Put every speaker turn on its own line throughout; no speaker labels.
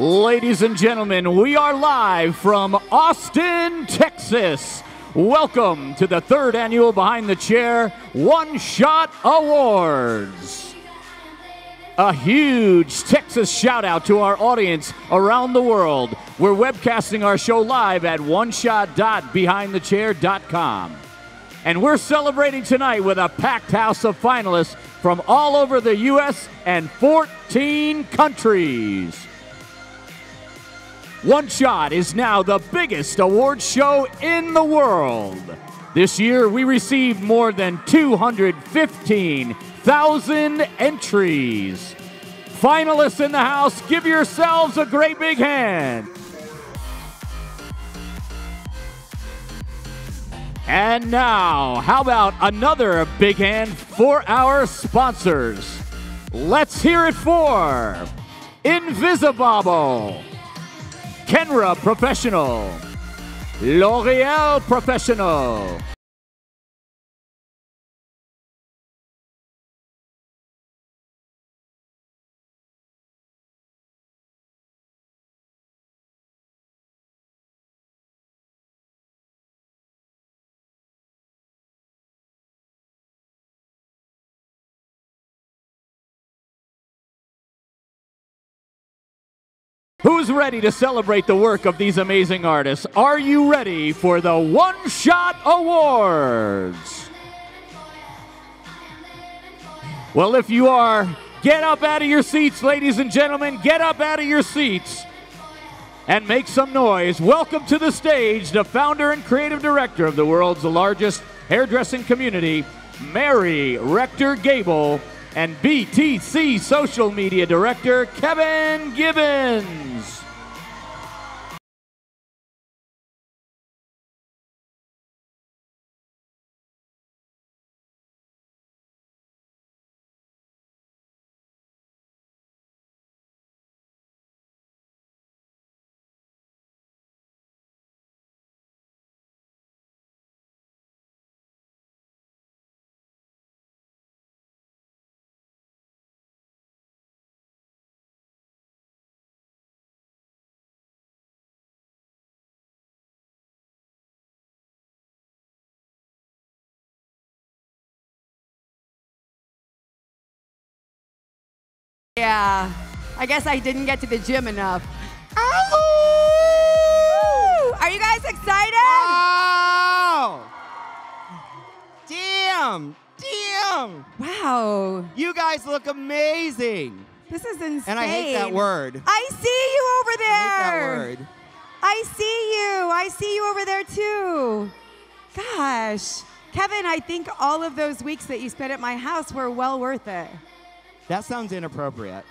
Ladies and gentlemen, we are live from Austin, Texas. Welcome to the third annual Behind the Chair One Shot Awards. A huge Texas shout out to our audience around the world. We're webcasting our show live at oneshot.behindthechair.com. And we're celebrating tonight with a packed house of finalists from all over the U.S. and 14 countries. One Shot is now the biggest award show in the world. This year, we received more than 215,000 entries. Finalists in the house, give yourselves a great big hand. And now, how about another big hand for our sponsors? Let's hear it for Invisibobble, Kenra Professional, L'Oreal Professional, Who's ready to celebrate the work of these amazing artists? Are you ready for the One Shot Awards? Well, if you are, get up out of your seats, ladies and gentlemen. Get up out of your seats and make some noise. Welcome to the stage the founder and creative director of the world's largest hairdressing community, Mary Rector Gable, and BTC social media director, Kevin Gibbons.
Yeah, I guess I didn't get to the gym enough. Ow! Are you guys excited?
Wow! Damn! Damn!
Wow,
You guys look amazing.
this is insane.
And I hate that word.
I see you over
I
there.
hate that word.
I see you. I see you over there too. Gosh, Kevin, I think all of those weeks that you spent at my house were well worth it.
That sounds inappropriate.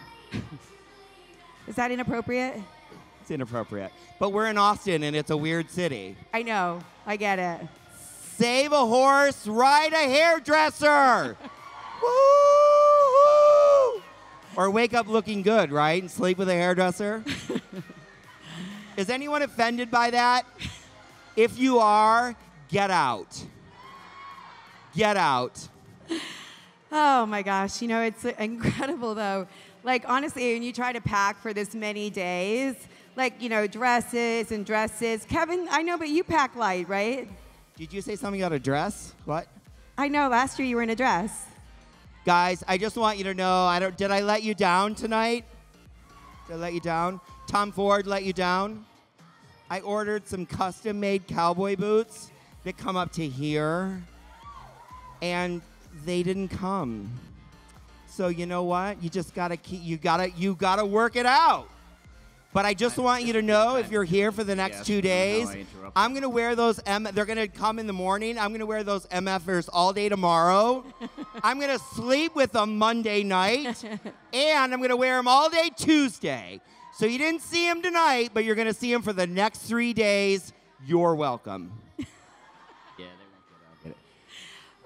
Is that inappropriate?
It's inappropriate. But we're in Austin and it's a weird city.
I know. I get it.
Save a horse, ride a hairdresser. Woo! Or wake up looking good, right? And sleep with a hairdresser. Is anyone offended by that? If you are, get out. Get out.
Oh my gosh, you know, it's incredible though. Like, honestly, when you try to pack for this many days, like, you know, dresses and dresses. Kevin, I know, but you pack light, right?
Did you say something about a dress? What?
I know, last year you were in a dress.
Guys, I just want you to know, I don't did I let you down tonight? Did I let you down? Tom Ford let you down? I ordered some custom made cowboy boots that come up to here and they didn't come. So you know what? You just gotta keep you gotta you gotta work it out. But I just want you to know if you're here for the next
Yes,
two days. I'm gonna wear those M they're gonna come in the morning. I'm gonna wear those MFers all day tomorrow. I'm gonna sleep with them Monday night. and I'm gonna wear them all day Tuesday. So you didn't see them tonight, but you're gonna see them for the next three days. You're welcome.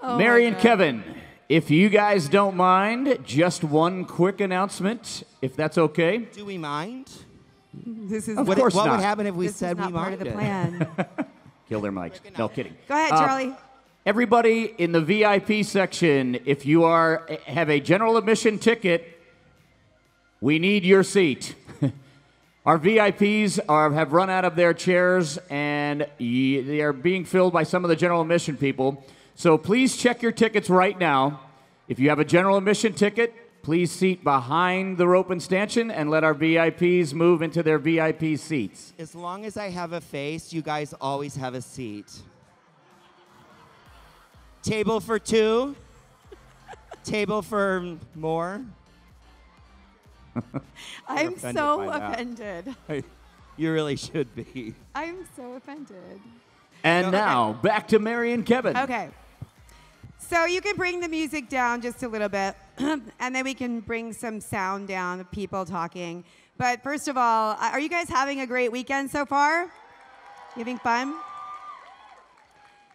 Oh
Mary and Kevin, if you guys don't mind, just one quick announcement, if that's okay.
Do we mind?
This is
Of
What,
course
what
not.
would happen if we
this is
said
not
we
part of the plan.
Kill their mics. No kidding.
Go ahead,
Uh,
Charlie.
Everybody in the VIP section, if you are have a general admission ticket, we need your seat. Our VIPs are, have run out of their chairs and ye- they are being filled by some of the general admission people. So please check your tickets right now. If you have a general admission ticket, please seat behind the rope and stanchion and let our VIPs move into their VIP seats.
As long as I have a face, you guys always have a seat. Table for two. Table for more.
I'm
offended
so
by that.
offended.
You really should be.
I'm so offended.
And
Okay.
now back to Mary and Kevin.
Okay. So you can bring the music down just a little bit, and then we can bring some sound down of people talking. But first of all, uh, are you guys having a great weekend so far? You having fun?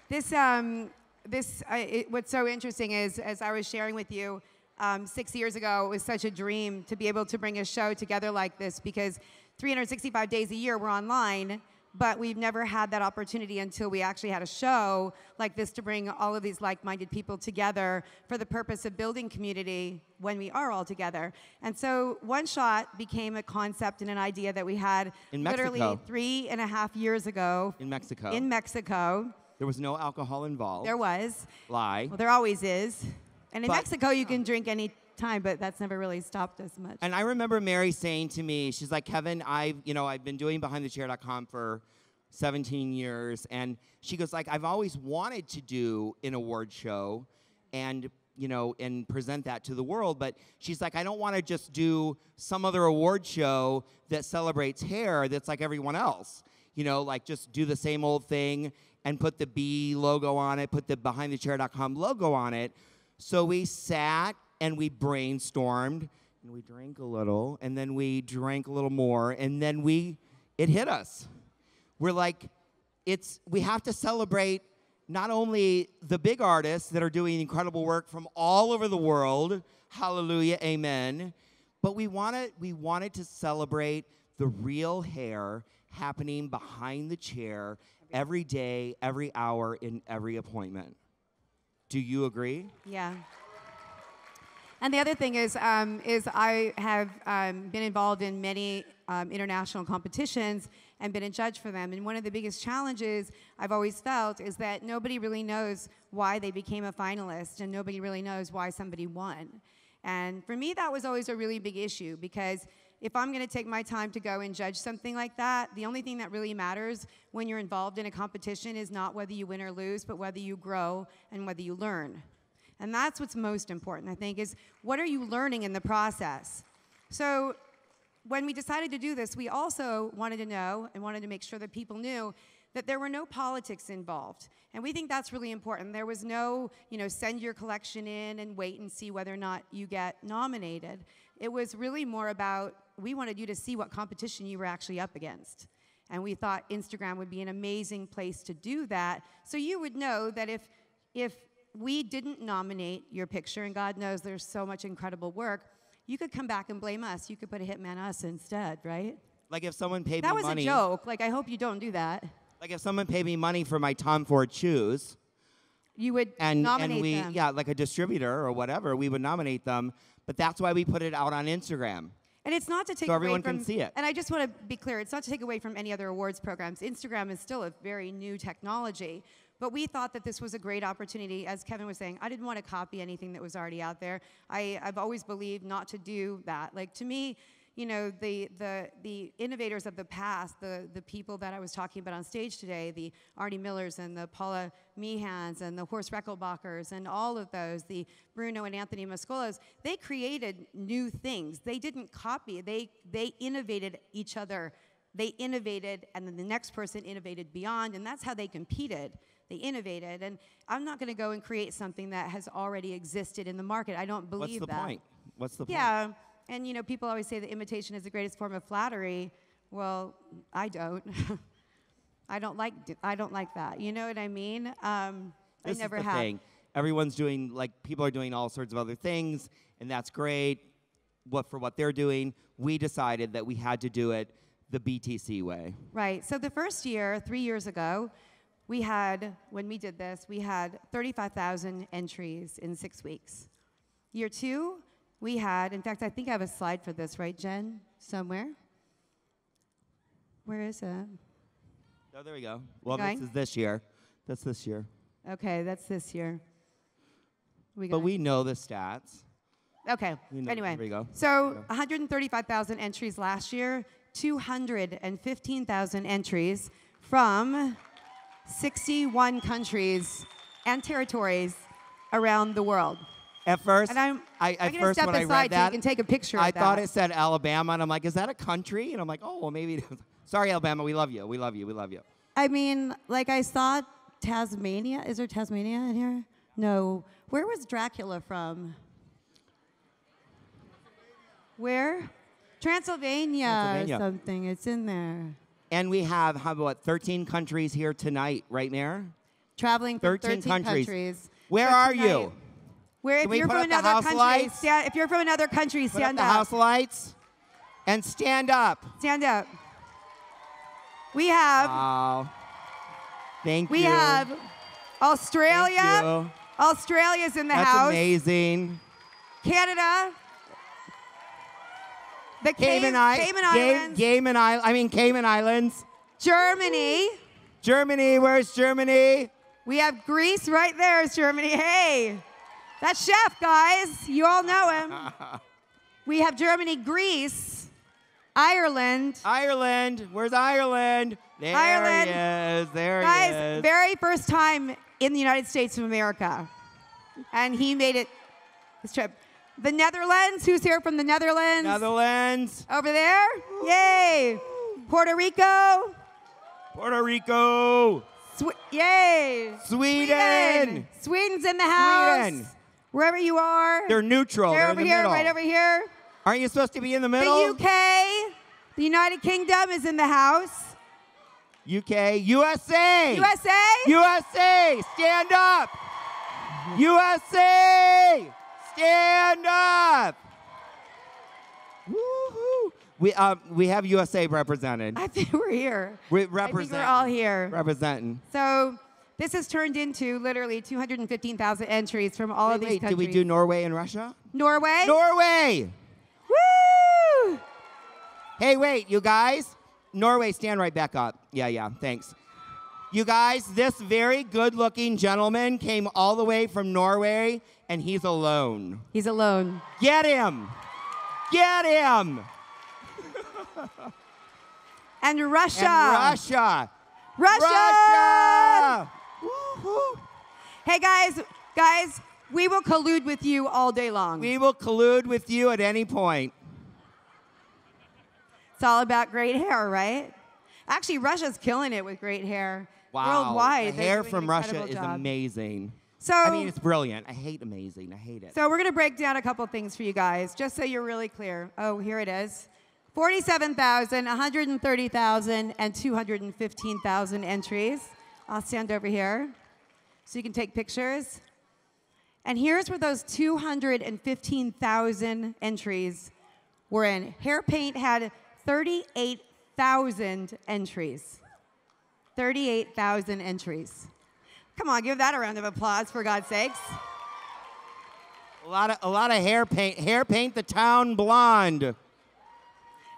This, um, this, uh, it, what's so interesting is, as I was sharing with you, um, six years ago, it was such a dream to be able to bring a show together like this because 365 days a year we're online, but we've never had that opportunity until we actually had a show like this to bring all of these like-minded people together for the purpose of building community when we are all together. And so One Shot became a concept and an idea that we had
In
literally
Mexico.
three and a half years ago
In Mexico.
in Mexico.
there was no alcohol involved.
There was.
Lie.
Well, there always is. And in
But-
Mexico, you can drink any time, but that's never really stopped us much.
And I remember Mary saying to me, she's like, Kevin, I've, you know, I've been doing behindthechair.com for 17 years. And she goes like, I've always wanted to do an award show and, you know, and present that to the world. But she's like, I don't want to just do some other award show that celebrates hair that's like everyone else. You know, like just do the same old thing and put the B logo on it, put the behindthechair.com logo on it. So we sat and we brainstormed and we drank a little and then we drank a little more and then we it hit us. We're like it's we have to celebrate not only the big artists that are doing incredible work from all over the world, hallelujah, amen, but we wanted we wanted to celebrate the real hair happening behind the chair every day, every hour in every appointment. Do you agree?
Yeah. And the other thing is, um, is I have um, been involved in many um, international competitions and been a judge for them. And one of the biggest challenges I've always felt is that nobody really knows why they became a finalist, and nobody really knows why somebody won. And for me, that was always a really big issue because if I'm going to take my time to go and judge something like that, the only thing that really matters when you're involved in a competition is not whether you win or lose, but whether you grow and whether you learn. And that's what's most important, I think, is what are you learning in the process? So when we decided to do this, we also wanted to know and wanted to make sure that people knew that there were no politics involved. And we think that's really important. There was no, you know, send your collection in and wait and see whether or not you get nominated. It was really more about we wanted you to see what competition you were actually up against. And we thought Instagram would be an amazing place to do that. So you would know that if if we didn't nominate your picture, and God knows there's so much incredible work, you could come back and blame us. You could put a hitman us instead, right?
Like if someone paid me
That
was
a joke. Like, I hope you don't do that.
Like if someone paid me money for my Tom Ford shoes,
You would
and
nominate
and we
them.
yeah, like a distributor or whatever, we would nominate them. But that's why we put it out on Instagram.
And it's not to take
So
away
everyone
from,
can see it.
And I just want to be clear, it's not to take away from any other awards programs. Instagram is still a very new technology. But we thought that this was a great opportunity, as Kevin was saying. I didn't want to copy anything that was already out there. I, I've always believed not to do that. Like to me, you know, the, the, the innovators of the past, the, the people that I was talking about on stage today, the Arnie Millers and the Paula Mehans and the Horst Rechelbachers and all of those, the Bruno and Anthony Mascolos, they created new things. They didn't copy, they, they innovated each other. They innovated, and then the next person innovated beyond, and that's how they competed. They innovated, and I'm not going to go and create something that has already existed in the market. I don't believe that.
What's the
that.
point? What's the point?
Yeah, and you know, people always say that imitation is the greatest form of flattery. Well, I don't. I don't like I don't like that. You know what I mean? Um, I never
is the
have.
thing. Everyone's doing like people are doing all sorts of other things, and that's great. What for what they're doing, we decided that we had to do it the BTC way.
Right. So the first year, three years ago, we had when we did this, we had 35,000 entries in six weeks. Year two, we had. In fact, I think I have a slide for this, right, Jen? Somewhere. Where is it?
Oh, there we go. Well,
Going?
this is this year. That's this year.
Okay, that's this year. We
But we know the stats.
Okay.
We know-
Anyway,
there we go.
so
Go.
135,000 entries last year, 215,000 entries from 61 countries and territories around the world.
At first,
And I'm,
I,
I'm going to
first
step
when I read
so
that,
you can take a picture
I
of that.
thought it said Alabama, and I'm like, is that a country? And I'm like, oh, well, maybe. Sorry, Alabama, we love you. We love you. We love you.
I mean, like I saw Tasmania. Is there Tasmania in here? No. Where was Dracula from? Where? Transylvania,
Transylvania.
or something. It's in there.
And we have how about 13 countries here tonight, right, Mayor?
Traveling
13
13,
countries. Where
So
are
tonight-
you?
Where, if
we
you're from another country, stand, if you're from another country,
Put up
stand
the
up.
house lights and stand up.
Stand up. We have
Wow. Thank
we
you.
have Australia.
Thank you.
Australia's in the
That's
house.
amazing.
Canada. The
Cayman, I-
Cayman
Cay-
Islands.
Cayman Isle- I mean Cayman Islands.
Germany.
Germany, where's Germany?
We have Greece right there is Germany. Hey, that's Chef, guys. You all know him. we have Germany, Greece, Ireland.
Ireland, where's Ireland? There
Ireland.
he is. There he
Guys,
is.
very first time in the United States of America. And he made it this trip. The Netherlands, who's here from the Netherlands?
Netherlands,
Over there? Yay. Puerto Rico?
Puerto Rico,
Swe- yay.
Sweden.
Sweden's in the house.
Sweden.
Wherever you are.
They're neutral.
They're
They're
over
the
here,
middle.
right over here.
Aren't you supposed to be in the middle?
The UK, the United Kingdom is in the house.
UK, USA.
USA?
USA, stand up. USA, stand up. Woohoo. We, um, we have USA represented.
I think we're here.
We represent.
we're all here.
Representing.
So this has turned into literally 215,000 entries from all of
Wait,
these
wait, did we do Norway and Russia?
Norway?
Norway.
Woo!
Hey, wait, you guys. Norway, stand right back up. Yeah, yeah, thanks. You guys, this very good looking gentleman came all the way from Norway and he's alone.
He's alone.
Get him! Get him!
And Russia.
And Russia!
Russia!
Russia! Woo-hoo.
Hey guys, guys, we will collude with you all day long.
We will collude with you at any point.
It's all about great hair, right? Actually, Russia's killing it with great hair.
Wow.
Worldwide.
The hair from Russia is
job.
amazing.
So,
I mean, it's brilliant. I hate amazing. I hate it.
so we're going to break down a couple things for you guys, just so you're really clear. Oh, here it is. 47,000, 130,000, and 215,000 entries. I'll stand over here so you can take pictures. And here's where those 215,000 entries were in. Hair paint had 38,000 entries. 38,000 entries. Come on, give that a round of applause for God's sakes.
A lot of a lot of hair paint. Hair paint the town blonde.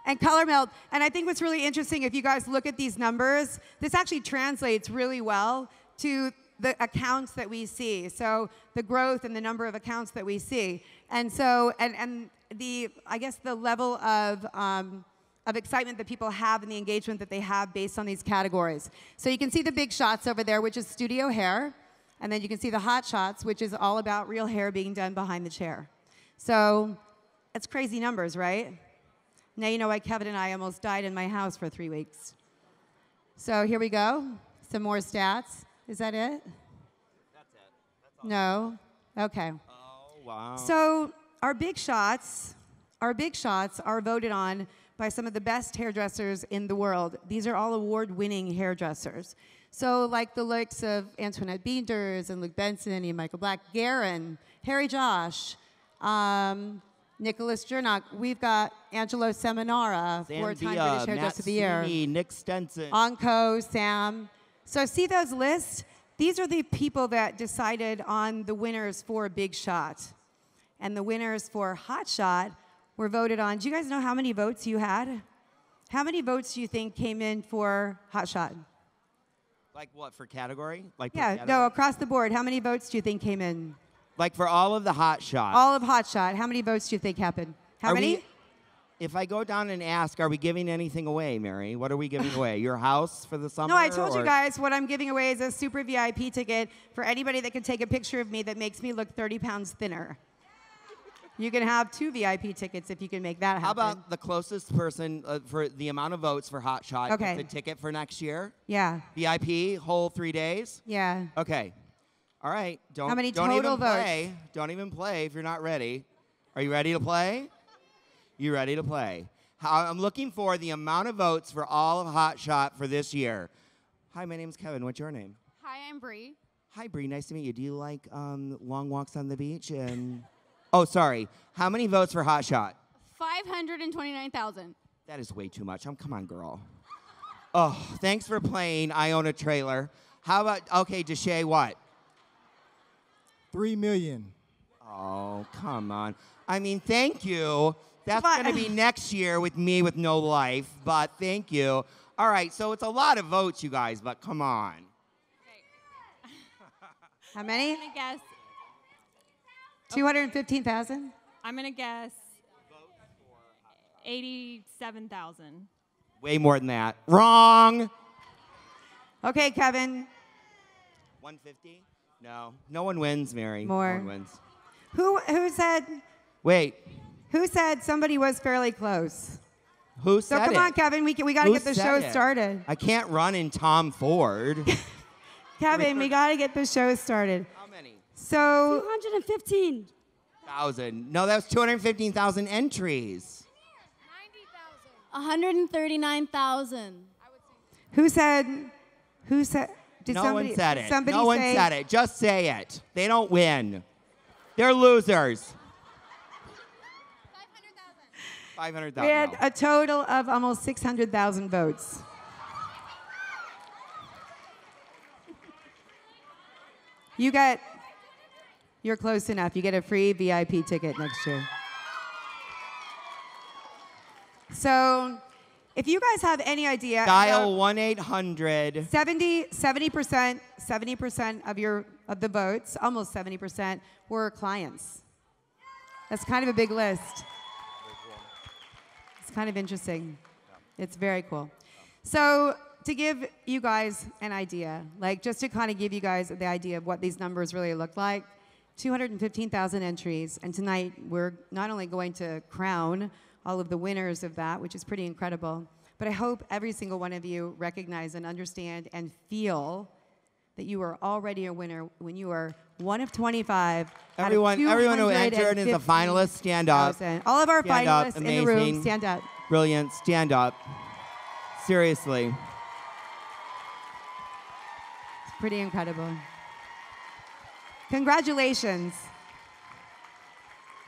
and color melt. And I think what's really interesting, if you guys look at these numbers, this actually translates really well to the accounts that we see. So the growth and the number of accounts that we see. And so, and, and the, I guess the level of, um, of excitement that people have and the engagement that they have based on these categories. So you can see the big shots over there, which is studio hair. And then you can see the hot shots, which is all about real hair being done behind the chair. So it's crazy numbers, right? Now you know why Kevin and I almost died in my house for three weeks. So here we go. Some more stats. Is that it?
That's it.
No? Okay.
Oh wow.
So our big shots, our big shots are voted on by some of the best hairdressers in the world. These are all award-winning hairdressers. So like the likes of Antoinette Beenders and Luke Benson and Michael Black, Garren, Harry Josh, um, Nicholas Jurnjack. We've got Angelo Seminara, four-time British Hairdresser
Matt
of the Year.
Sweeney, Nick Stenson.
Onco, Sam. So see those lists? These are the people that decided on the winners for Big Shot. And the winners for Hot Shot were voted on. Do you guys know how many votes you had? How many votes do you think came in for Hot Shot?
Like what for category? Like
Yeah,
category?
no, across the board. How many votes do you think came in?
Like for all of the hot shots.
All of Hot Shot. How many votes do you think happened? How
Are
many?
we- if I go down and ask, are we giving anything away, Mary? What are we giving away? Your house for the summer?
No, I told you guys what I'm giving away is a super VIP ticket for anybody that can take a picture of me that makes me look 30 pounds thinner. You can have two VIP tickets if you can make that happen.
How about the closest person uh, for the amount of votes for Hot Shot gets
Okay.
a ticket for next year?
Yeah,
VIP, whole three days?
yeah.
Okay. All right. Don't, How
many
don't
total
even
votes?
play. Don't even play if you're not ready. Are you ready to play? You ready to play? How, I'm looking for the amount of votes for all of Hot Shot for this year. Hi, my name's Kevin. What's your name?
Hi, I'm Bree.
Hi, Bree. Nice to meet you. Do you like um, long walks on the beach? And oh, sorry. How many votes for Hot Shot?
529,000.
That is way too much. I'm come on, girl. Oh, thanks for playing. I own a trailer. How about okay, Deshay? What?
Three million.
Oh, come on. I mean, thank you. That's going to be next year with me with no life, but thank you. All right, so it's a lot of votes, you guys, but come on.
How many?
I'm gonna guess.
215,000?
I'm gonna guess. 87,000.
Way more than that. Wrong.
Okay, Kevin.
150? No. No one wins, Mary.
More.
No one wins.
Who who said
Wait.
who said somebody was fairly close?
Who said So
come
it?
on, Kevin. We can, we got to
Who
get the
said
show
it?
started.
I can't run in Tom Ford.
Kevin, we got to get the show started.
How many?
So
215.
Thousand. No, that was 215,000 entries.
139,000.
who said who said did
no
somebody
one said it.
Somebody
no one said it. Just say it. They don't win. They're losers. 500,000.
We had a total of almost 600,000 votes. You get, you're close enough. You get a free VIP ticket next year. So, if you guys have any idea,
Dial
about
1 800.
70, 70%, 70% of your of the votes, almost 70%, were clients. That's kind of a big list. It's kind of interesting. It's very cool. So, to give you guys an idea, like just to kind of give you guys the idea of what these numbers really look like, 215,000 entries, and tonight we're not only going to crown all of the winners of that, which is pretty incredible, but I hope every single one of you recognize and understand and feel that you are already a winner when you are one of 25. out of
Everyone, everyone who entered is a finalist, stand up.
All of our
Stand up.
finalists in the room, stand up.
Brilliant. Stand up. Seriously.
It's pretty incredible. Congratulations.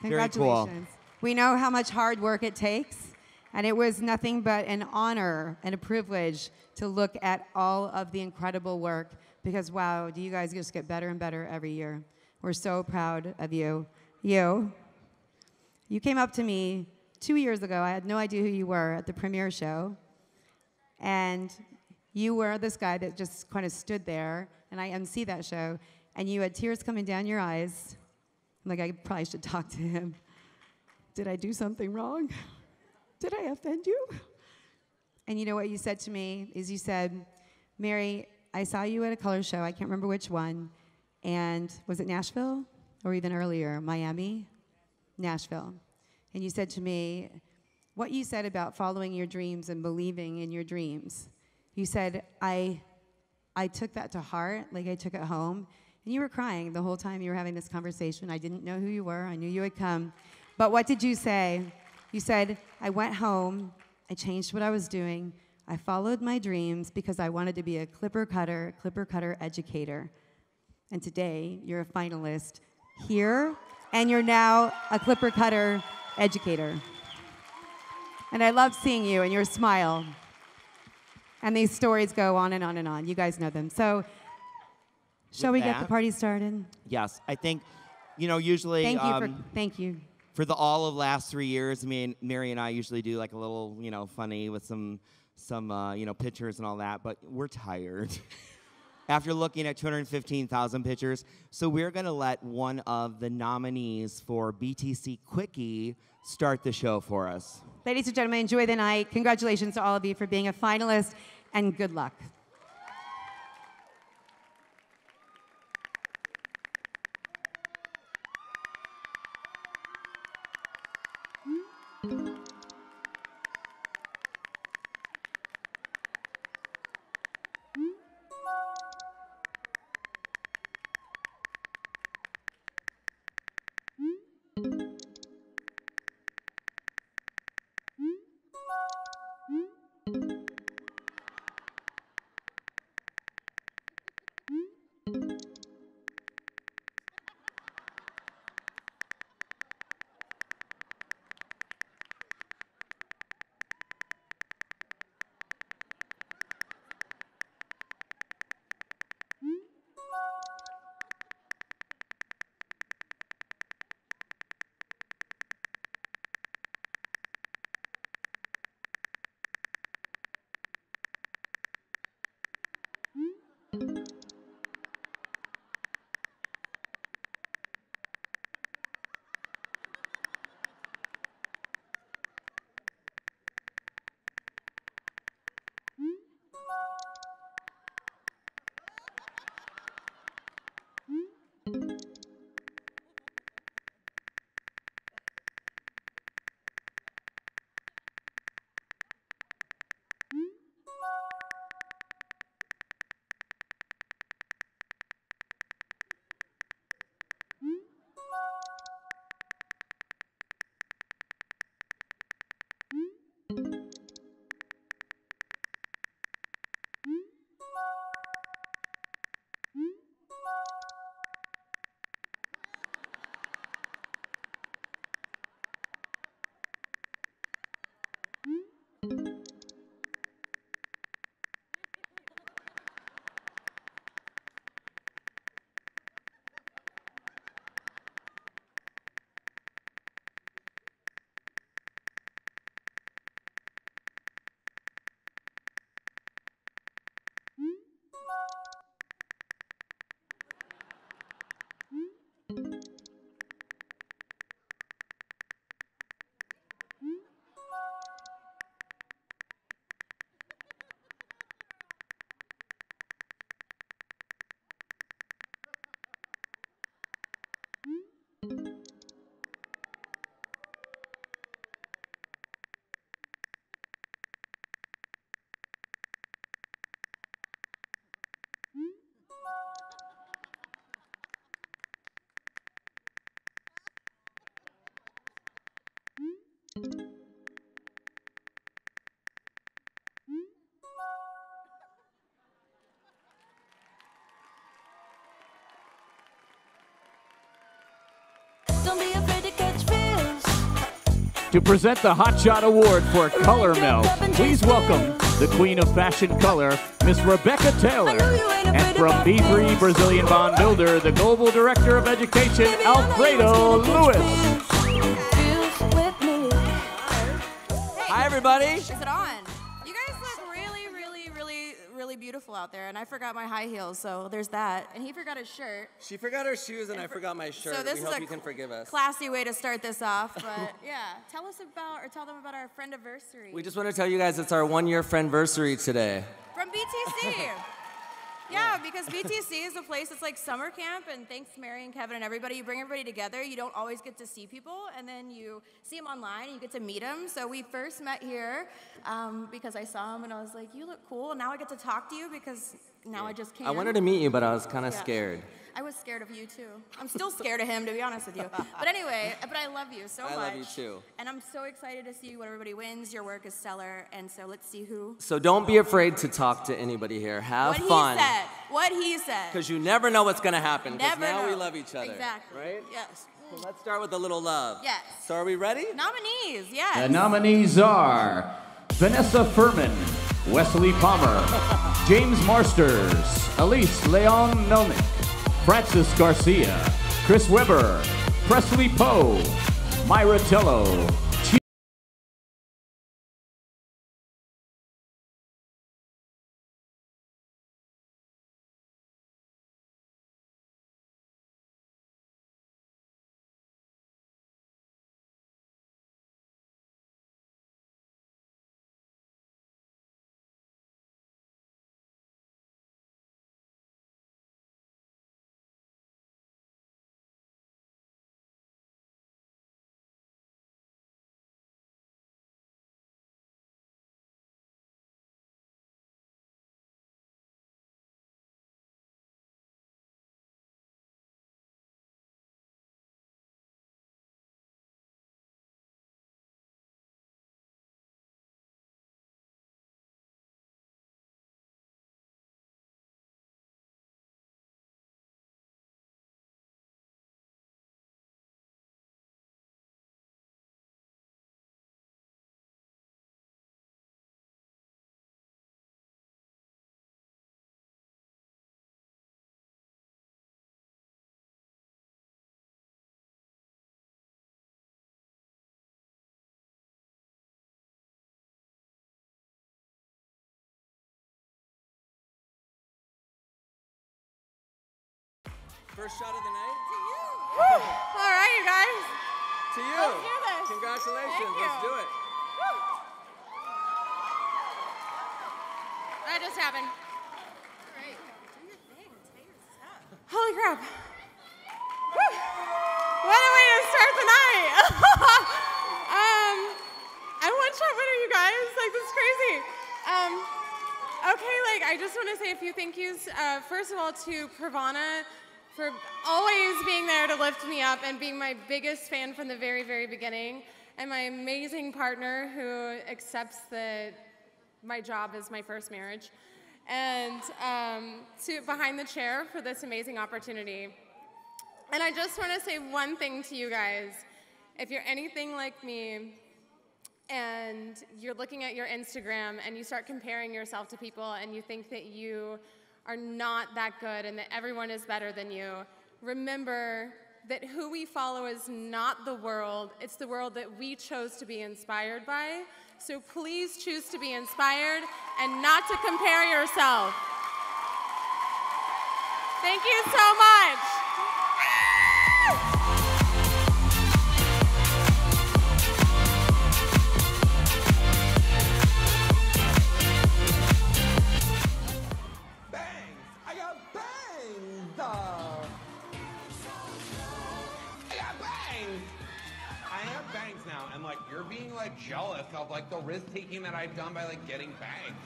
Very cool.
Congratulations. We know how much hard work it takes, and it was nothing but an honor and a privilege to look at all of the incredible work because, wow, do you guys just get better and better every year? We're so proud of you. You. You came up to me two years ago. I had no idea who you were at the premiere show. And you were this guy that just kind of stood there, and I MC that show, and you had tears coming down your eyes. I'm like, I probably should talk to him. Did I do something wrong? Did I offend you? And you know what you said to me is you said, Mary, I saw you at a color show. I can't remember which one. And was it Nashville or even earlier, Miami? Nashville. And you said to me, what you said about following your dreams and believing in your dreams. You said, I, I took that to heart, like I took it home. And you were crying the whole time you were having this conversation. I didn't know who you were, I knew you would come. But what did you say? You said, I went home, I changed what I was doing, I followed my dreams because I wanted to be a clipper cutter, clipper cutter educator. And today, you're a finalist here, and you're now a clipper cutter educator. And I love seeing you and your smile. And these stories go on and on and on. You guys know them. So, shall we
With
get the party started?
Yes. I think, you know, usually.
Thank you for
um,
thank you.
for the all of last three years, I mean, Mary and I usually do like a little, you know, funny with some, some, uh, you know, pictures and all that. But we're tired after looking at 215,000 pictures. So we're gonna let one of the nominees for BTC Quickie start the show for us.
Ladies and gentlemen, enjoy the night. Congratulations to all of you for being a finalist, and good luck.
To catch fish.
To present the Hot Shot Award for Color Melt, please welcome the Queen of Fashion Color, Miss Rebecca Taylor. And from B3 Brazilian Bond Builder, the Global Director of Education, Alfredo Lewis.
Everybody.
Is it on? You guys look really, really, really, really beautiful out there, and I forgot my high heels, so there's that. And he forgot his shirt.
She forgot her shoes and I forgot my shirt.
So this
we
is
hope
a
you can forgive us.
classy way to start this off, but yeah, tell us about or tell them about our friend anniversary
We just want to tell you guys it's our one year friendversary today.
from BTC. Yeah, because BTC is a place that's like summer camp, and thanks Mary and Kevin and everybody, you bring everybody together. You don't always get to see people, and then you see them online, and you get to meet them. So we first met here um, because I saw him, and I was like, "You look cool." Now I get to talk to you because now I just can't.
I wanted to meet you, but I was kind of
Yeah.
scared.
I was scared of you too. I'm still scared of him, to be honest with you. But anyway, but I love you so
I
much.
I love you too.
And I'm so excited to see what everybody wins. Your work is stellar, and so let's see who.
So don't be afraid to talk to anybody here. Have
what
fun.
he said. What he said.
Because you never know what's going to happen. Because
Never
now we love each other.
Exactly.
Right?
Yes.
So let's start with a little love.
Yes.
So are we ready?
Nominees. Yes.
The nominees are Vanessa Furman, Wesley Palmer, James Marsters, Elise Leon Melnick, Francis Garcia, Chris Weber, Presley Poe, Myra Tello,
First shot of the night? To you. Woo.
All right, you guys.
To you.
Let's do this.
Congratulations. Let's do it.
That just happened. Holy crap. Whew. What a way to start the night. um, I'm one shot winner, you guys. Like, this is crazy. Um, okay, like, I just want to say a few thank yous. Uh, first of all, to Pravana for always being there to lift me up and being my biggest fan from the very, very beginning. And my amazing partner who accepts that my job is my first marriage. And um, to Behind the Chair for this amazing opportunity. And I just want to say one thing to you guys. If you're anything like me, and you're looking at your Instagram and you start comparing yourself to people and you think that you are not that good and that everyone is better than you, remember that who we follow is not the world, it's the world that we chose to be inspired by. So please choose to be inspired and not to compare yourself. Thank you so much.
You're being like jealous of like the risk taking that I've done by like getting bangs.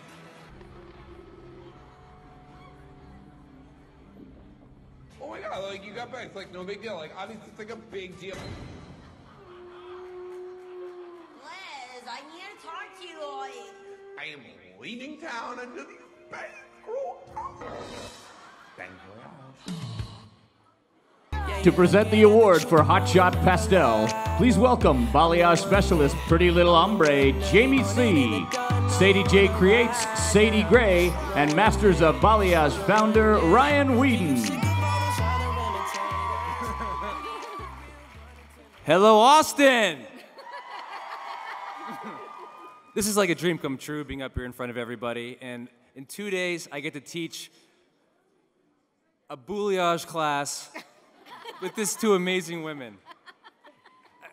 Oh my god, like you got bangs, like no big deal. Like obviously it's like a big deal.
Liz, I need to talk to you. Like,
I am leaving town under these bangs grow up. Bangs Royale.
To present the award for Hot Shot Pastel, please welcome balayage specialist Pretty Little Ombre, Jamie C. Sadie J creates Sadie Gray, and Masters of Balayage founder Ryan Whedon.
Hello, Austin! this is like a dream come true being up here in front of everybody. And in two days, I get to teach a balayage class with these two amazing women.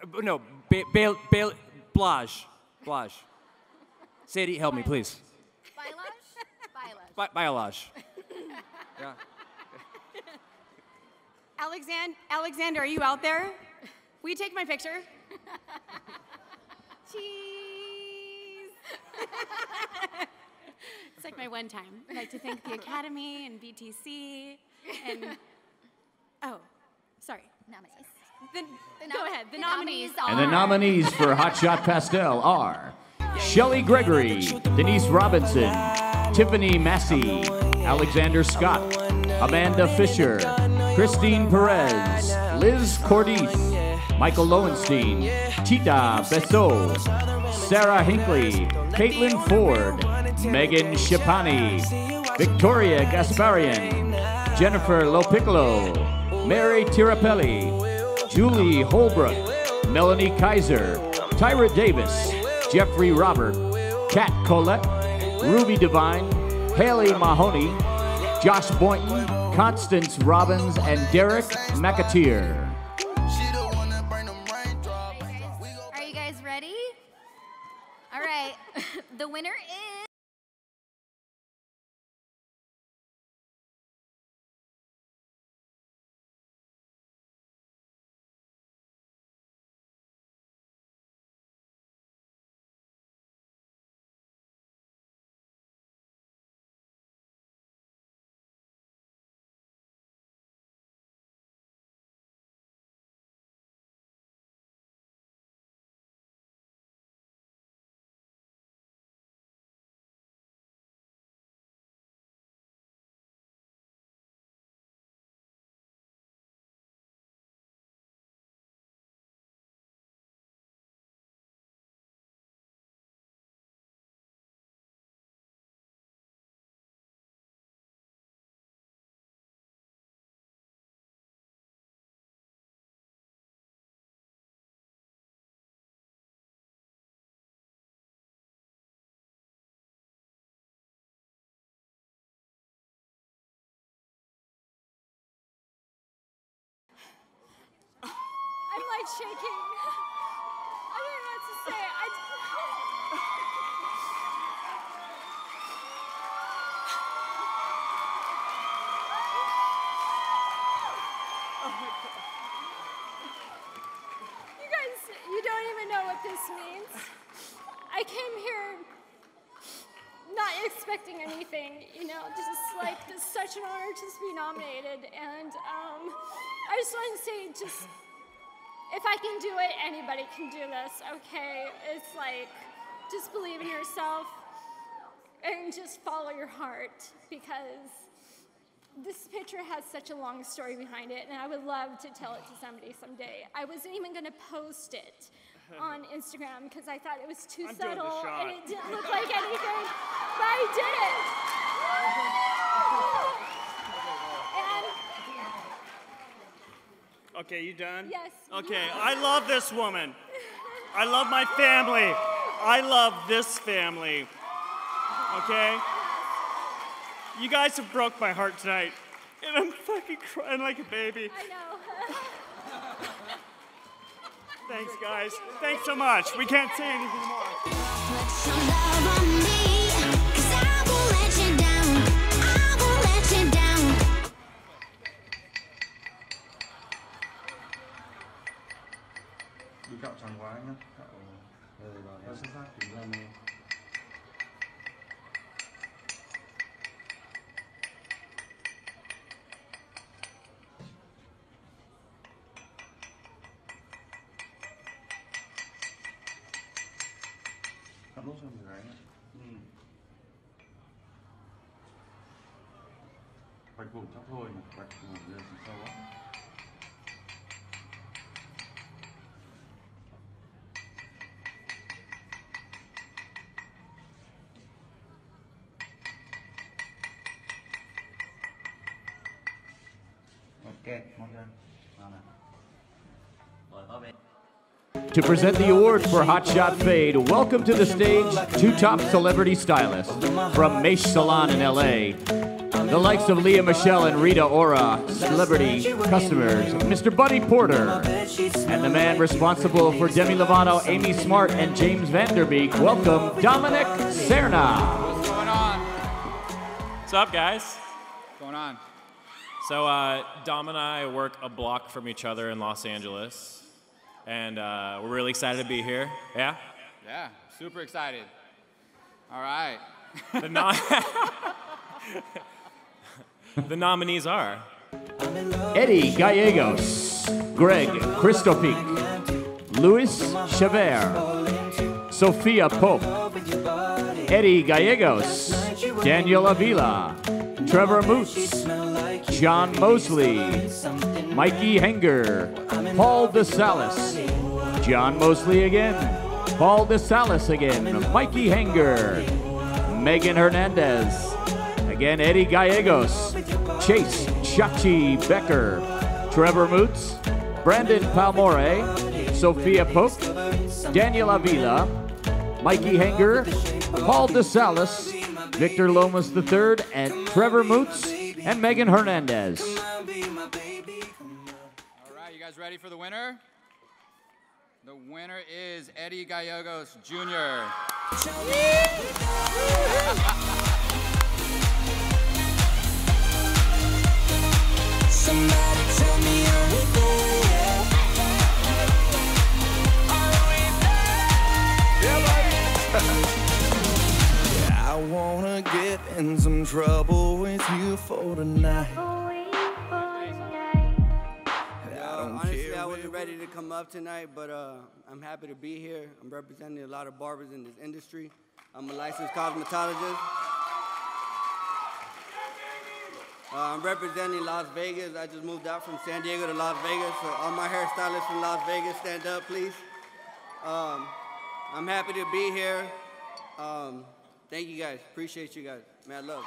Uh, no, ba- ba- ba- Blage. Blage. Sadie, help me, please. Bi- Balayage. Yeah.
Alexand- Alexander, are you out there? Will you take my picture? Cheese. it's like my one time. I'd like to thank the Academy and BTC and oh, sorry. Nominees. The, go ahead. The, nominees, are.
And the nominees for Hot Shot Pastel are Shelly Gregory, Denise Robinson, Tiffany Massey, Alexander Scott, Amanda Fisher, Christine Perez, Liz Cordice, Michael Lowenstein, Tita Besso, Sarah Hinckley, Caitlin Ford, Megan Shipani, Victoria Gasparian, Jennifer Lopiccolo, Mary Tirapelli, Julie Holbrook, Melanie Kaiser, Tyra Davis, Jeffrey Robert, Kat Colette, Ruby Devine, Haley Mahoney, Josh Boynton, Constance Robbins, and Derek McAteer.
Shaking. I don't know what to say. I. You guys, you don't even know what this means. I came here not expecting anything, you know, just like it's such an honor to be nominated. And um, I just want to say, just if I can do it, anybody can do this, okay? It's like, just believe in yourself and just follow your heart because this picture has such a long story behind it, and I would love to tell it to somebody someday. I wasn't even gonna post it on Instagram because I thought it was too
I'm
subtle and it didn't look like anything, but I did it. And
Okay, you done?
Yes.
Okay, I love this woman. I love my family. I love this family. Okay? You guys have broke my heart tonight. And I'm fucking crying like a baby.
I know.
Thanks, guys. Thanks so much. We can't say anything more.
Sẽ
To present the award for Hot Shot Fade, welcome to the stage two top celebrity stylists from Meche Salon in LA. The likes of Lea Michele and Rita Ora, celebrity customers, Mr. Buddy Porter, and the man responsible for Demi Lovato, Amy Smart, and James Van Der Beek. Welcome, Dominic Serna.
What's going on?
What's up, guys?
What's going on?
So, uh, Dom and I work a block from each other in Los Angeles, and uh, we're really excited to be here. Yeah?
Yeah, super excited. All right.
The, nom- the nominees are
Eddie Gallegos, Greg Christopik, Luis Chavert, Sophia Pope, Eddie Gallegos, Daniel Avila, Trevor Moots, John Mosley, Mikey Henger, Paul DeSalis, John Mosley again, Paul DeSalis again, Mikey Henger, Megan Hernandez, again Eddie Gallegos, Chase Chachi Becker, Trevor Moots, Brandon Palmore, Sophia Pope, Daniel Avila, Mikey Henger, Paul DeSalis, Victor Lomas III, and Trevor Moots, and Megan Hernandez.
Ready for the winner? The winner is Eddie Gallegos Jr.
Somebody tell me are we there? Are we there? I wanna get in some trouble with you for tonight.
Honestly, I wasn't ready to come up tonight, but uh, I'm happy to be here. I'm representing a lot of barbers in this industry. I'm a licensed cosmetologist. Uh, I'm representing Las Vegas. I just moved out from San Diego to Las Vegas. So all my hairstylists from Las Vegas, stand up, please. Um, I'm happy to be here. Um, thank you guys. Appreciate you guys. Man, love.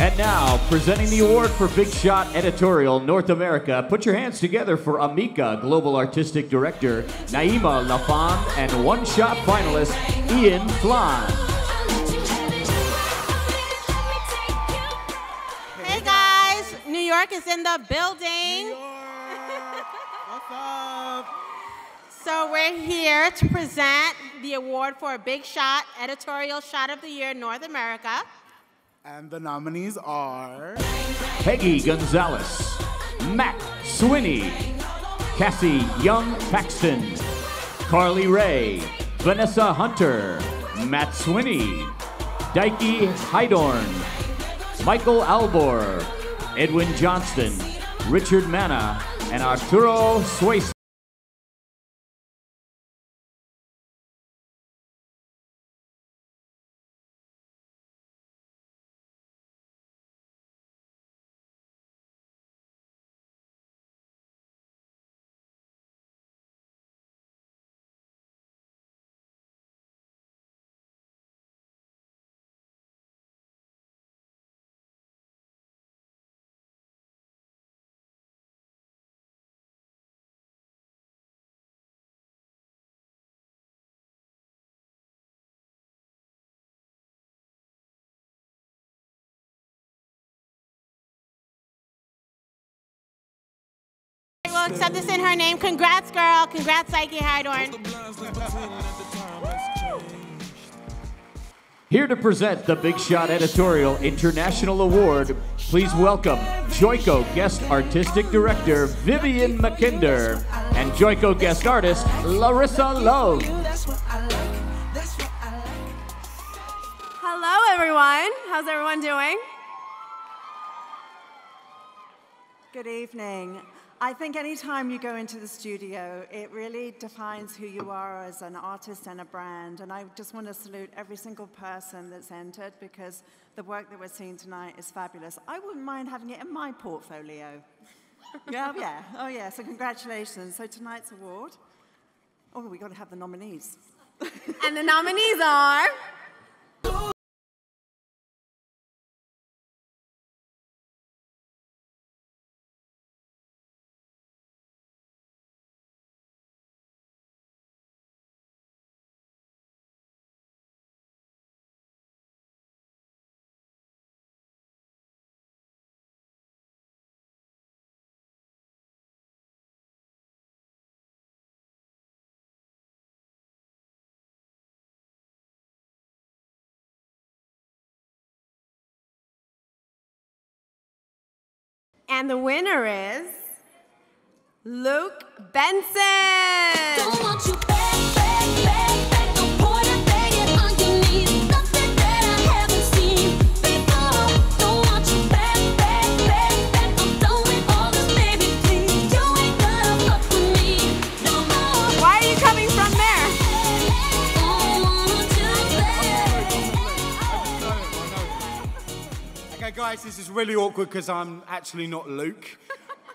And now, presenting the award for Big Shot Editorial North America, put your hands together for Amika Global Artistic Director Naeemah LaFond and one shot finalist Ian Flan.
Hey guys, New York is in the building.
What's up?
So we're here to present the award for a Big Shot Editorial Shot of the Year North America.
And the nominees are.
Peggy Gonzalez, Matt Swinney, Cassie Young Paxton, Carly Ray, Vanessa Hunter, Matt Swinney, Dikey Hydorn, Michael Albor, Edwin Johnston, Richard Manna, and Arturo Suez.
We'll accept this in her name. Congrats, girl. Congrats, Psyche Hydorn.
Here to present the Big Shot Editorial International Award, please welcome Joico Guest Artistic Director Vivienne Mackinder and Joico Guest Artist Larissa Love.
Hello, everyone. How's everyone doing? Good evening. I think anytime you go into the studio, it really defines who you are as an artist and a brand. And I just want to salute every single person that's entered because the work that we're seeing tonight is fabulous. I wouldn't mind having it in my portfolio. yeah, oh, yeah, oh yeah. So congratulations. So tonight's award. Oh, we got to have the nominees.
And the nominees are. And the winner is Luke Benson.
Guys, this is really awkward because I'm actually not Luke.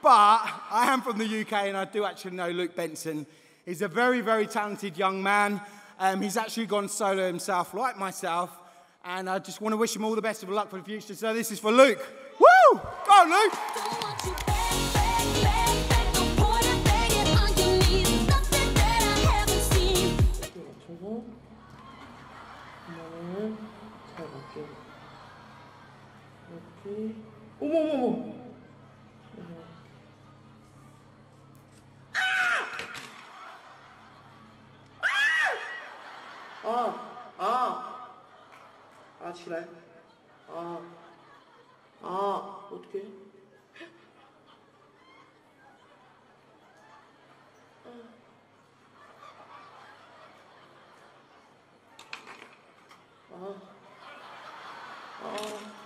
but I am from the UK and I do actually know Luke Benson. He's a very, very talented young man. Um, he's actually gone solo himself, like myself. And I just want to wish him all the best of luck for the future. So this is for Luke. Woo! Go, Luke.
어머 어머 어머. 아, 아, 아, 지랄. 아, 아, 어떡해? 아, 아.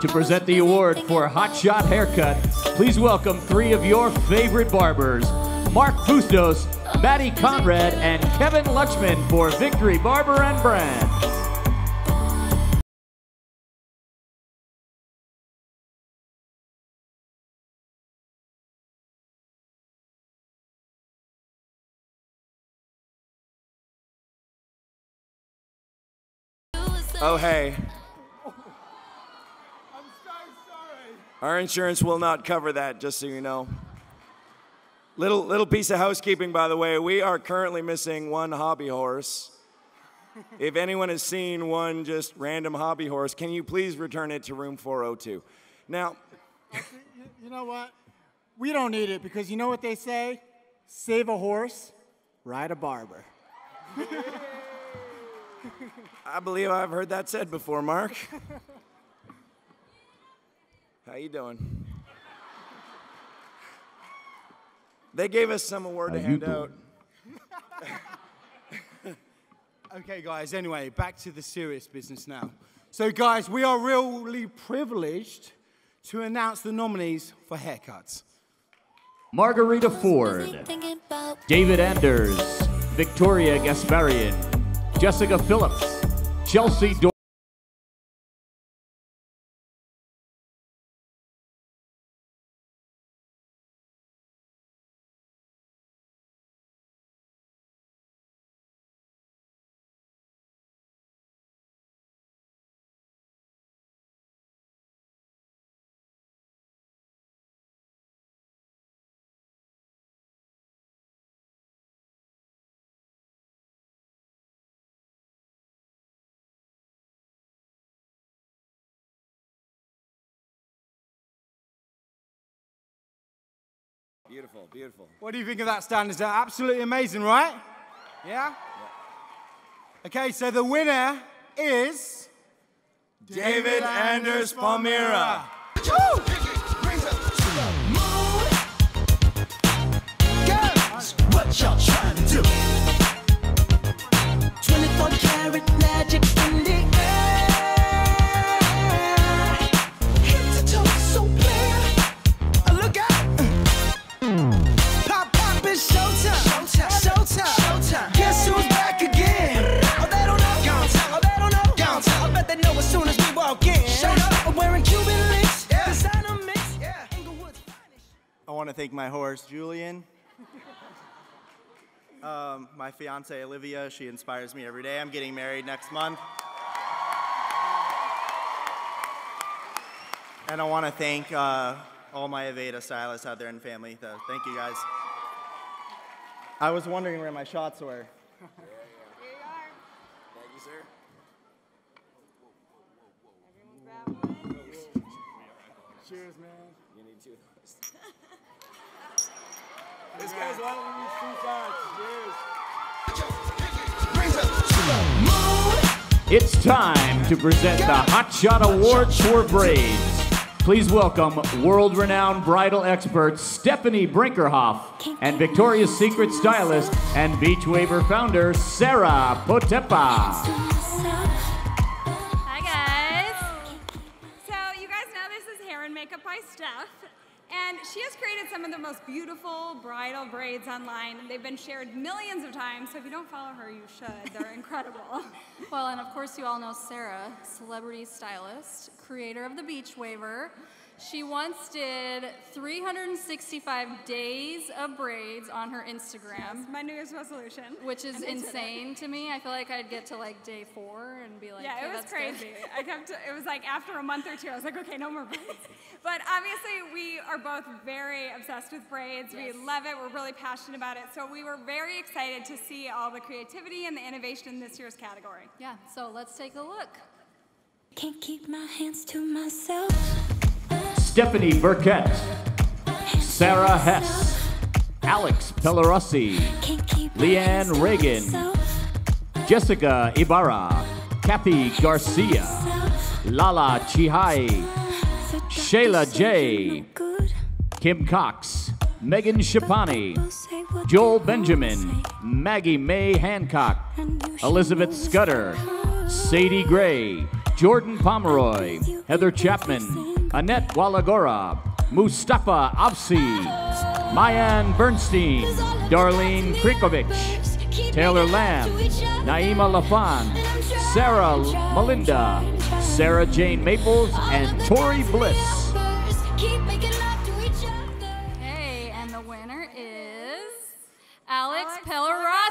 To present the award for Hot Shot Haircut, please welcome three of your favorite barbers Mark Bustos, Matty Conrad, and Kevin Luchmun for Victory Barber and Brand.
Oh, hey. Our insurance will not cover that, just so you know. Little, little piece of housekeeping, by the way. We are currently missing one hobby horse. If anyone has seen one just random hobby horse, can you please return it to room 402? Now,
You, you know what? We don't need it because you know what they say? Save a horse, ride a barber.
I believe I've heard that said before, Mark. How you doing? They gave us some award
How
to
you
hand
doing?
out.
Okay, guys, anyway, back to the serious business now. So, guys, we are really privileged to announce the nominees for haircuts.
Margarita Ford, David Anders, Victoria Gasparian, Jessica Phillips, Chelsea Dor-
Beautiful, beautiful.
What do you think of that stand? Is that absolutely amazing, right? Yeah? Okay, so the winner is
David Anders Palmyra.
Girls, what y'all trying to do? 24 karat magic
want to thank my horse, Julian. Um, my fiance, Olivia, she inspires me every day. I'm getting married next month. And I want to thank uh, all my Aveda stylists out there and family. So thank you guys. I was wondering where my shots were. Yeah, are.
Thank you, sir.
Cheers, man.
You need two of those. This guy's one of these two sides. Cheers.
It's time to present the Hot Shot Awards for Braids. Please welcome world renowned bridal expert Stephanie Brinkerhoff and Victoria's Secret stylist and Beach Waver founder Sarah Potempa.
Hi guys. So you guys know this is hair and makeup by Steph,
And she has created some of the most beautiful bridal braids online. They've been shared millions of times, so if you don't follow her, you should. They're incredible.
Well, and of course, you all know Sarah, celebrity stylist, creator of the Beach Waver. She once did 365 days of braids on her Instagram.
my New Year's resolution.
Which is
And I did it.
insane to me. I feel like I'd get to like day four and be like,
yeah,
"Okay,
it was
that's
crazy. I kept. It was like after a month or two, I was like, okay, no more braids. But obviously, we are both very obsessed with braids.
Yes.
We love it. We're really passionate about it. So we were very excited to see all the creativity and the innovation in this year's category.
Yeah. So let's take a look.
Can't keep my hands to myself.
Stephanie Burkett, Sarah Hess, Alex Pellerossi, Leanne Reagan, Jessica Ibarra, Kathy Garcia, Lala Chihai, Shayla J, Kim Cox, Megan Shapani, Joel Benjamin, Maggie May Hancock, Elizabeth Scudder, Sadie Gray, Jordan Pomeroy, Heather Chapman, Annette Walagora, Mustafa Afsi, Mayan Bernstein, Darlene Krikovich, Taylor Lamb, Naima Lafan, Sarah Melinda, Sarah Jane Maples, and Tori Bliss.
And the winner is Alex Pellerossi.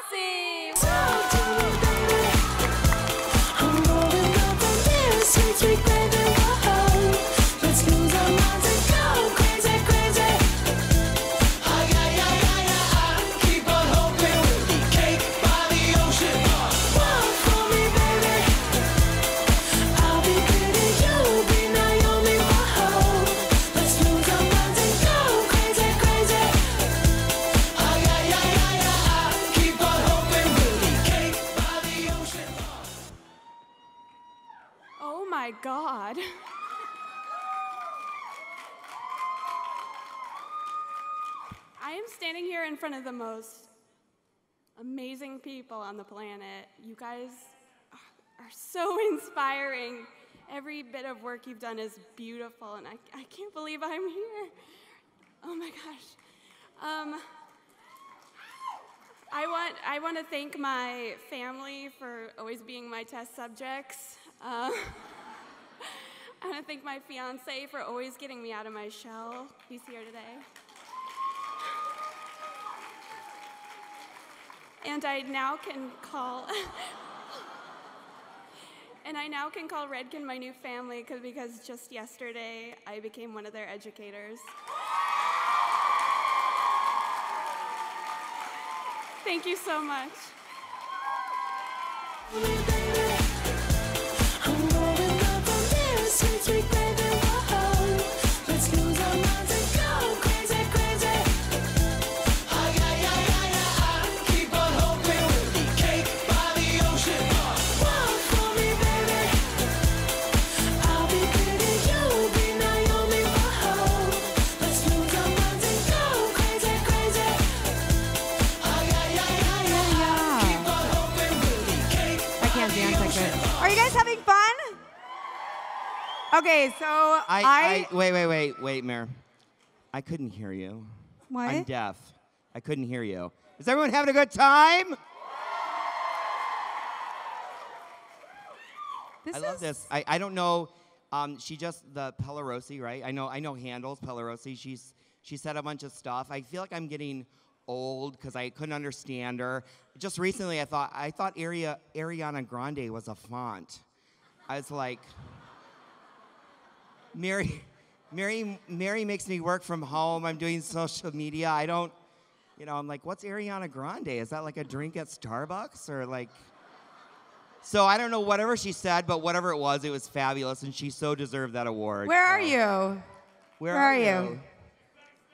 God. I am standing here in front of the most amazing people on the planet. You guys are so inspiring. Every bit of work you've done is beautiful, and I, I can't believe I'm here. Oh my gosh. Um, I want, I want to thank my family for always being my test subjects. Uh, I want to thank my fiance for always getting me out of my shell. He's here today. And I now can call. and I now can call Redken my new family 'cause- because just yesterday I became one of their educators. Thank you so much.
Sweet,
Okay, so
I,
I,
I, wait, wait, wait, wait, Mayor. I couldn't hear you.
What?
I'm deaf. I couldn't hear you. Is everyone having a good time?
This
I love this. I, I don't know. Um, she just the Pellerossi, right? I know I know handles Pellerossi. She's she said a bunch of stuff. I feel like I'm getting old because I couldn't understand her. Just recently, I thought I thought Ari- Ariana Grande was a font. I was like, Mary, Mary, Mary makes me work from home. I'm doing social media. I don't, you know, I'm like, what's Ariana Grande? Is that like a drink at Starbucks or like? So I don't know whatever she said, but whatever it was, it was fabulous, and she so deserved that award.
where are you?
Where,
are you?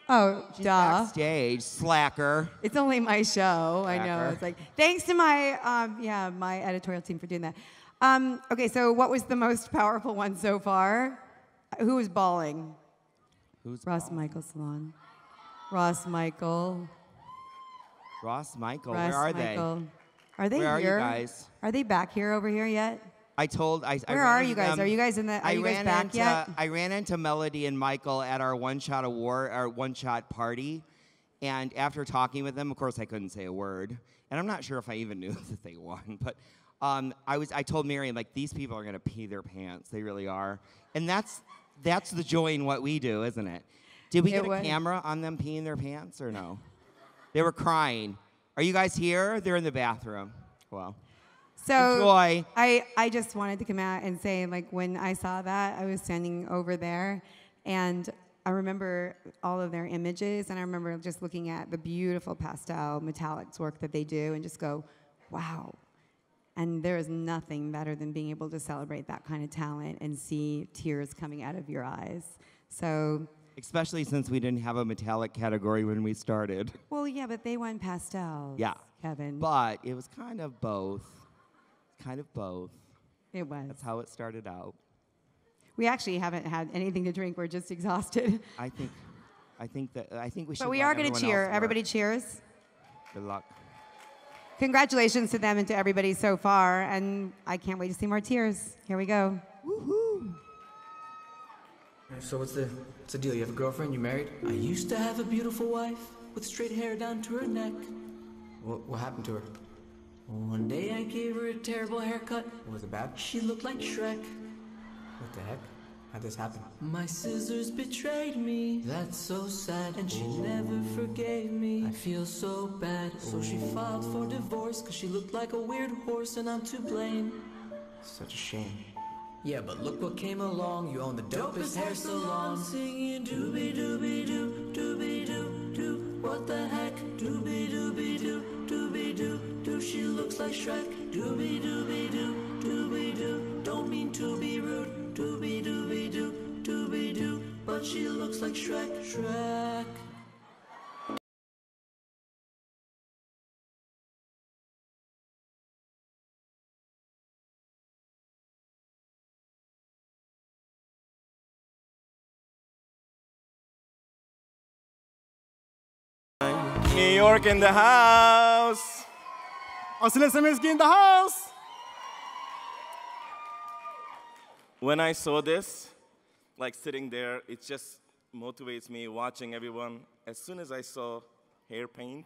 Oh,
She's
duh.
backstage, slacker.
It's only my show. I know. It's like thanks to my um, yeah my editorial team for doing that. Um, okay, so what was the most powerful one so far? Who was bawling?
Who's
Ross Michael Salon? Ross Michael.
Ross Michael.
Ross
where are
Michael.
they?
Are they
Where are you
here?
guys?
Are they back here over here yet?
I told I. I
Where
ran
are you guys?
them-
Are you guys in the- are
I
you guys
ran
back
into,
yet?
I ran into Melody and Michael at our one shot award, our one shot party, and after talking with them, of course, I couldn't say a word, and I'm not sure if I even knew that they won, but. Um, I was. I told Miriam like these people are gonna pee their pants. They really are, and that's that's the joy in what we do, isn't it? Did we get a camera on them peeing their pants or no? They were crying. Are you guys here? They're in the bathroom. Well,
So
enjoy.
I, I just wanted to come out and say, like, when I saw that, I was standing over there, and I remember all of their images, and I remember just looking at the beautiful pastel metallics work that they do, and just go, wow. And there is nothing better than being able to celebrate that kind of talent and see tears coming out of your eyes. So,
Especially since we didn't have a metallic category when we started.
well, yeah, but they won pastels.
Yeah.
Kevin.
But it was kind of both. Kind of both.
It was.
That's how it started out.
We actually haven't had anything to drink. We're just exhausted.
I think I think that I think we should
But we are going to cheer. Everybody cheers.
Good luck.
Congratulations to them and to everybody so far. And I can't wait to see more tears. Here we go.
So what's the what's the deal? You have a girlfriend? You married? I used to have a beautiful wife with straight hair down to her neck. What what happened to her? One day I gave her a terrible haircut. Was it bad? She looked like Shrek. What the heck? How'd this happen? My scissors betrayed me. That's so sad. And she never forgave me. I feel so bad. So she filed for divorce because she looked like a weird horse and I'm to blame. Such a shame. Yeah, but look what came along. You own the dopest hair salon. Singing doobie doobie doo, doobie doo doo. What the heck? Doobie doobie doo, doobie doo doo. She looks like Shrek. Doobie doobie doo, doobie doo. Don't mean to be rude. Doobie doobie doo, doobie doo. But she looks like Shrek, Shrek.
New York in the house.
Asile Semeski in the house.
When I saw this, like sitting there, it just motivates me watching everyone. As soon as I saw hair paint,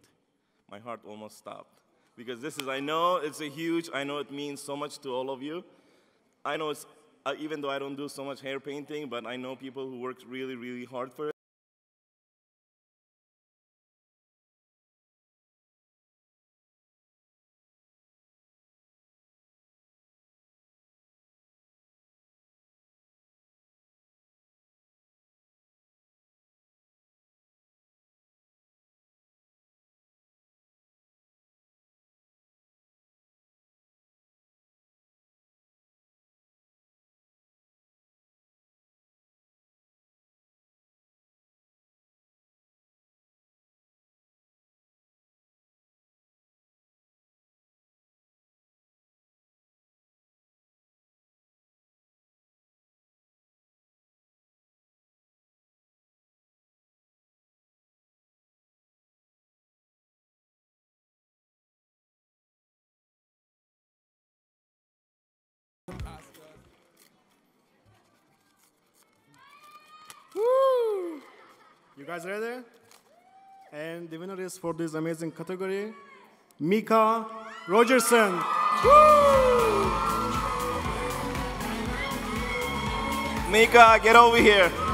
my heart almost stopped. Because this is, I know it's a huge, I know it means so much to all of you. I know it's, uh, even though I don't do so much hair painting, but I know people who work really, really hard for it.
You guys ready? And the winner is for this amazing category, Mika Rogerson.
Mika, get over here.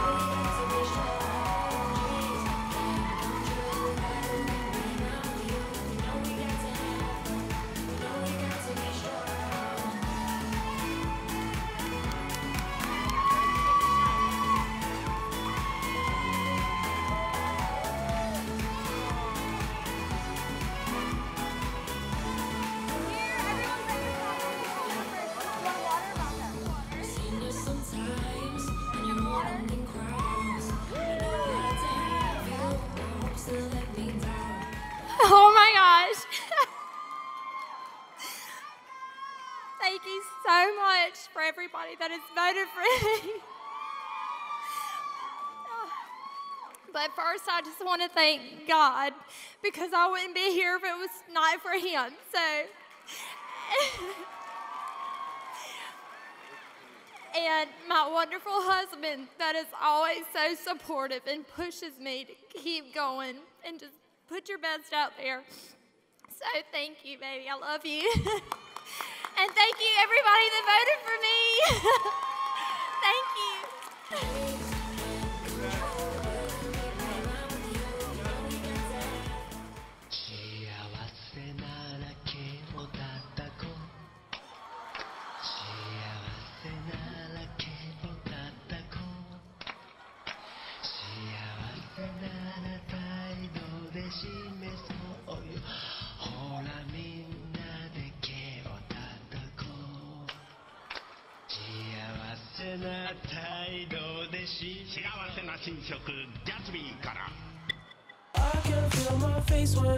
First, I just want to thank God because I wouldn't be here if it was not for Him. So, and my wonderful husband that is always so supportive and pushes me to keep going and just put your best out there. So thank you, baby. I love you. and thank you, everybody that voted for me. thank you.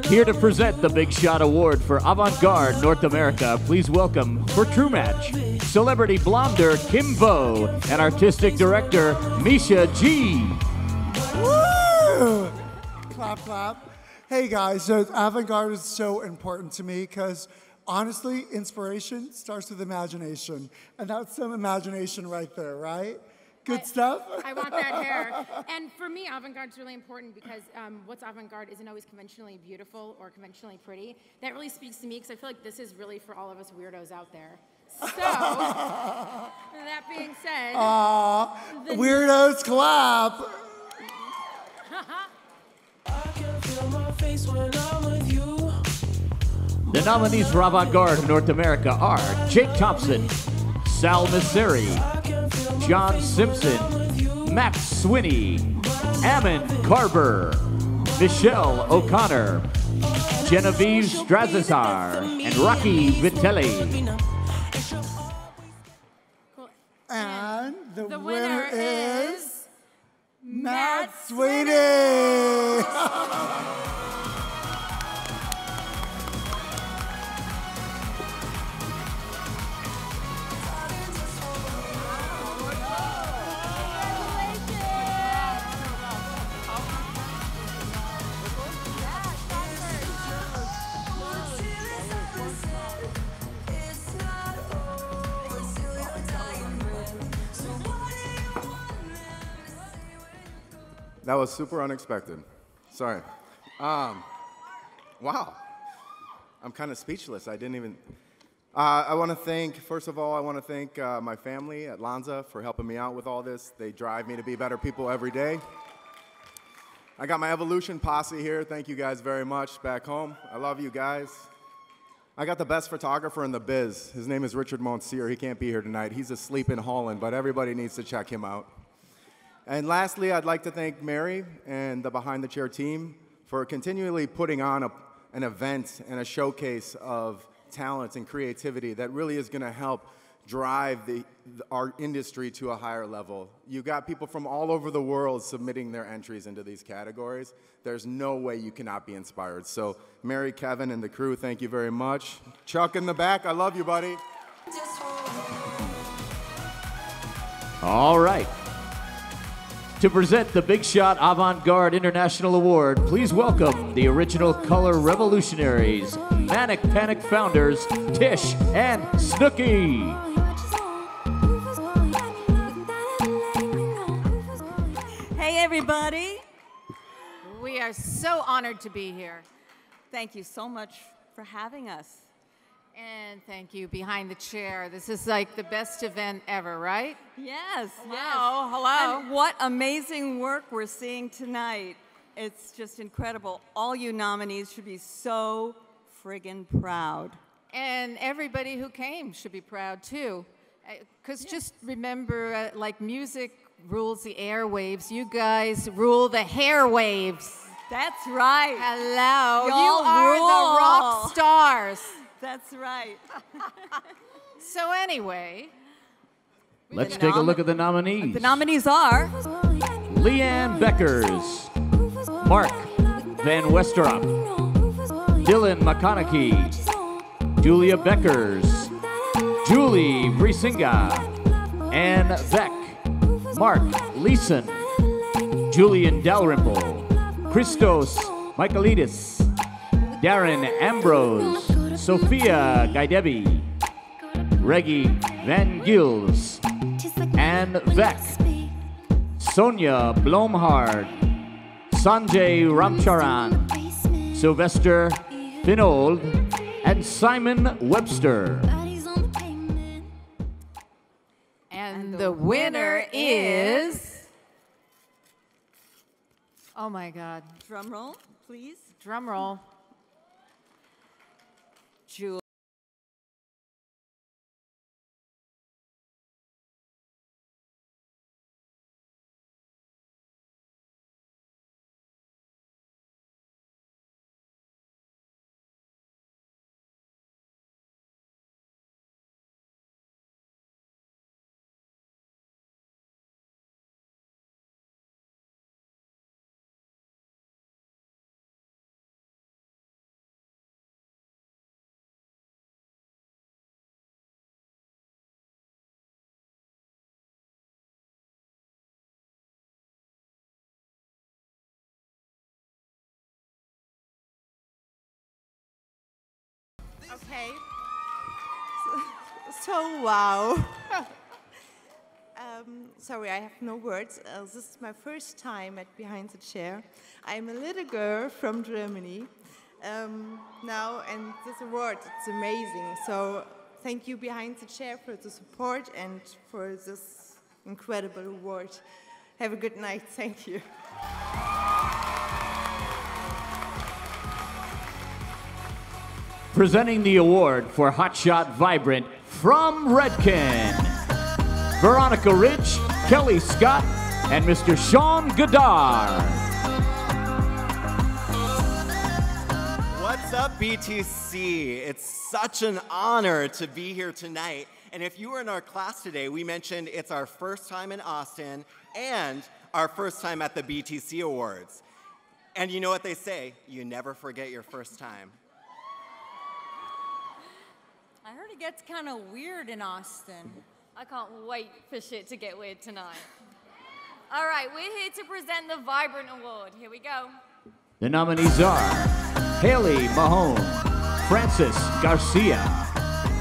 Here to present the Big Shot Award for Avant Garde North America, please welcome for True Match, celebrity blonder Kim Vo and artistic director Misha G.
Woo! clap, clap. Hey guys, so avant-garde is so important to me because honestly, inspiration starts with imagination, and that's some imagination right there, right? Good stuff.
I want that hair. And for me, avant-garde is really important because um, what's avant-garde isn't always conventionally beautiful or conventionally pretty. That really speaks to me because I feel like this is really for all of us weirdos out there. So, that being said,
Aw,
the-
weirdos clap.
The nominees for Avant Garde of North America are Jake Thompson, Sal Nasseri, John Simpson, Max Swinney, Ammon Carver, Michelle O'Connor, Genevieve Strazazar, and Rocky Vitelli.
And the,
the
winner,
winner
is Matt Sweeney.
That was super unexpected. Sorry. Um, wow. I'm kind of speechless. I didn't even. Uh, I want to thank, first of all, I want to thank uh, my family at Lanza for helping me out with all this. They drive me to be better people every day. I got my Evolution posse here. Thank you guys very much back home. I love you guys. I got the best photographer in the biz. His name is Richard Monsieur. He can't be here tonight. He's asleep in Holland, but everybody needs to check him out. And lastly, I'd like to thank Mary and the Behind the Chair team for continually putting on a, an event and a showcase of talents and creativity that really is going to help drive the, the- our industry to a higher level. You've got people from all over the world submitting their entries into these categories. There's no way you cannot be inspired. So, Mary, Kevin, and the crew, thank you very much. Chuck in the back, I love you, buddy.
All right. To present the Big Shot Avant Garde International Award, please welcome the original color revolutionaries, Manic Panic founders, Tish and Snooky.
Hey, everybody. We are so honored to be here. Thank you so much for having us.
And thank you, Behind the Chair. This is like the best event ever, right?
Yes.
Hello,
yes.
hello.
And what amazing work we're seeing tonight. It's just incredible. All you nominees should be so friggin' proud.
And everybody who came should be proud too. Because just remember, uh, like music rules the airwaves, you guys rule the hair waves.
That's right.
Hello.
Y'all
you are
rule.
the rock stars.
That's right.
So, anyway,
Let's take a look at the nominees.
The nominees are
Leanne Beckers, Mark Van Westerop, Dylan McConaughey, Julia Beckers, Julie Brisinga, Anne Beck, Mark Leeson, Julian Dalrymple, Christos Michaelidis, Darren Ambrose, Sophia Gaidebi, Reggie Van Gils, Van Veck, Sonia Blomhard, Sanjay Ramcharan, Sylvester Finold, and Simon Webster.
And the winner is. Oh my God.
Drum roll, please.
Drum roll.
Jewel.
Okay. So, so wow. um, sorry, I have no words. Uh, this is my first time at Behind the Chair. I'm a little girl from Germany um, now, and this award, it's amazing. So thank you, Behind the Chair, for the support and for this incredible award. Have a good night. Thank you.
Presenting the award for Hotshot Vibrant from Redken, Veronica Rich, Kelly Scott, and Mr. Sean Goddard.
What's up, BTC? It's such an honor to be here tonight. And if you were in our class today, we mentioned it's our first time in Austin and our first time at the BTC Awards. And you know what they say you never forget your first time.
I heard it gets kind of weird in Austin.
I can't wait for shit to get weird tonight. All right, we're here to present the Vibrant Award. Here we go.
The nominees are Haley Mahone, Francis Garcia,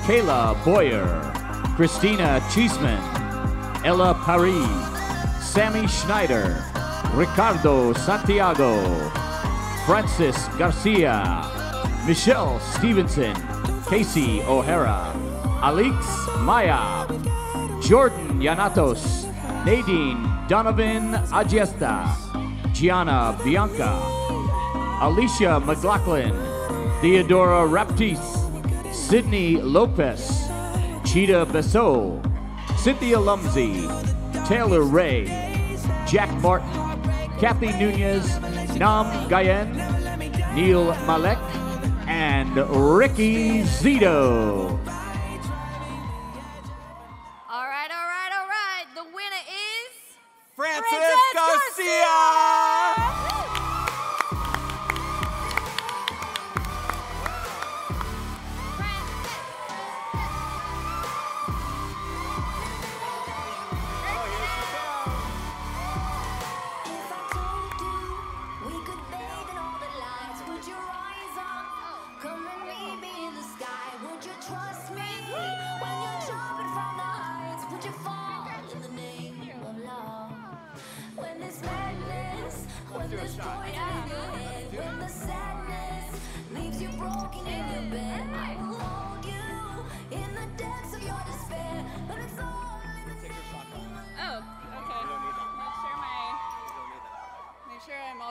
Kayla Boyer, Christina Cheeseman, Ella Paris, Sammy Schneider, Ricardo Santiago, Francis Garcia, Michelle Stevenson, Casey O'Hara, Alix Maya, Jordan Yanatos, Nadine Donovan Agiesta, Gianna Bianca, Alicia McLaughlin, Theodora Raptis, Sydney Lopez, Cheetah Besso, Cynthia Lumsey, Taylor Ray, Jack Martin, Kathy Nunez, Nam Gayen, Neil Malek, and Ricky Zito.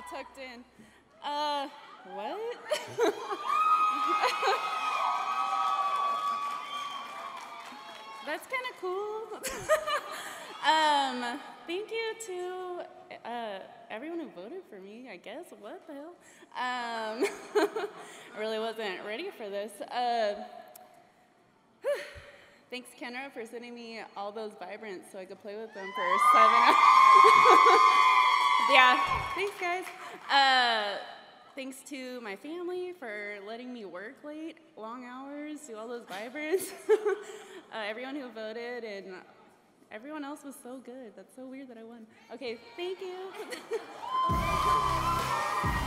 Tucked in. Uh, what? That's kind of cool. um, thank you to uh, everyone who voted for me. I guess. What the hell? Um, I really wasn't ready for this. Uh, Thanks, Kendra, for sending me all those vibrants so I could play with them for seven hours. Yeah, thanks, guys. Uh, thanks to my family for letting me work late, long hours, do all those vibrants. uh, everyone who voted, and everyone else was so good. That's so weird that I won. Okay, thank you.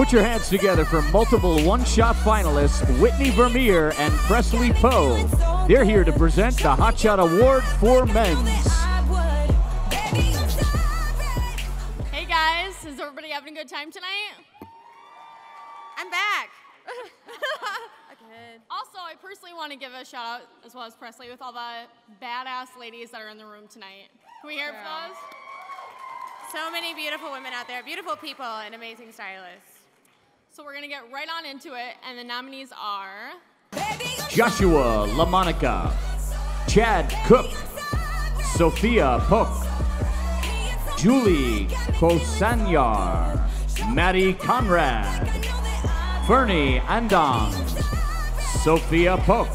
Put your hands together for multiple one-shot finalists Whitney Vermeer and Presley Poe. They're here to present the Hotshot Award for Men's.
Hey guys, is everybody having a good time tonight? I'm back. also, I personally want to give a shout out as well as Presley with all the badass ladies that are in the room tonight. Can we hear it for those?
So many beautiful women out there, beautiful people, and amazing stylists.
So we're gonna get right on into it, and the nominees are
Joshua LaMonica, Chad Cook, Sophia Pook, Julie Kosanyar, Maddie Conrad, Fernie Andong, Sophia Pook,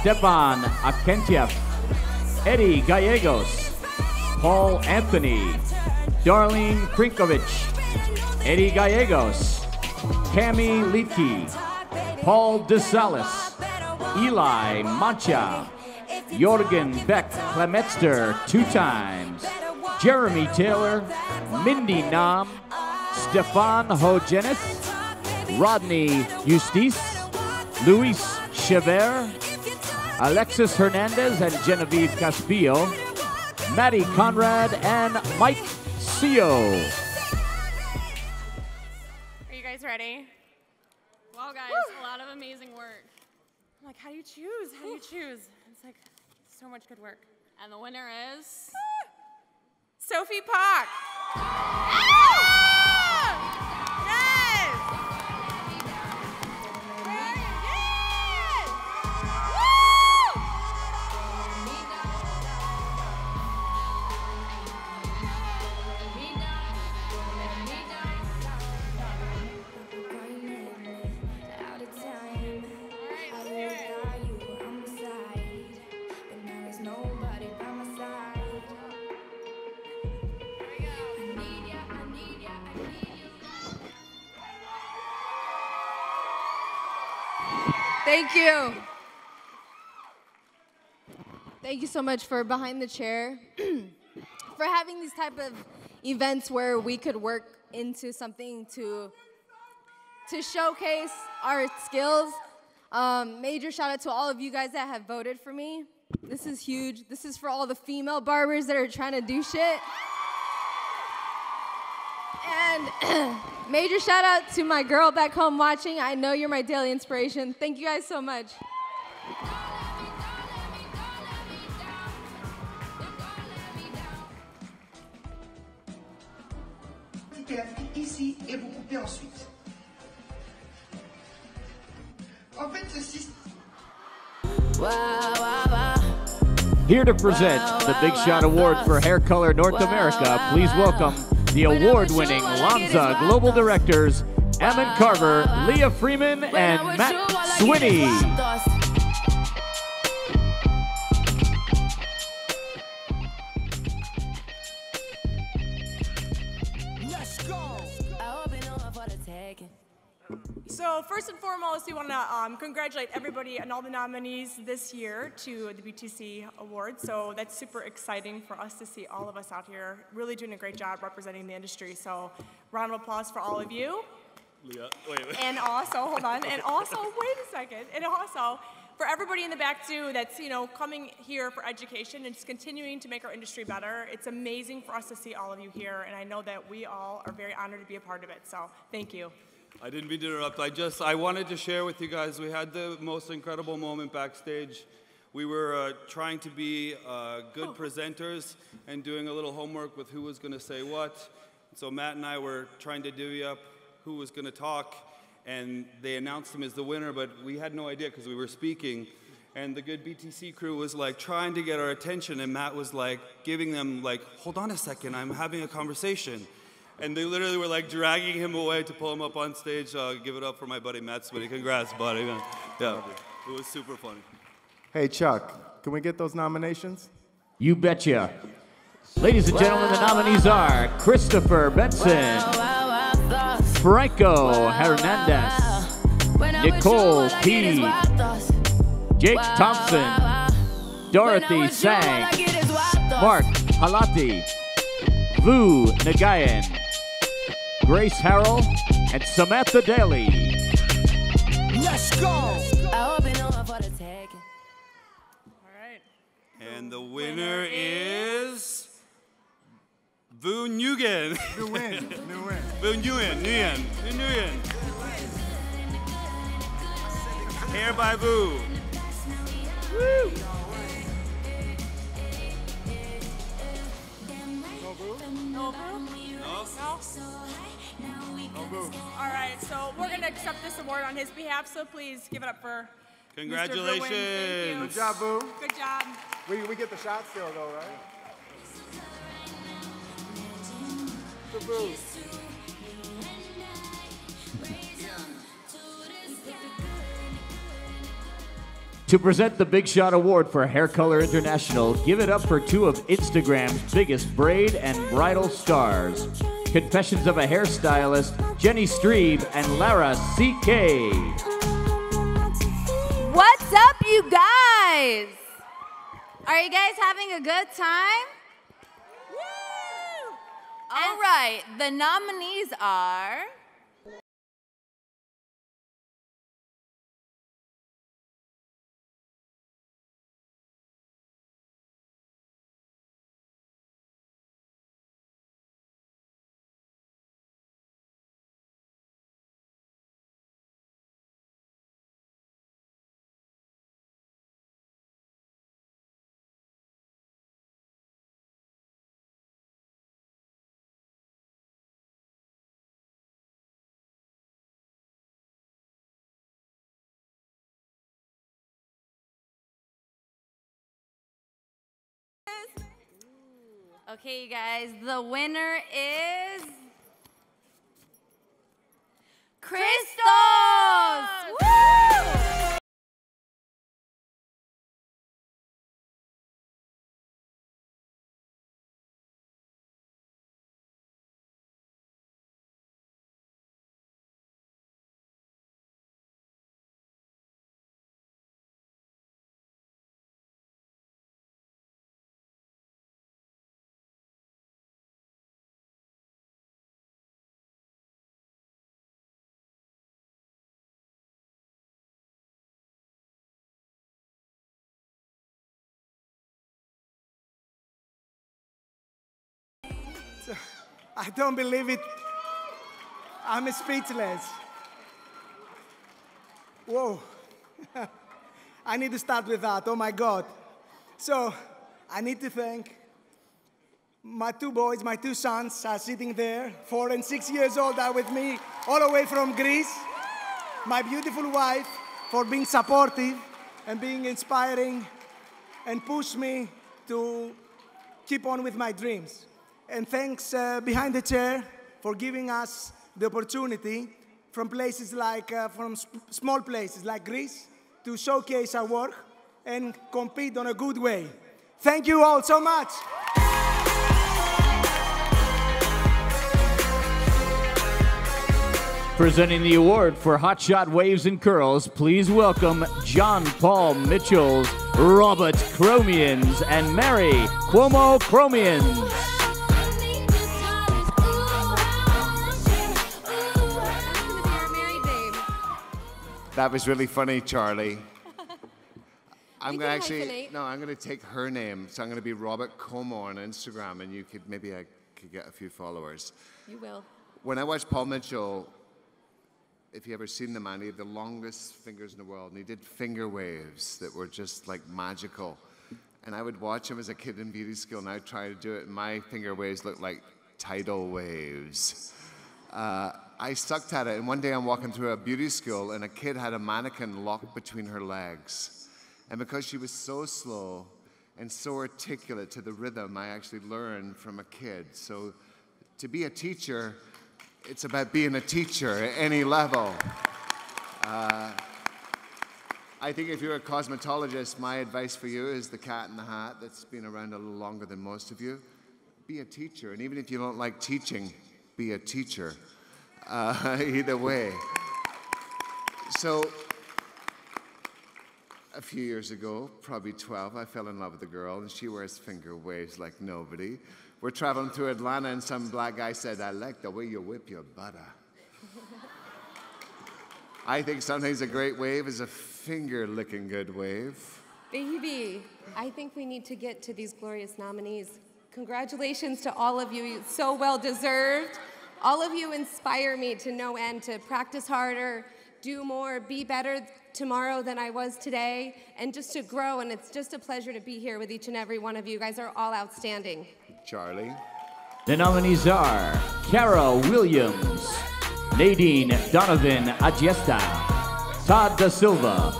Stepan Akentiev, Eddie Gallegos, Paul Anthony, Darlene Krinkovich, Eddie Gallegos, Cami Leakey, Paul DeSalis, Eli Mancha, Jorgen Beck Klemetster two times, Jeremy Taylor, Mindy Nam, Stefan Hogenis, Rodney Eustace, Luis Chever, Alexis Hernandez and Genevieve Caspillo, Maddie Conrad, and Mike Seo.
Are you guys ready?
Wow, guys, a lot of amazing work.
I'm like, how do you choose? How do you choose? It's like so much good work.
And the winner is ah!
Sophie Pock.
Thank you. Thank you so much for behind the chair, for having these type of events where we could work into something to to showcase our skills. Um, major shout out to all of you guys that have voted for me. This is huge. This is for all the female barbers that are trying to do shit. And major shout out to my girl back home watching. I know you're my daily inspiration. Thank you guys so much.
Ici et vous coupez ensuite. En fait.
Here to present the Big Shot Award for Hair Color North America, please welcome the award winning Lanza Global Directors, Emmett Carver, Leah Freeman, and Matt Swinney.
So first and foremost, we want to um, congratulate everybody and all the nominees this year to the BTC Award. So that's super exciting for us to see all of us out here really doing a great job representing the industry. So round of applause for all of you.
Leah, wait, wait.
And also, hold on, and also, wait a second, and also for everybody in the back too that's you know coming here for education and just continuing to make our industry better. It's amazing for us to see all of you here, and I know that we all are very honored to be a part of it. So thank you.
I didn't mean to interrupt. I just I wanted to share with you guys. We had the most incredible moment backstage. We were uh, trying to be uh, good presenters and doing a little homework with who was going to say what. So Matt and I were trying to divvy up who was going to talk, and they announced him as the winner, but we had no idea because we were speaking. And the good BTC crew was like trying to get our attention, and Matt was like giving them like, "Hold on a second, I'm having a conversation." And they literally were like dragging him away to pull him up on stage. Uh, give it up for my buddy Matt Smitty. Congrats, buddy. Yeah, it was super funny.
Hey, Chuck, can we get those nominations?
You betcha. Ladies and gentlemen, the nominees are Christopher Benson, Franco Hernandez, Nicole P, Jake Thompson, Dorothy Sang, Mark Halati, Vu Nagayan, Grace Harrell, and Samantha Daly.
Let's go.
I hope you know I'm for the taking.
And the winner is Vu Nguyen.
Nguyen. Nguyen.
Vu Nguyen. Nguyen. Vu Nguyen. Hair by Vu. Woo!
No boo? No?
No boo.
All right, so we're going to accept this award on his behalf, so please give it up for Mr. Bruin. Thank you.
Congratulations.
Good job, Boo.
Good job.
We, we get the shot still, though, right? Good Boo.
To present the Big Shot Award for Hair Color International, give it up for two of Instagram's biggest braid and bridal stars Confessions of a Hairstylist, Jenny Strebe and Lara C.K.
What's up, you guys? Are you guys having a good time? All right, the nominees are. Okay, you guys, the winner is. Christos! Woo!
I don't believe it. I'm speechless. Whoa. I need to start with that. Oh my God. So I need to thank my two boys, my two sons are sitting there, four and six years old, are with me all the way from Greece. My beautiful wife for being supportive and being inspiring and push me to keep on with my dreams. And thanks uh, behind the chair for giving us the opportunity from places like, uh, from small places like Greece to showcase our work and compete on a good way. Thank you all so much.
Presenting the award for Hot Shot Waves and Curls, please welcome John Paul Mitchell's Robert Cromeans and Mary Cuomo Cromeans.
That was really funny, Charlie. I'm gonna actually no. I'm gonna take her name, so I'm gonna be Robert Como on Instagram, and you could maybe I could get a few followers.
You will.
When I watched Paul Mitchell, if you ever seen the man, he had the longest fingers in the world, and he did finger waves that were just like magical. And I would watch him as a kid in beauty school, and I'd try to do it, and my finger waves looked like tidal waves. Uh, I sucked at it, and one day I'm walking through a beauty school, and a kid had a mannequin locked between her legs. And because she was so slow and so articulate to the rhythm, I actually learned from a kid. So to be a teacher, it's about being a teacher at any level. Uh, I think if you're a cosmetologist, my advice for you is the cat in the hat that's been around a little longer than most of you. Be a teacher. And even if you don't like teaching, be a teacher. Uh, either way. So, a few years ago, probably 12, I fell in love with a girl, and she wears finger waves like nobody. We're traveling through Atlanta, and some black guy said, I like the way you whip your butter. I think sometimes a great wave is a finger licking good wave.
Baby, I think we need to get to these glorious nominees. Congratulations to all of you. So well deserved. All of you inspire me to no end to practice harder, do more, be better tomorrow than I was today, and just to grow. And it's just a pleasure to be here with each and every one of you. You guys are all outstanding.
Charlie.
The nominees are Kara Williams, Nadine Donovan Agesta, Todd Da Silva,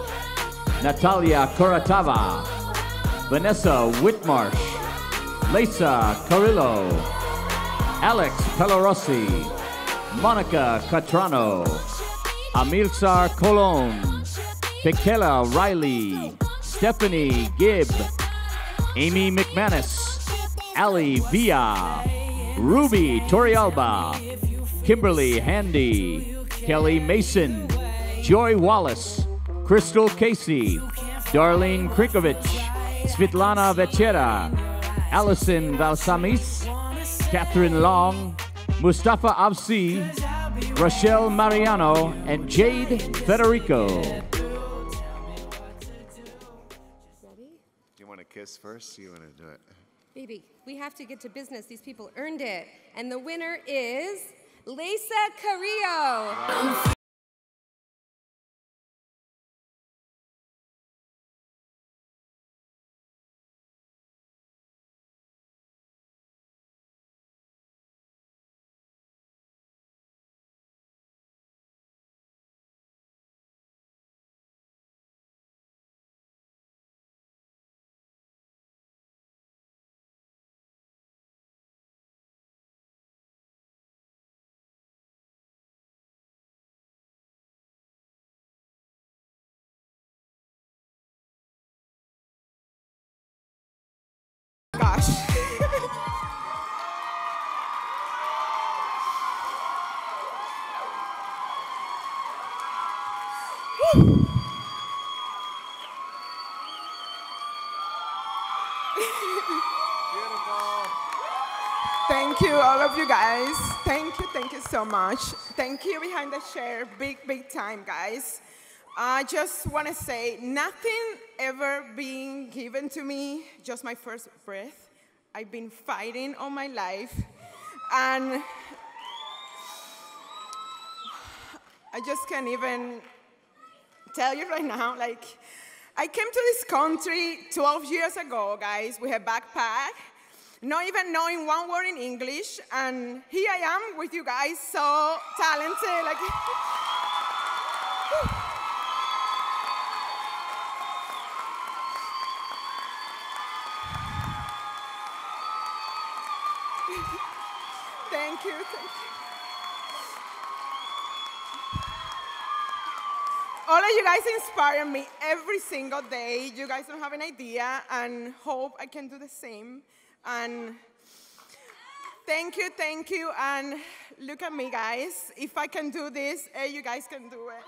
Natalia Koratava, Vanessa Whitmarsh, Lisa Carrillo, Alex Pellerossi, Monica Catrano, Amilsar Colon, Pekela Riley, Stephanie Gibb, Amy McManus, Ali Villa, Ruby Torrealba, Kimberly Handy, Kelly Mason, Joy Wallace, Crystal Casey, Darlene Krinkovich, Svitlana Vechera, Allison Valsamis, Catherine Long, Mustafa Absi, Rochelle Mariano, and Jade Federico.
Do you want to kiss first? Do you want to do it?
Baby, we have to get to business. These people earned it. And the winner is Lisa Carrillo.
Gosh. All of you guys. Thank you, thank you so much. Thank you behind the chair, big, big time, guys. I just want to say nothing ever being given to me, just my first breath. I've been fighting all my life. And I just can't even tell you right now, like, I came to this country 12 years ago, guys, with a backpack, not even knowing one word in English, and here I am with you guys, so talented, like, thank you, thank you. All of you guys inspire me every single day. You guys don't have an idea, and hope I can do the same. And thank you, thank you, and look at me, guys. If I can do this, eh, you guys can do it.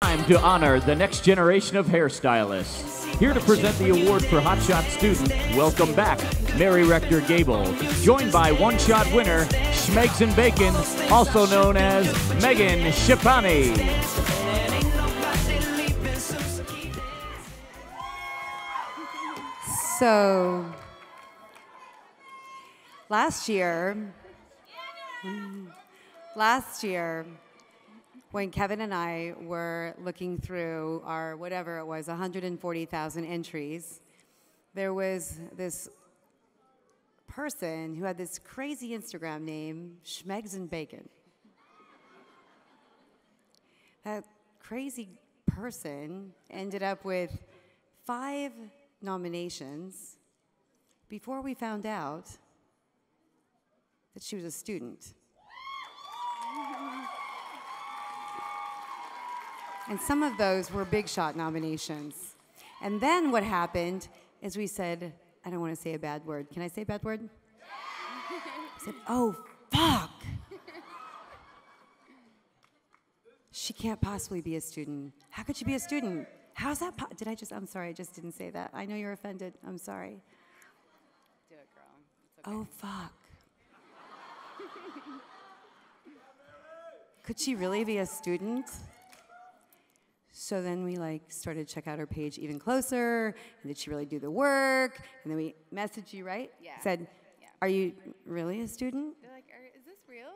Time to honor the next generation of hairstylists. Here to present the award for Hotshot Student, welcome back, Mary Rector Gable, joined by one shot winner, Schmegs and Bacon, also known as Megan Shipani.
So, last year, last year, when Kevin and I were looking through our whatever it was, 140,000 entries, there was this person who had this crazy Instagram name, Schmegs and Bacon. That crazy person ended up with five nominations before we found out that she was a student. And some of those were big shot nominations. And then what happened is we said, I don't want to say a bad word. Can I say a bad word? I said, oh, fuck. She can't possibly be a student. How could she be a student? How's that? Po- Did I just? I'm sorry, I just didn't say that. I know you're offended. I'm sorry. Do it, girl. oh, fuck. Could she really be a student? So then we like started to check out her page even closer. And did she really do the work? And then we messaged you, right?
Yeah.
Said, are you really a student?
They're like, are, is this real?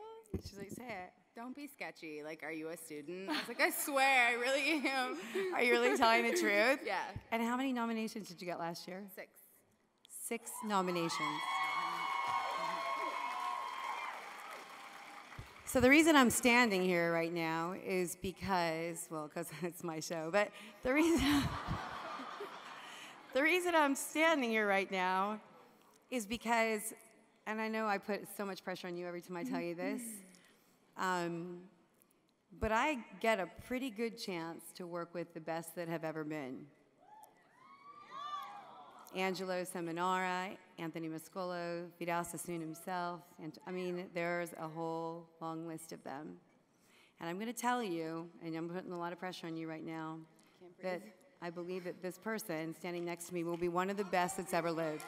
She's like, say it. Don't be sketchy. Like, are you a student? I was like, I swear, I really am.
Are you really telling the truth?
Yeah.
And how many nominations did you get last year?
Six.
Six nominations. So the reason I'm standing here right now is because, well, because it's my show, but the reason the reason I'm standing here right now is because, and I know I put so much pressure on you every time I tell you this, um, but I get a pretty good chance to work with the best that have ever been. Angelo Seminara, Anthony Mascolo, Vidal Sassoon himself, and I mean, there's a whole long list of them. And I'm going to tell you, and I'm putting a lot of pressure on you right now, that I believe that this person standing next to me will be one of the best that's ever lived.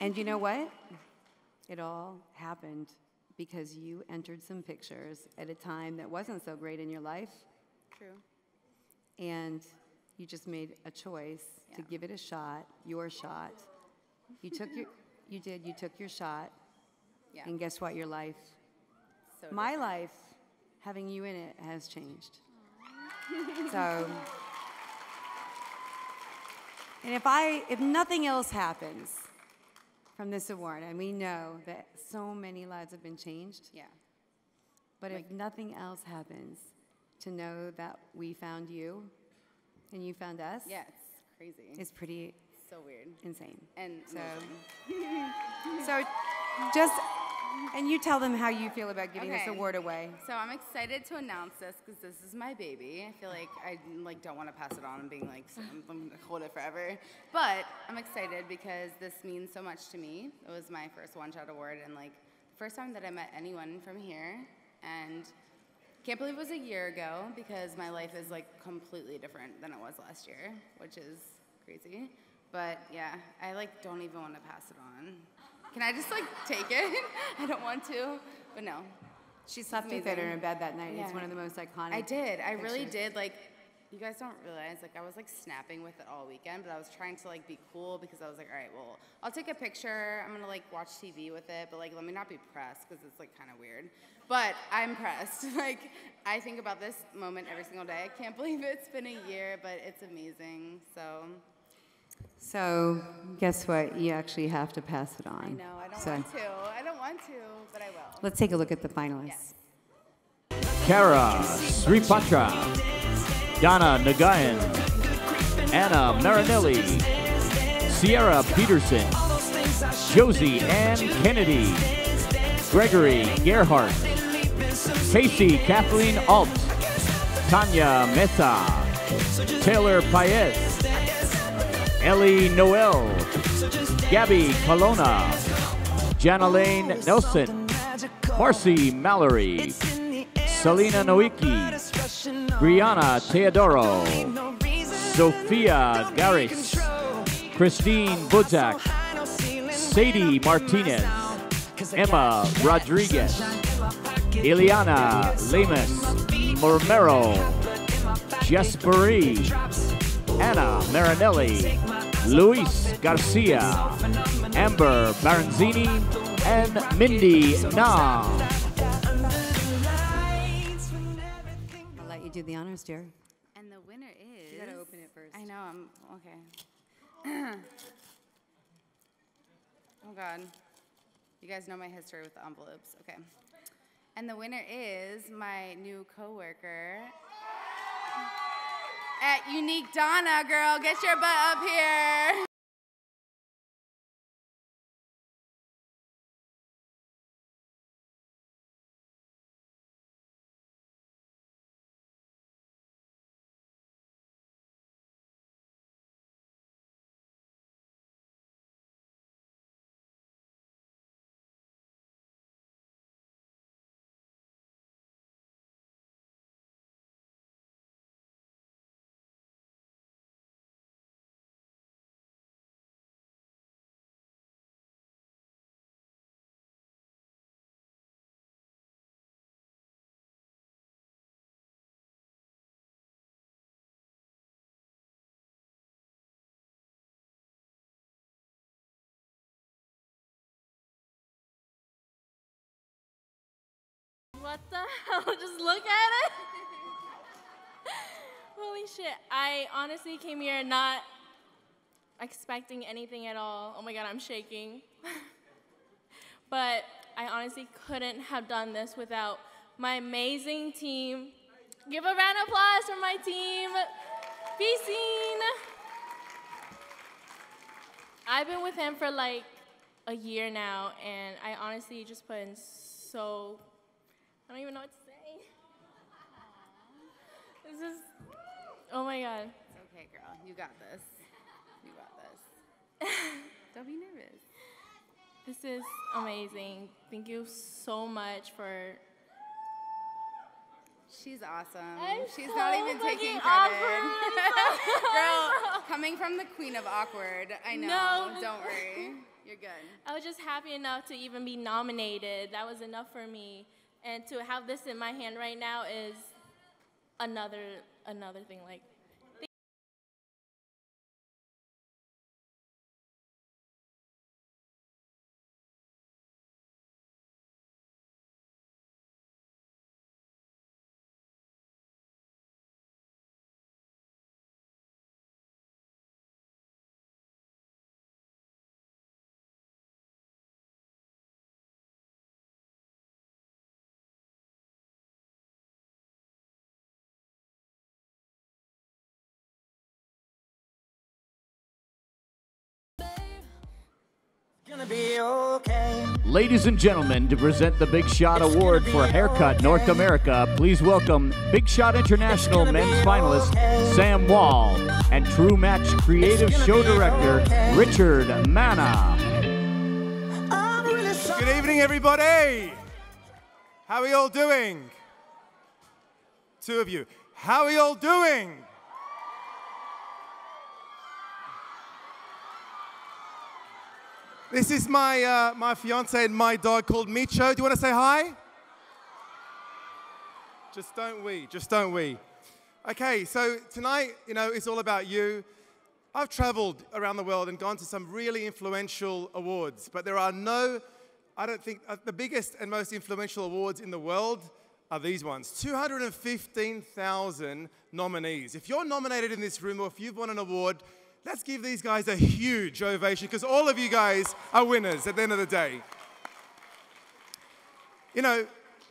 And you know what? It all happened because you entered some pictures at a time that wasn't so great in your life,
True.
and you just made a choice to give it a shot, your shot. You took your, you did, you took your shot,
Yeah.
and guess what? Your life,
So
my life, having you in it, has changed. So, and if I, if nothing else happens from this award, and we know that so many lives have been changed.
Yeah.
But if nothing else happens, to know that we found you, and you found us.
Yeah, it's crazy.
It's pretty
so weird.
insane.
And
So, so just, and you tell them how you feel about giving this
Okay.
award away.
So I'm excited to announce this because this is my baby. I feel like I like don't want to pass it on and being like so I'm, I'm gonna hold it forever. But I'm excited because this means so much to me. It was my first One Shot Award and like the first time that I met anyone from here and can't believe it was a year ago because my life is like completely different than it was last year, which is crazy. But yeah, I like don't even want to pass it on. Can I just like take it? I don't want to, but no.
She slept with it in her bed that night.
Yeah.
It's one of the most iconic.
I did. I really did. Like, you guys don't realize, like, I was like snapping with it all weekend, but I was trying to like be cool because I was like, all right, well, I'll take a picture. I'm gonna like watch TV with it, but like, let me not be pressed because it's like kind of weird. But I'm pressed. like, I think about this moment every single day. I can't believe it's been a year, but it's amazing. So.
So, guess what? You actually have to pass it on.
I know. I don't
So,
want to. I don't want to, but I will.
Let's take a look at the finalists.
Kara Sripatra, Donna Nagayan, Anna Marinelli, Sierra Peterson, Josie Ann Kennedy, Gregory Gerhardt, Casey Kathleen Alt, Tanya Mesa, Taylor Paez, Ellie Noel, Gabby Colonna, Janelaine Nelson, Marcy Mallory, Selena Noiki, Brianna Teodoro, Sophia Garis, Christine Budzak, Sadie Martinez, Emma Rodriguez, Ileana Lemus, Mormero, Jesperi, Anna Marinelli, Luis Garcia, Amber Baranzini, and Mindy Na.
I'll let you do the honors, dear.
And the winner is.
You gotta open it first.
I know. I'm okay. oh God, you guys know my history with the envelopes. Okay. And the winner is my new coworker at Unique Donna. Girl, get your butt up here.
What the hell? Just look at it. Holy shit. I honestly came here not expecting anything at all. Oh my god, I'm shaking. but I honestly couldn't have done this without my amazing team. Give a round of applause for my team. Be seen. I've been with him for like a year now, and I honestly just put in so. I don't even know what to say. This is. Oh my god.
It's okay, girl. You got this. You got this. Don't be nervous.
This is amazing. Thank you so much for.
She's awesome.
I'm
She's
so
not even taking credit.
awkward.
Girl, coming from the queen of awkward, I know.
No.
Don't worry. You're good.
I was just happy enough to even be nominated. That was enough for me. And to have this in my hand right now is another another thing. Like
okay.
Ladies and gentlemen, to present the Big Shot Award for Haircut North America, please welcome Big Shot International men's finalist Sam Wall and True Match creative show director Richard Mannah.
Good evening, everybody. How are you all doing? Two of you. How are you all doing? This is my, uh, my fiance and my dog called Micho. Do you want to say hi? Just don't we, just don't we. Okay, so tonight, you know, it's all about you. I've traveled around the world and gone to some really influential awards, but there are no, I don't think, uh, the biggest and most influential awards in the world are these ones 215,000 nominees. If you're nominated in this room or if you've won an award, let's give these guys a huge ovation because all of you guys are winners at the end of the day. You know,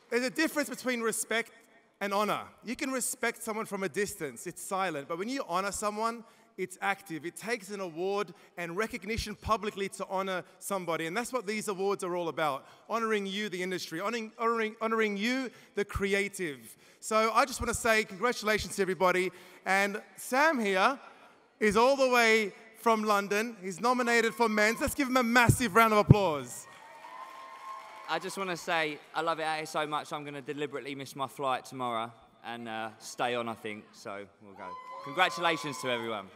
there's a difference between respect and honor. You can respect someone from a distance, it's silent, but when you honor someone, it's active. It takes an award and recognition publicly to honor somebody. And that's what these awards are all about honoring you, the industry, honoring, honoring, honoring you, the creative. So I just want to say congratulations to everybody. And Sam here is all the way from London. He's nominated for men's. Let's give him a massive round of applause.
I just want to say I love it out here so much. I'm going to deliberately miss my flight tomorrow and uh, stay on. I think so. We'll go. Congratulations to everyone.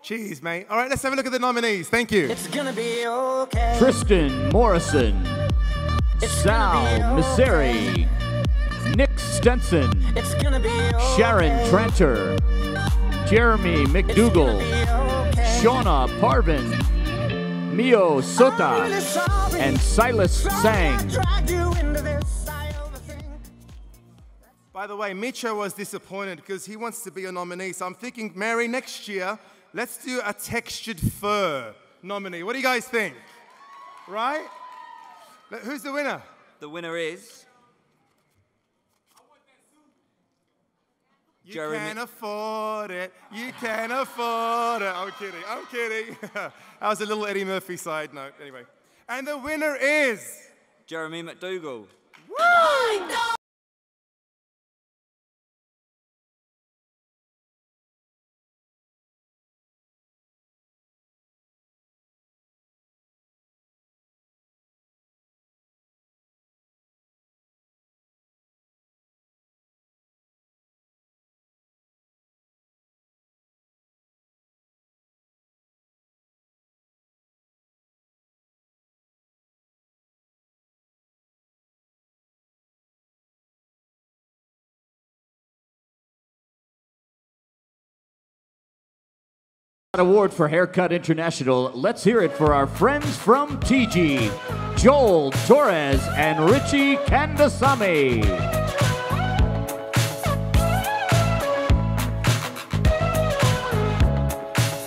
Cheers, mate. All right, let's have a look at the nominees. Thank you.
It's gonna be okay.
Tristan Morrison, Sal Misery, Nick Stenson,
It's gonna be okay.
Sharon Tranter, Jeremy McDougall, Shauna Parvin, Mio Sota, and Silas Sang.
Dragged you into this.
By the way, Micho was disappointed because he wants to be a nominee. So I'm thinking, Mary, next year, let's do a textured fur nominee. What do you guys think? Right? Let- Who's the winner?
The winner is
You
Jeremy-
can afford it. You can afford it. I'm kidding. I'm kidding. that was a little Eddie Murphy side note. Anyway. And the winner is.
Jeremy McDougall.
Award for Haircut International. Let's hear it for our friends from TG. Joel Torres and Richie Kandasamy.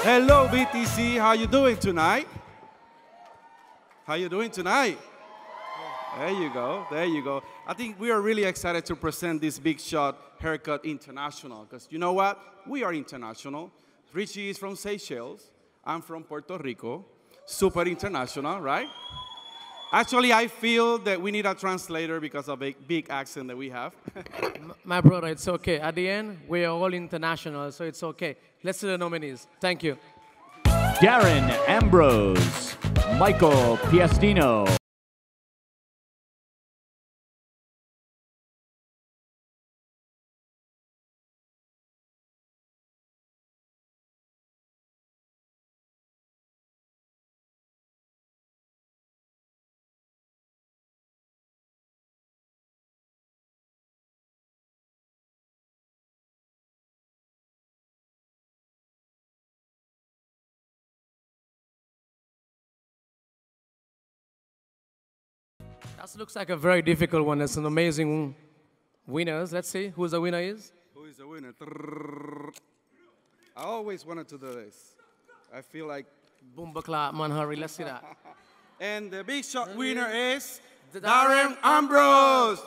Hello, BTC. How you doing tonight? How you doing tonight? There you go. There you go. I think we are really excited to present this Big Shot Haircut International because you know what? We are international. Richie is from Seychelles. I'm from Puerto Rico. Super international, right? Actually, I feel that we need a translator because of a big accent that we have.
My brother, it's okay. At the end, we are all international, so it's okay. Let's do the nominees. Thank you.
Darren Ambrose, Michael Piastino,
That looks like a very difficult one. It's an amazing winners. Let's see who the winner is.
Who is the winner? I always wanted to do this. I feel like.
Boomba clap, man, hurry. Let's see that.
And the big shot winner is Darren Ambrose.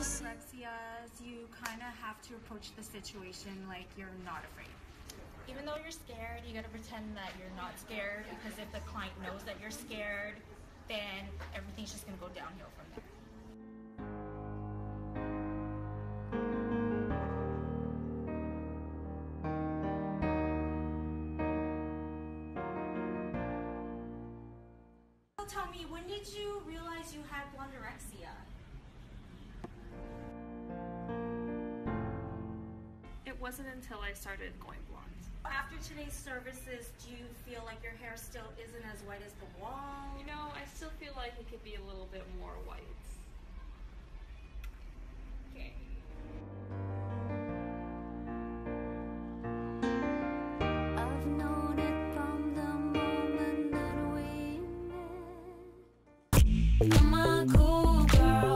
Dyslexias, you kind of have to approach the situation like you're not afraid.
Even though you're scared, you gotta pretend that you're not scared because if the client knows that you're scared, then everything's just gonna go downhill from there.
Tell me, when did you realize you had blondorexia?
Wasn't until I started going blonde.
After today's services, do you feel like your hair still isn't as white as the wall?
You know, I still feel like it could be a little bit more white.
Okay.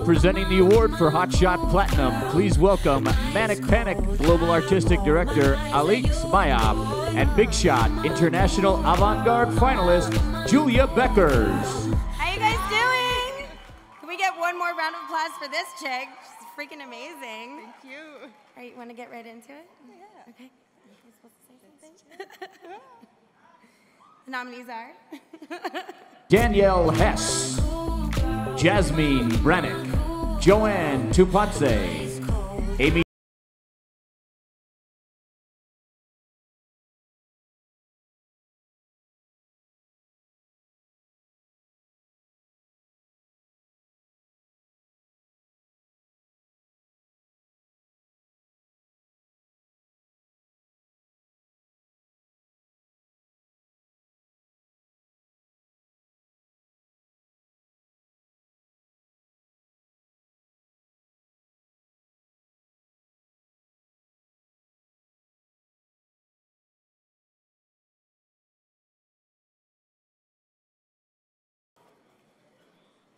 Presenting the award for Hot Shot Platinum, please welcome Manic Panic Global Artistic Director Alex Mayab and Big Shot International Avant-Garde finalist Julia Beckers.
How you guys doing? Can we get one more round of applause for this chick? She's freaking amazing. Thank you. All right, you want to get right into it? Yeah. Okay. Am I supposed to say the nominees are
Danielle Hess, Jasmine Brannick, Joanne Tupatse, Amy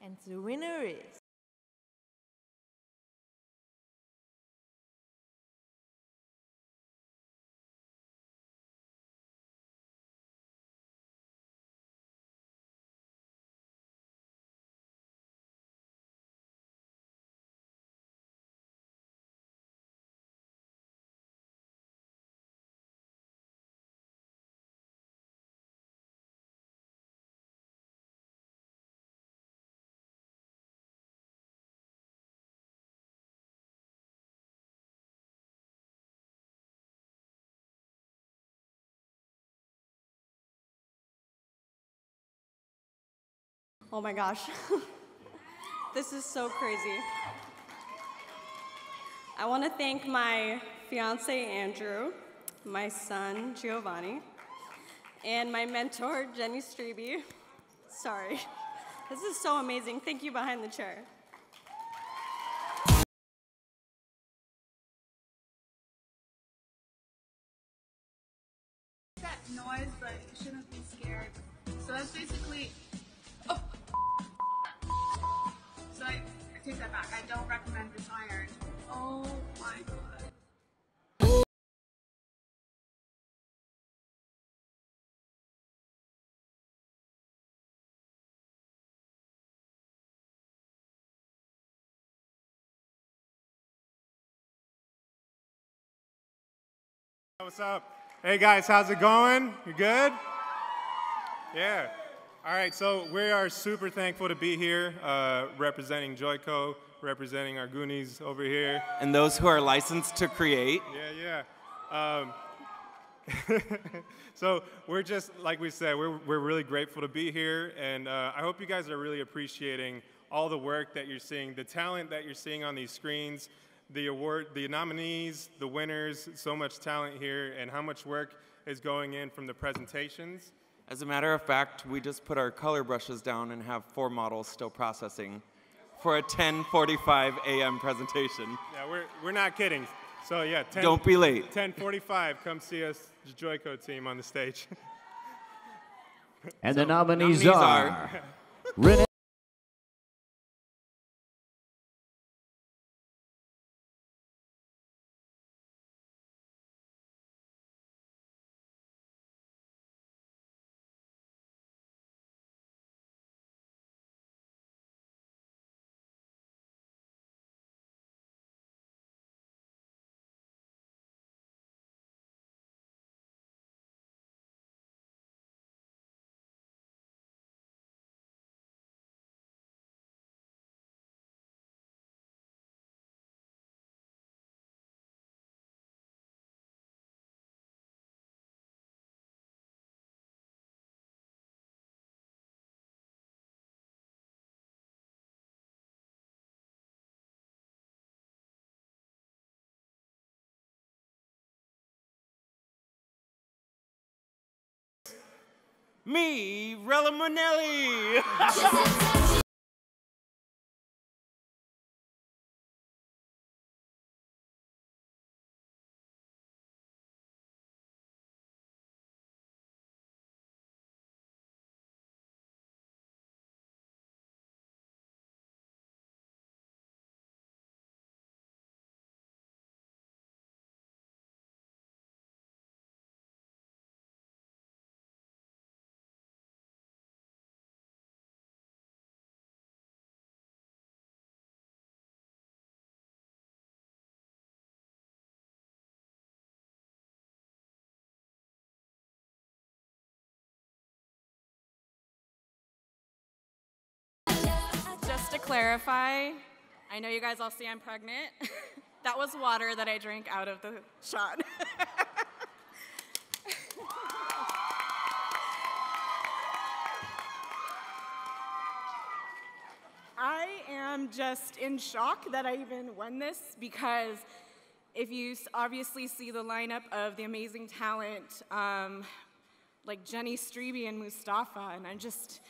And the winner is
Oh my gosh. this is so crazy. I want to thank my fiance Andrew, my son Giovanni, and my mentor Jenny Strebe. Sorry. This is so amazing. Thank you behind the chair.
that noise, but you shouldn't be scared. So that's basically. Take that back. I don't recommend iron. Oh my god.
What's up? Hey guys, how's it going? You good? Yeah. All right, so we are super thankful to be here uh, representing Joico, representing our Goonies over here.
And those who are licensed to create.
Yeah, yeah. Um, so we're just, like we said, we're, we're really grateful to be here, and uh, I hope you guys are really appreciating all the work that you're seeing, the talent that you're seeing on these screens, the award, the nominees, the winners, so much talent here, and how much work is going in from the presentations.
As a matter of fact, we just put our color brushes down and have four models still processing for a 10:45 a.m. presentation.
Yeah, we're, we're not kidding. So yeah, 10,
Don't be late.
10:45, come see us, the Joico team on the stage.
And the nominees,
nominees
are,
are-
Renee.
Me, Rella Monelli.
clarify, I know you guys all see I'm pregnant. that was water that I drank out of the shot. I am just in shock that I even won this because if you obviously see the lineup of the amazing talent, um, like Jenny Strebe and Mustafa, and I'm just,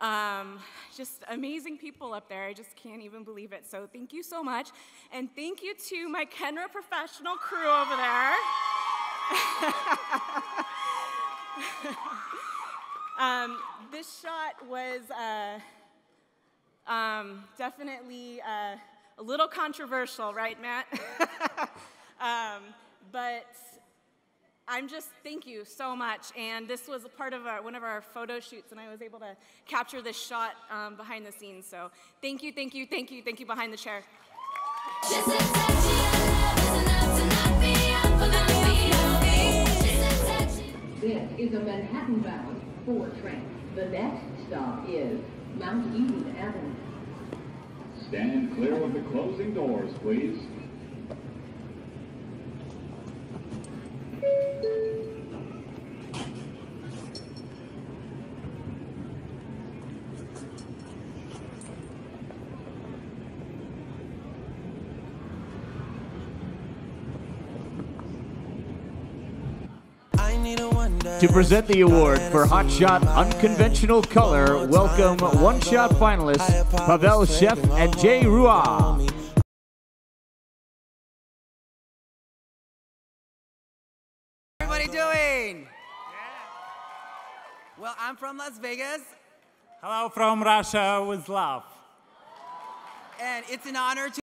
um, just amazing people up there. I just can't even believe it. So thank you so much, and thank you to my Kenra professional crew over there. um, this shot was. Uh, um, definitely uh, a little controversial, right, Matt? um, but I'm just, thank you so much. And this was a part of our, one of our photo shoots, and I was able to capture this shot um, behind the scenes. So thank you, thank you, thank you, thank you behind the chair.
This is a Manhattan-bound 4 train. The next stop is Mount Eden Avenue.
Stand clear of the closing doors, please.
To present the award for Hot Shot Unconventional Color, welcome one shot finalists Pavel Chef and Jay
Ruah. I'm from Las Vegas,
Hello from Russia with love.
and it's an honor to.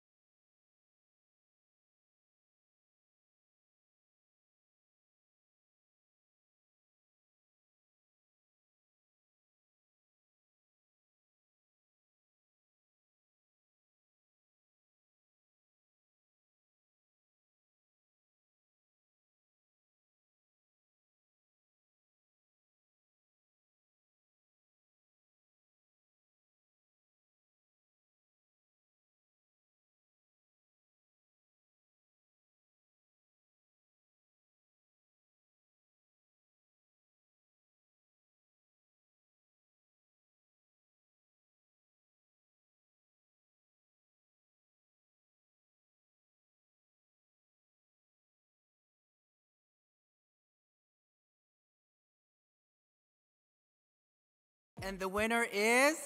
And the winner is.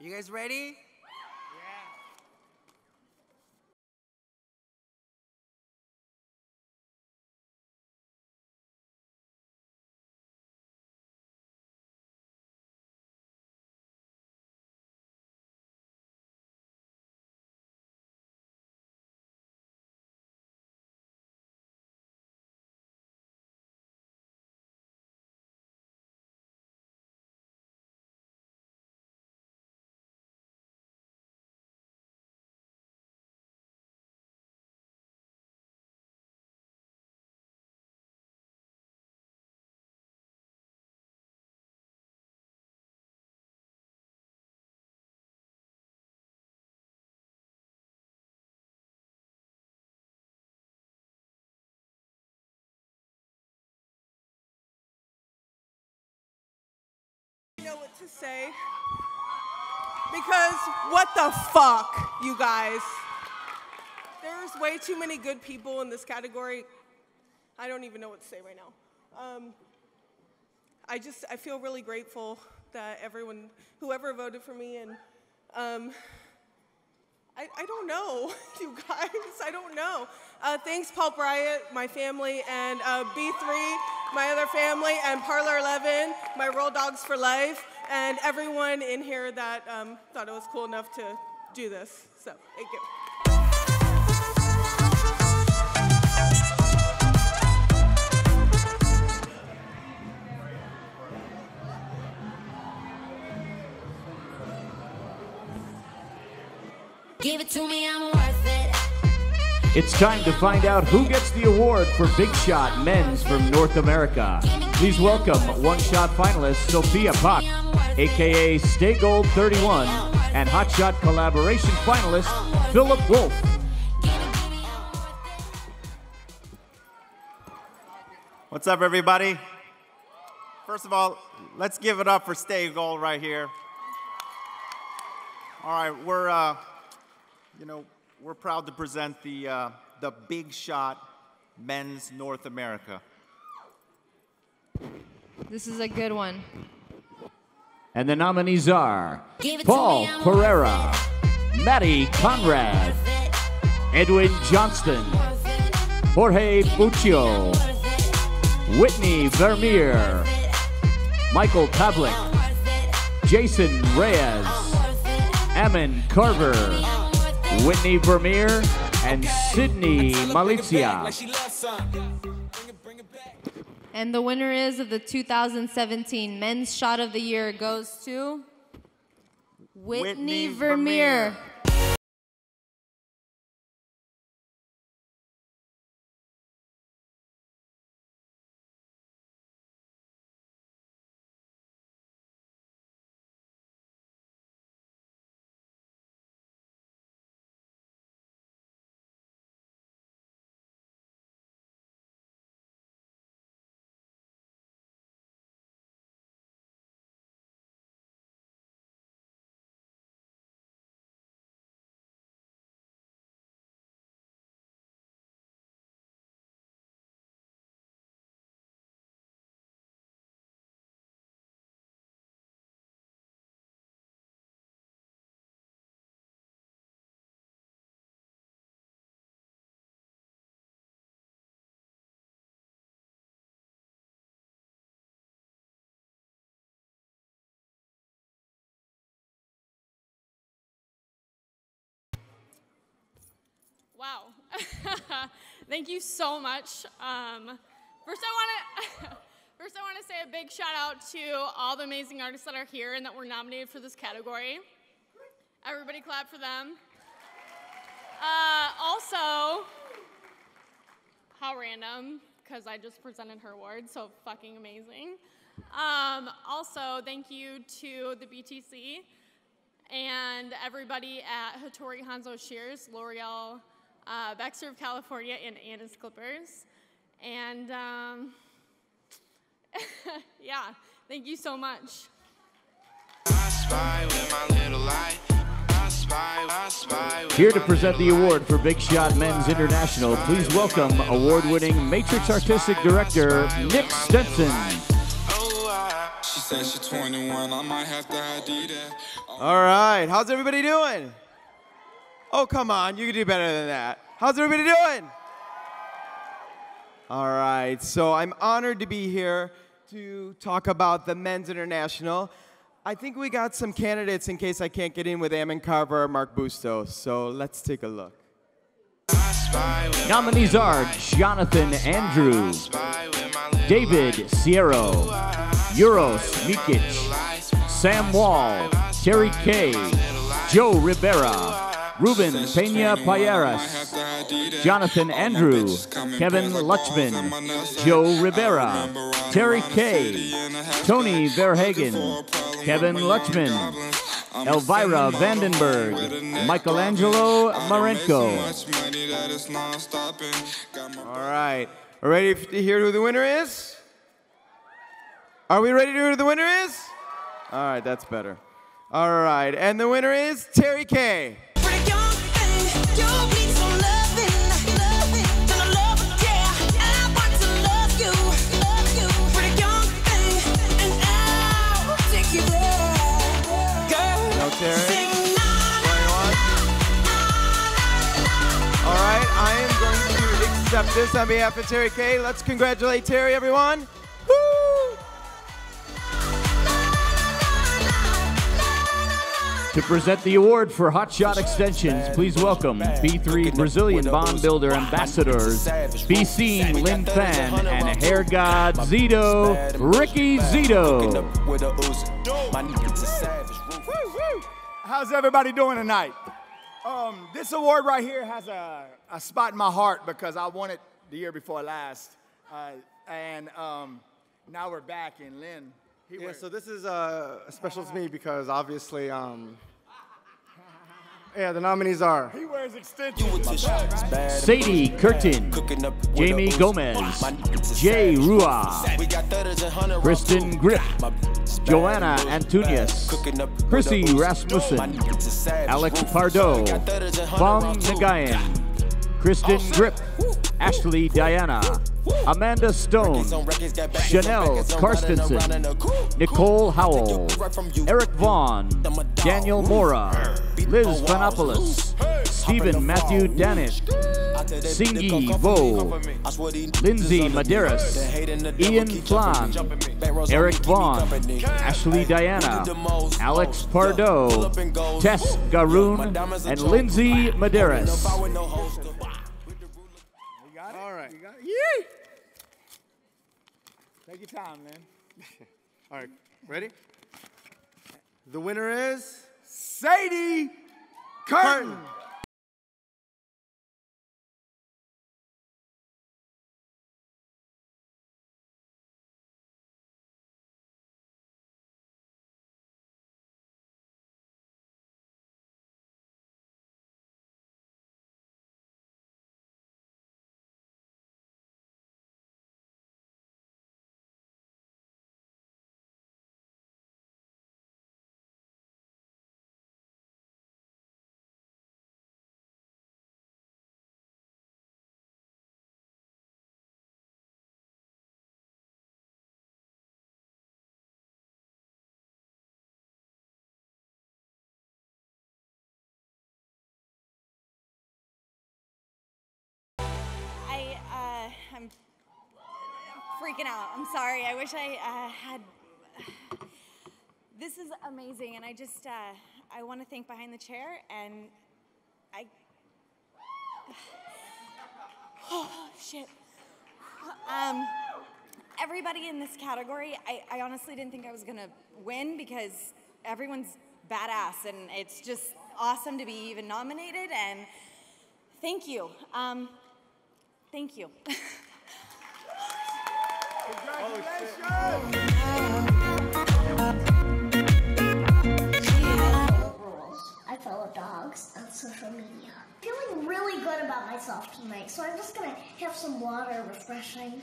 You guys ready?
Know what to say. Because what the fuck, you guys? There's way too many good people in this category. I don't even know what to say right now. Um, I just, I feel really grateful that everyone, whoever voted for me, and um, I, I don't know, you guys, I don't know. Uh, thanks, Pulp Riot, my family, and uh, B3, my other family, and Parlor 11, my Roll Dogs for Life, and everyone in here that um, thought it was cool enough to do this. So, thank you.
Give it to me, I'm worth it.
It's time to find out who gets the award for Big Shot Men's from North America. Please welcome one shot finalist Sophia Pak, aka Stay Gold 31, and Hot Shot collaboration finalist Philip Wolf.
What's up, everybody? First of all, let's give it up for Stay Gold right here. All right, we're, uh, you know, we're proud to present the, uh, the Big Shot Men's North America.
This is a good one.
And the nominees are
Give it to
Paul
me,
Pereira, Matty Conrad, Edwin Johnston, Jorge Buccio, Whitney Vermeer, Michael Pavlik, Jason Reyes, Ammon Carver, Whitney Vermeer, and Sydney Malizia.
And the winner is of the 2017 Men's Shot of the Year goes to Whitney,
Whitney
Vermeer.
Vermeer.
Wow. Thank you so much. Um, first, I want to first I want to say a big shout out to all the amazing artists that are here and that were nominated for this category. Everybody, clap for them. Uh, also, how random, because I just presented her award, so fucking amazing. Um, also, thank you to the BTC and everybody at Hattori Hanzo Shears, L'Oreal, uh, Baxter of California, and Andis Clippers. And um, yeah, thank you so much.
Here to present the award for Big Shot Men's International, please welcome award winning Matrix Artistic Director Nick Stenson.
She said she's 21, I might have to ID that.
All right, how's everybody doing? Oh, come on, you can do better than that. How's everybody doing? All right, so I'm honored to be here to talk about the Men's International. I think we got some candidates in case I can't get in with Ammon Carver or Mark Bustos, so let's take a look.
Nominees are Jonathan Andrew, David Sierra, Euros Mikic, Sam Wall, Terry Kay, Joe Rivera, Ruben Pena Payeras, Jonathan Andrew, Kevin Luchmun, Joe Rivera, Terry Kay, Tony Verhagen, Kevin Luchmun, Elvira Vandenberg, Michelangelo Marenko.
All right, ready to hear who the winner is? Are we ready to hear who the winner is? All right, that's better. All right, and the winner is Terry Kay. Accept this on behalf of Terry Kay. Let's congratulate Terry, everyone.
To present the award for Hotshot Extensions, please welcome B3 Brazilian Bond Builder Ambassadors, B Scene Lin Fan, and Hair God Zito, Ricky Zito.
How's everybody doing tonight? Um, this award right here has a, a spot in my heart because I won it the year before last. Uh, and um, now we're back in Lynn. He
Yeah,
wears-
so this is uh, special to me because obviously, um, yeah, the nominees are.
He wears extensions.
Sadie Curtin, Jamie Gomez, Jay Rua, Kristen Grip, Joanna Antunias, Chrissy Rasmussen, Alex Pardo, Fong Nagayan, Kristen Grip, Ashley Diana, Amanda Stone, Chanel Karstensen, Nicole Howell, Eric Vaughn, Daniel Mora, Liz Vanopoulos, Stephen Matthew Danish, Singi Vo, Lindsay Maderas, Ian Flan, Eric Vaughn, Ashley Diana, Alex Pardo, Tess Garoon, and Lindsay Maderas.
All right. Yee! Take your time, man.
All right, ready? The winner is
Sadie Curtin.
I, I'm freaking out. I'm sorry. I wish I uh, had. This is amazing, and I just, uh, I want to thank Behind the Chair, and I.
Oh, shit. Um, everybody in this category, I, I honestly didn't think I was gonna win because everyone's badass and it's just awesome to be even nominated and thank you. Um, thank you.
I follow dogs on social media. Feeling really good about myself tonight, so I'm just gonna have some water refreshing.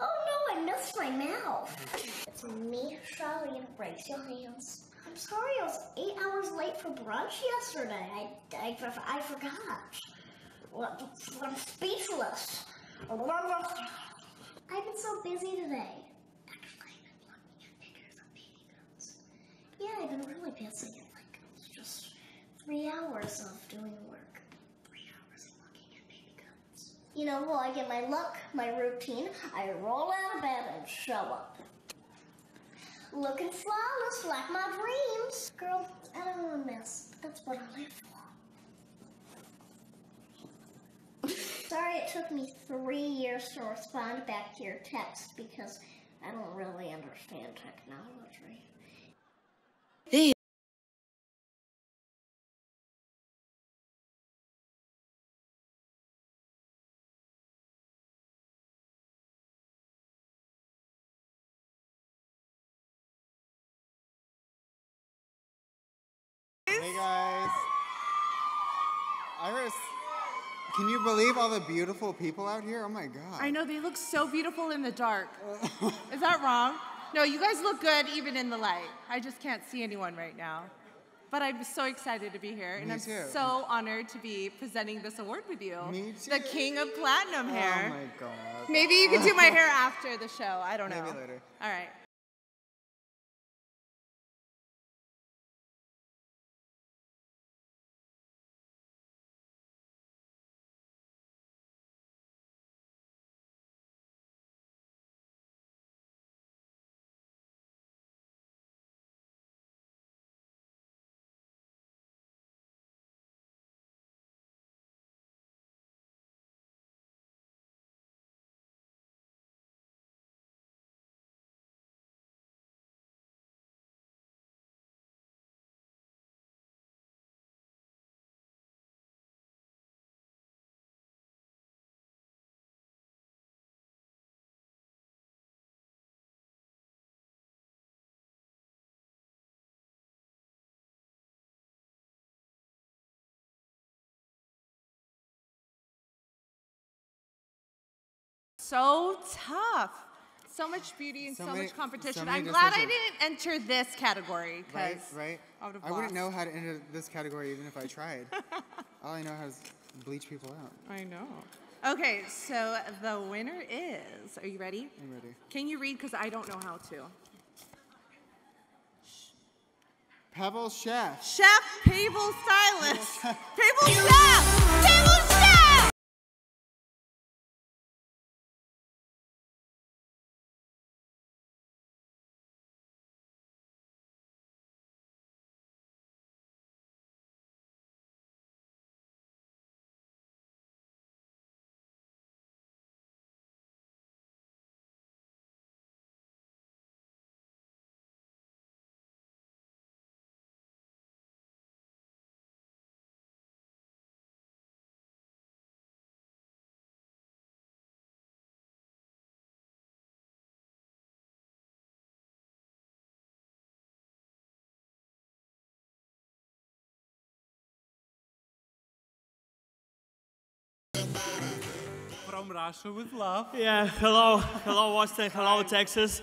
Oh no, I missed my mouth. It's me, Charlene. Raise your hands. I'm sorry I was eight hours late for brunch yesterday. I, I, I forgot. Well, I'm speechless. I've been so busy today. I've been. Yeah, I've been really busy. Like, just three hours of doing work. Three hours of looking at baby guns. You know, well, I get my look, my routine. I roll out of bed and show up. Looking flawless like my dreams. Girl, I don't want to miss. That's what I live for. Sorry it took me three years to respond back to your text because I don't really understand technology.
Believe all the beautiful people out here? Oh my god.
I know they look so beautiful in the dark. Is that wrong? No, you guys look good even in the light. I just can't see anyone right now. But I'm so excited to be here, and
Me
I'm
too.
so honored to be presenting this award with you.
Me
The king of platinum oh hair.
Oh my god.
Maybe you can do my hair after the show. I don't know.
Maybe later.
All right. So tough. So much beauty and
So
so,
many-
much competition.
so
I'm glad I didn't enter this category
Right,
because
right.
I would
I wouldn't know how to enter this category even if I tried. all I know how is bleach people out.
I know. Okay, so the winner is. Are you ready?
I'm ready.
Can you read? Because I don't know how to.
Pavel Chef.
Chef Pavel Stylist. Pavel Chef.
From Russia with love.
Yeah, hello, hello Austin, hello Texas.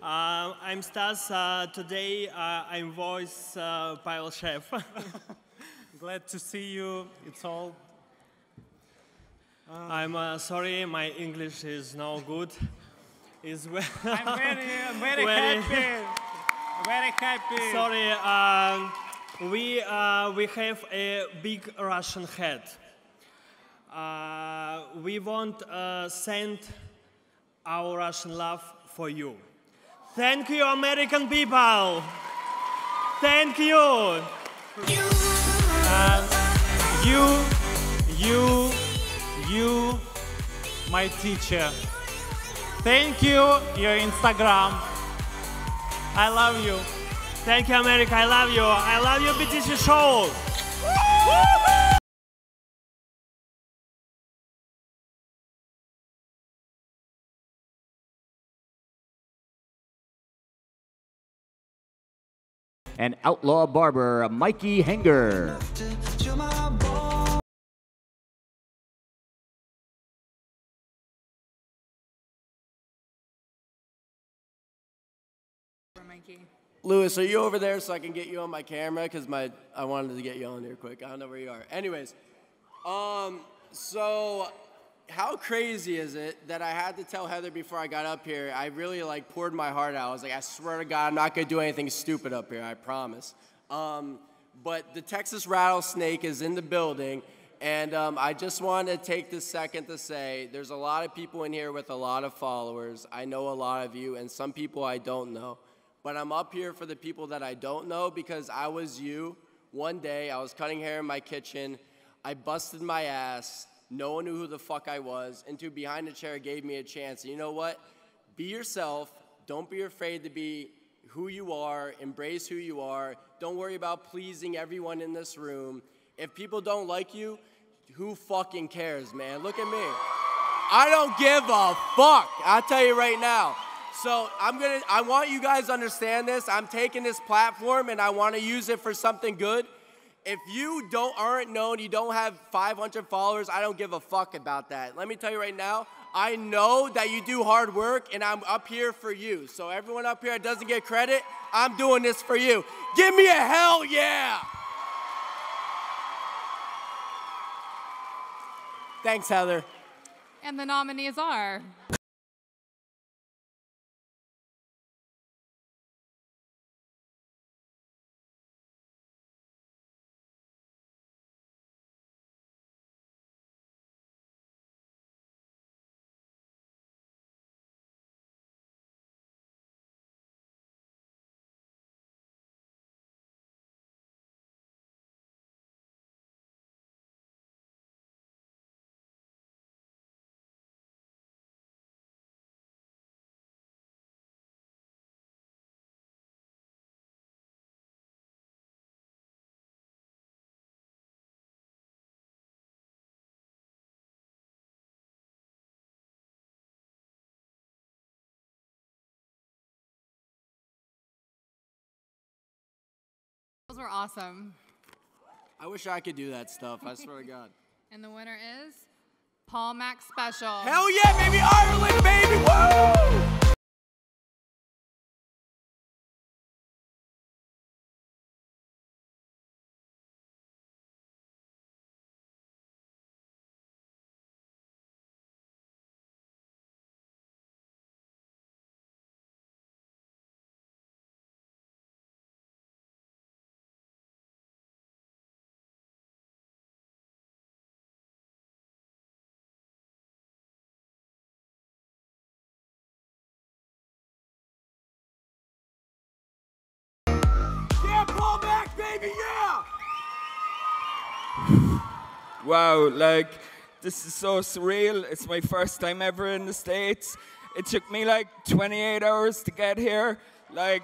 Uh, I'm Stas. Uh, today uh, I'm voice uh, Pavel Chef.
Glad to see you. It's all.
I'm uh, sorry, my English is no good. Is ve-
I'm very, I'm very happy. Very happy.
Sorry, um, we uh, we have a big Russian head. Uh, we want uh, send our Russian love for you. Thank you, American people. Thank you.
You, you, you, my teacher. Thank you, your Instagram. I love you.
Thank you, America. I love you. I love you, BTC Show.
And outlaw barber Mikey Henger.
Lewis, are you over there so I can get you on my camera? Because my I wanted to get you on here quick. I don't know where you are. Anyways, um, so how crazy is it that I had to tell Heather before I got up here? I really like poured my heart out. I was like, I swear to God, I'm not gonna do anything stupid up here. I promise. Um, but the Texas rattlesnake is in the building. And um, I just wanted to take this second to say there's a lot of people in here with a lot of followers. I know a lot of you, and some people I don't know. But I'm up here for the people that I don't know because I was you. One day, I was cutting hair in my kitchen. I busted my ass. No one knew who the fuck I was. And two behind the chair gave me a chance. And you know what? Be yourself. Don't be afraid to be who you are. Embrace who you are. Don't worry about pleasing everyone in this room. If people don't like you, who fucking cares, man? Look at me. I don't give a fuck. I'll tell you right now. So I'm gonna. I want you guys to understand this. I'm taking this platform and I want to use it for something good. If you don't aren't known, you don't have 500 followers. I don't give a fuck about that. Let me tell you right now. I know that you do hard work, and I'm up here for you. So everyone up here that doesn't get credit, I'm doing this for you. Give me a hell yeah! Thanks, Heather.
And the nominees are. Were awesome.
I wish I could do that stuff. I swear to God.
And the winner is Paul Mac Special.
Hell yeah, baby! Ireland, baby! Woo!
Wow, like, this is so surreal. It's my first time ever in the States. It took me like 28 hours to get here. Like,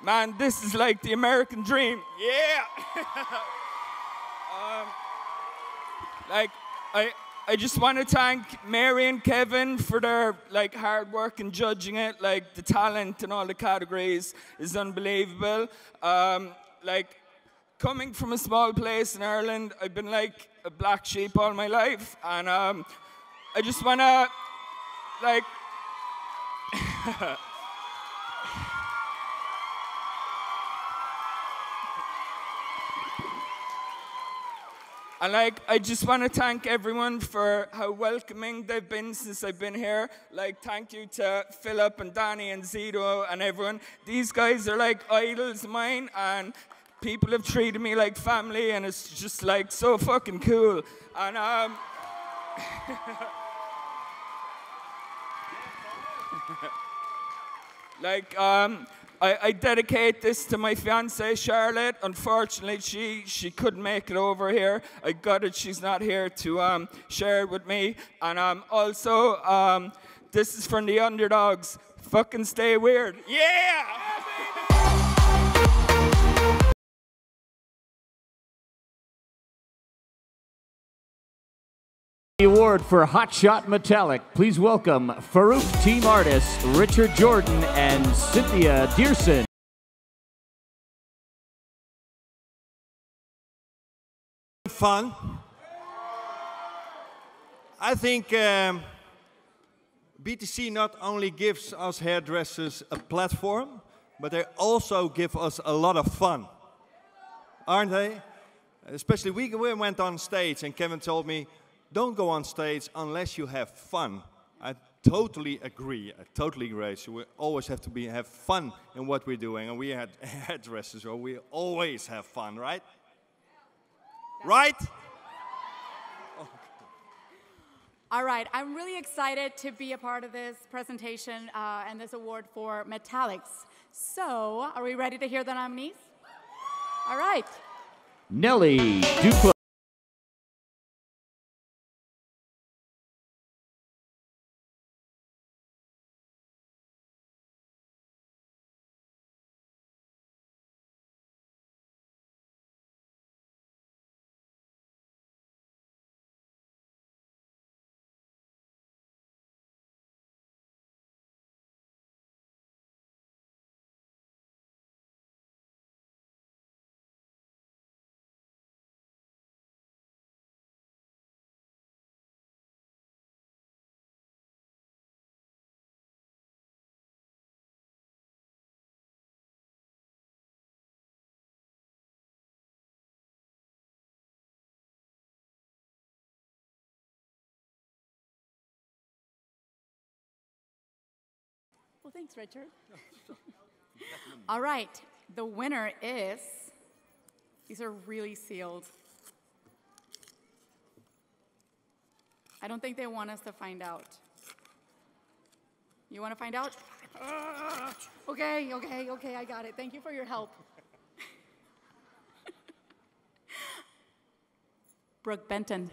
man, this is like the American dream. Yeah! um, like, I, I just want to thank Mary and Kevin for their like hard work and judging it. Like the talent in all the categories is unbelievable. Um, like coming from a small place in Ireland, I've been like a black sheep all my life, and um, I just want to like. And like, I just want to thank everyone for how welcoming they've been since I've been here. Like, thank you to Philip and Danny and Zito and everyone. These guys are like idols of mine, and people have treated me like family, and it's just like so fucking cool. And um, like um, I, I dedicate this to my fiance Charlotte. Unfortunately, she she couldn't make it over here. I got it. She's not here to um, share it with me. And um, also, um, this is from the underdogs. Fucking stay weird. Yeah.
The award for Hot Shot Metallic. Please welcome Farouk team artists Richard Jordan and Cynthia Dearson.
fun. I think um, BTC not only gives us hairdressers a platform, but they also give us a lot of fun. Aren't they? Especially we, we went on stage and Kevin told me, don't go on stage unless you have fun. I totally agree. I totally agree. So we always have to be have fun in what we're doing. And we had hairdressers, or we always have fun, right? Right?
All right, I'm really excited to be a part of this presentation uh, and this award for Metallics. So, are we ready to hear the nominees? All right.
Nelly Duclos.
Well, thanks, Richard. All right, the winner is. These are really sealed. I don't think they want us to find out. You want to find out? Ah! Okay, okay, okay, I got it. Thank you for your help. Brooke Benton.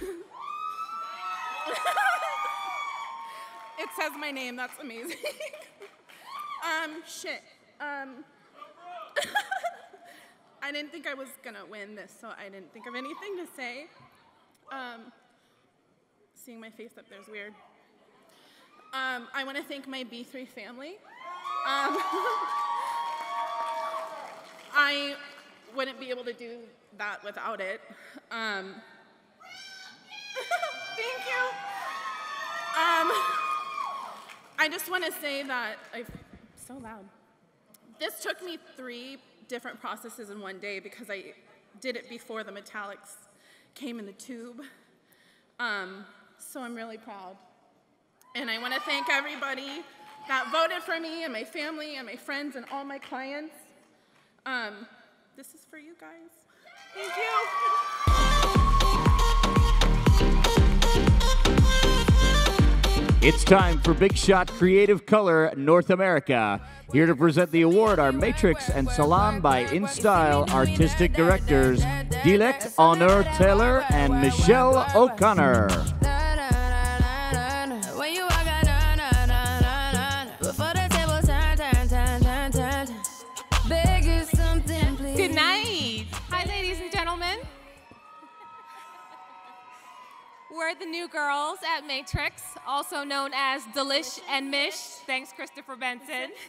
It says my name. That's amazing. um, shit. Um, I didn't think I was gonna win this, so I didn't think of anything to say. Um, seeing my face up there is weird. Um, I want to thank my B3 family. Um, I wouldn't be able to do that without it. Um, thank you. Um, I just want to say that I so loud. This took me three different processes in one day because I did it before the metallics came in the tube. Um, so I'm really proud. And I want to thank everybody that voted for me and my family and my friends and all my clients. Um, this is for you guys. Thank you.
It's time for Big Shot Creative Color North America. Here to present the award are Matrix and Salon by InStyle Artistic Directors Dilek Honor Taylor and Michelle O'Connor.
We're the new girls at Matrix, also known as Delish and Mish. Thanks, Christopher Benson.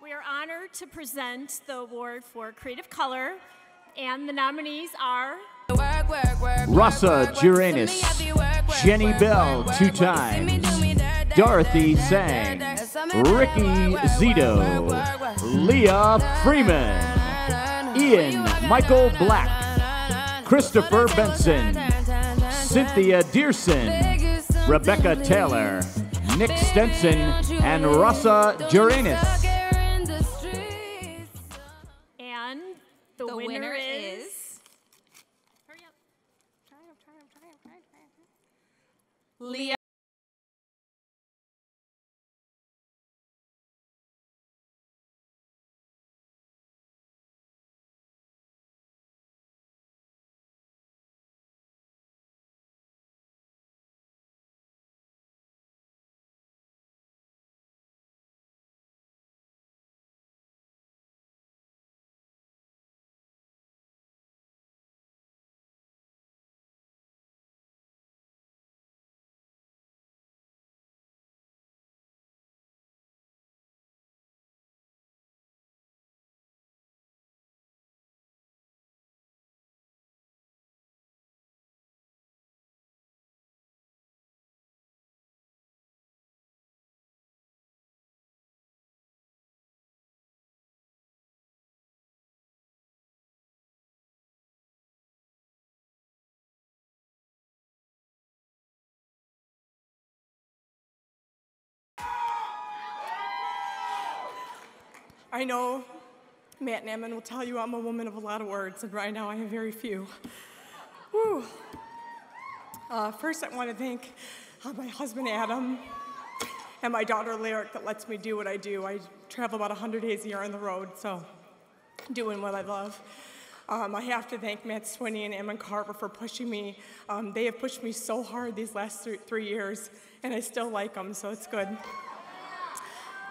We are honored to present the award for Creative Color, and the nominees are
Rasa Juranis, Jenny Bell two times, Dorothy Sang, Ricky Zito, Leah Freeman, Ian Michael Black, Christopher Benson, Cynthia Dearson, Rebecca Taylor, Nick Stenson, and Rasa Juranis.
and the,
The
winner,
winner
is.
Leah.
I know Matt Naman will tell you I'm a woman of a lot of words, and right now I have very few. Whew. Uh, first, I want to thank uh, my husband Adam and my daughter Lyric that lets me do what I do. I travel about 100 days a year on the road, so doing what I love. Um, I have to thank Matt Swinney and Emmon Carver for pushing me. Um, they have pushed me so hard these last three, three years, and I still like them, so it's good.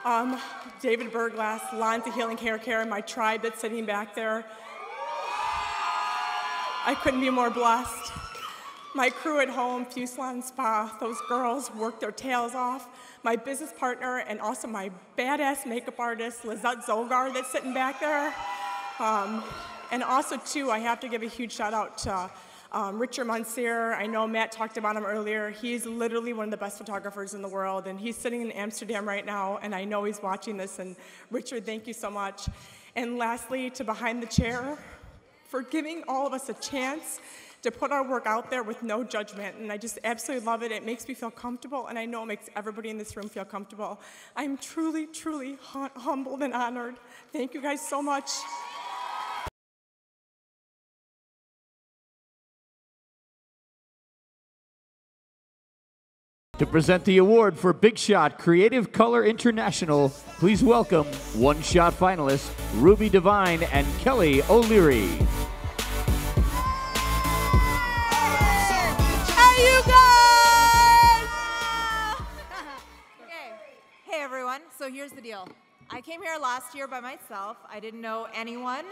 Um, David Berglass, Lines of Healing Hair Care, my tribe that's sitting back there. I couldn't be more blessed. My crew at home, Fuselon Spa, those girls work their tails off. My business partner and also my badass makeup artist, Lizette Zolgar, that's sitting back there. Um, and also, too, I have to give a huge shout out to um, Richard Monsieur. I know Matt talked about him earlier. He's literally one of the best photographers in the world, and he's sitting in Amsterdam right now, and I know he's watching this. And Richard, thank you so much. And lastly, to Behind the Chair for giving all of us a chance to put our work out there with no judgment. And I just absolutely love it. It makes me feel comfortable, and I know it makes everybody in this room feel comfortable. I'm truly, truly hum- humbled and honored. Thank you guys so much.
To present the award for Big Shot Creative Color International, please welcome one shot finalists Ruby Devine and Kelly O'Leary.
Hey, you guys! okay. Hey, everyone. So here's the deal. I came here last year by myself. I didn't know anyone,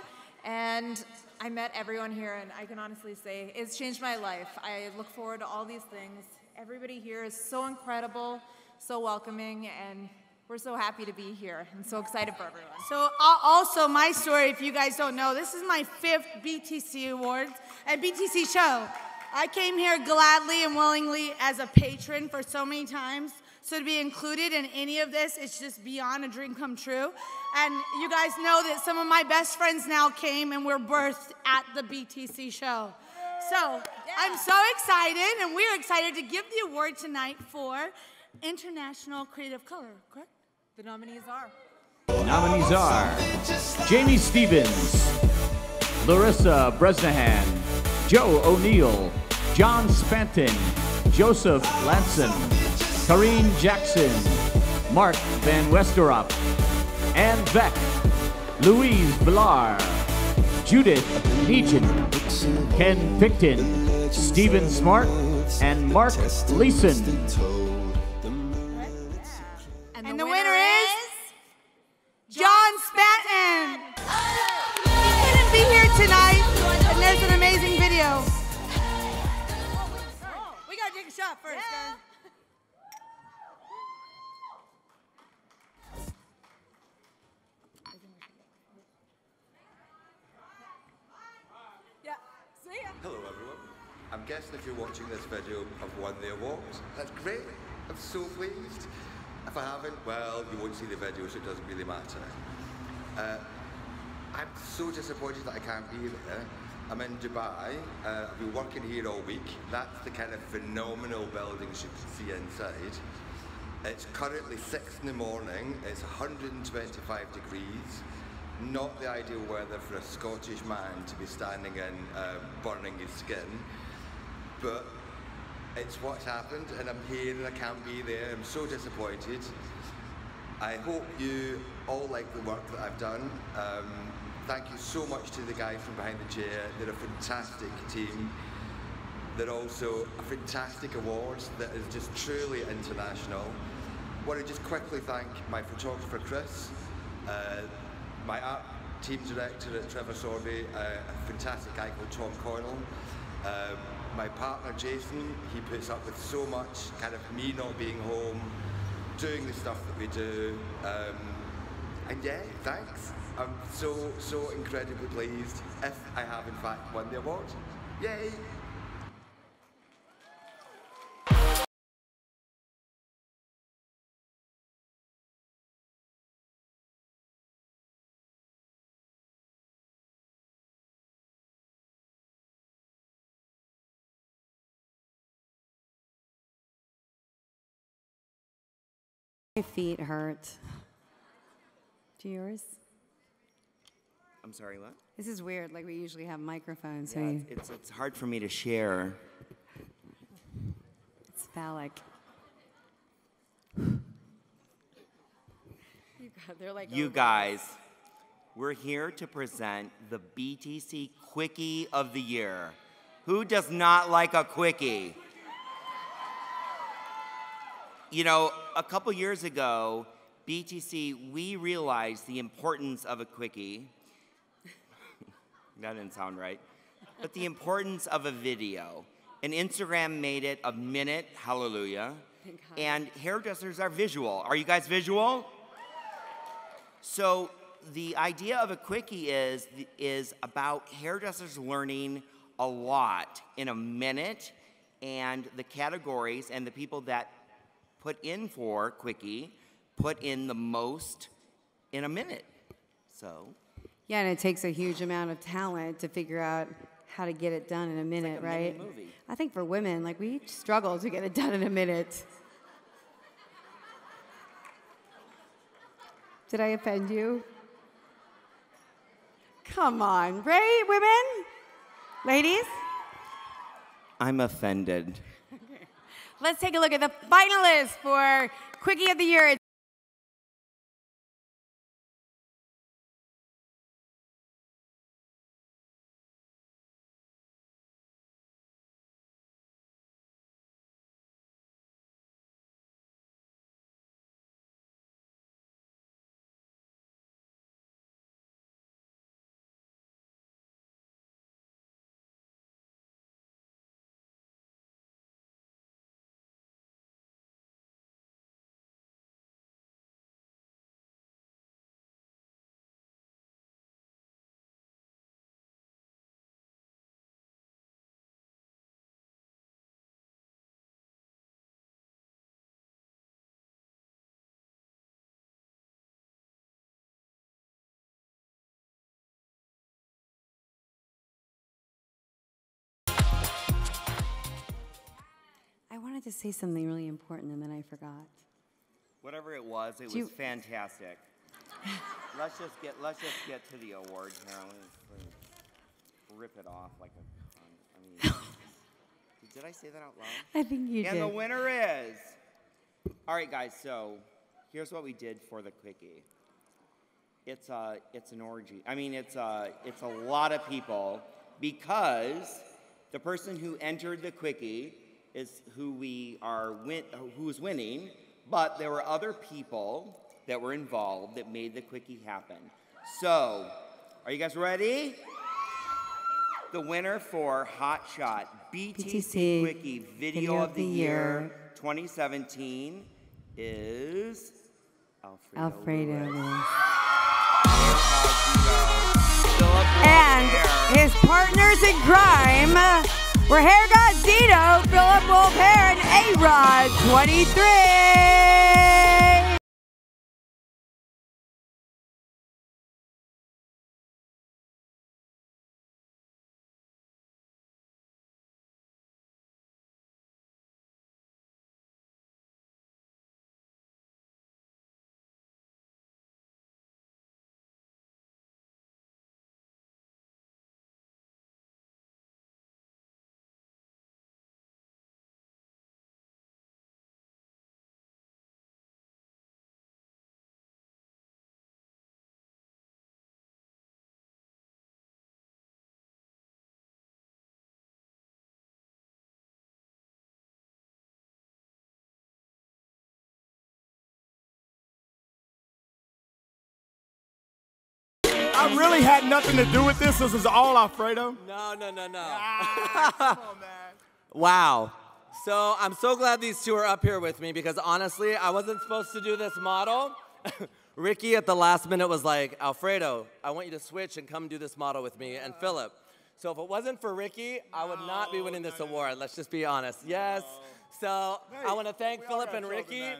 and I met everyone here, and I can honestly say it's changed my life. I look forward to all these things. Everybody here is so incredible, so welcoming, and we're so happy to be here and so excited for everyone.
So al- also my story, if you guys don't know, this is my fifth BTC Awards and BTC show. I came here gladly and willingly as a patron for so many times. So to be included in any of this, it's just beyond a dream come true. And you guys know that some of my best friends now came and were birthed at the BTC show. So I'm so excited, and we're excited to give the award tonight for International Creative Color, correct?
The nominees are.
The Nominees are Jamie Stevens, Larissa Bresnahan, Joe O'Neill, John Spanton, Joseph Lanson, Karine Jackson, Mark Van Westerop, Ann Beck, Louise Villar, Judith Nugent, Ken Picton, Stephen Smart, and Mark Leeson.
And the, winner, is John Spatten. He couldn't be here tonight, and there's an amazing video.
We gotta take a shot
first, guys. I'm guessing if you're watching this video, I've won the awards. That's great. I'm so pleased. If I haven't, well, you won't see the video, so it doesn't really matter. Uh, I'm so disappointed that I can't be there. I'm in Dubai. Uh, I've been working here all week. That's the kind of phenomenal buildings you can see inside. It's currently 6 in the morning. It's 125 degrees. Not the ideal weather for a Scottish man to be standing in, uh, burning his skin. But it's what's happened, and I'm here and I can't be there. I'm so disappointed. I hope you all like the work that I've done. Um, thank you so much to the guys from behind the chair. They're a fantastic team. They're also a fantastic awards that is just truly international. Want to just quickly thank my photographer Chris, uh, my art team director at Trevor Sorbie, uh, a fantastic guy called Tom Coyle, uh, my partner Jason, he puts up with so much, kind of me not being home, doing the stuff that we do. Um, and yeah, thanks. I'm so, so incredibly pleased if I have in fact won the award. Yay!
My feet hurt. Do yours?
I'm sorry, what?
This is weird. Like we usually have microphones. so
Yeah,
you-
it's, it's, it's hard for me to share.
it's phallic. You got, they're like
You
over.
guys, we're here to present the BTC Quickie of the Year. Who does not like a quickie? You know, a couple years ago, BTC, we realized the importance of a quickie. that didn't sound right. But the importance of a video. And Instagram made it a minute, hallelujah. And hairdressers are visual. Are you guys visual? So the idea of a quickie is is about hairdressers learning a lot in a minute, and the categories and the people that put in for quickie put in the most in a minute. So
Yeah, and it takes a huge amount of talent to figure out how to get it done in a minute,
a mini
right?
movie.
I think for women, like we struggle to get it done in a minute. Did I offend you? Come on, right, women? Ladies?
I'm offended.
Let's take a look at the finalists for Quickie of the Year. I wanted to say something really important and then I forgot.
Whatever it was, it
Do you-
was fantastic. let's just get let's just get to the award here. Let's, rip it off like a. I mean, did I say that out loud?
I think you did.
and the winner is. All right, guys. So here's what we did for the quickie. It's a it's an orgy. I mean, it's a it's a lot of people because the person who entered the quickie is who we are win, who's winning, but there were other people that were involved that made the quickie happen. So, are you guys ready? the winner for Hot Shot BTC,
BTC
Quickie Video, of the Year 2017 is Alfredo.
Alfredo. Lewis. And his partners in crime were Zito, Philip Wolfhair, and A-Rod 23.
I really had nothing to do with this. This is all Alfredo.
No, no, no, no. wow. So I'm so glad these two are up here with me because honestly, I wasn't supposed to do this model. Ricky at the last minute was like, Alfredo, I want you to switch and come do this model with me, and Philip. So if it wasn't for Ricky, I would not be winning this award. Let's just be honest. Yes. So I want to thank Philip and Ricky.
man.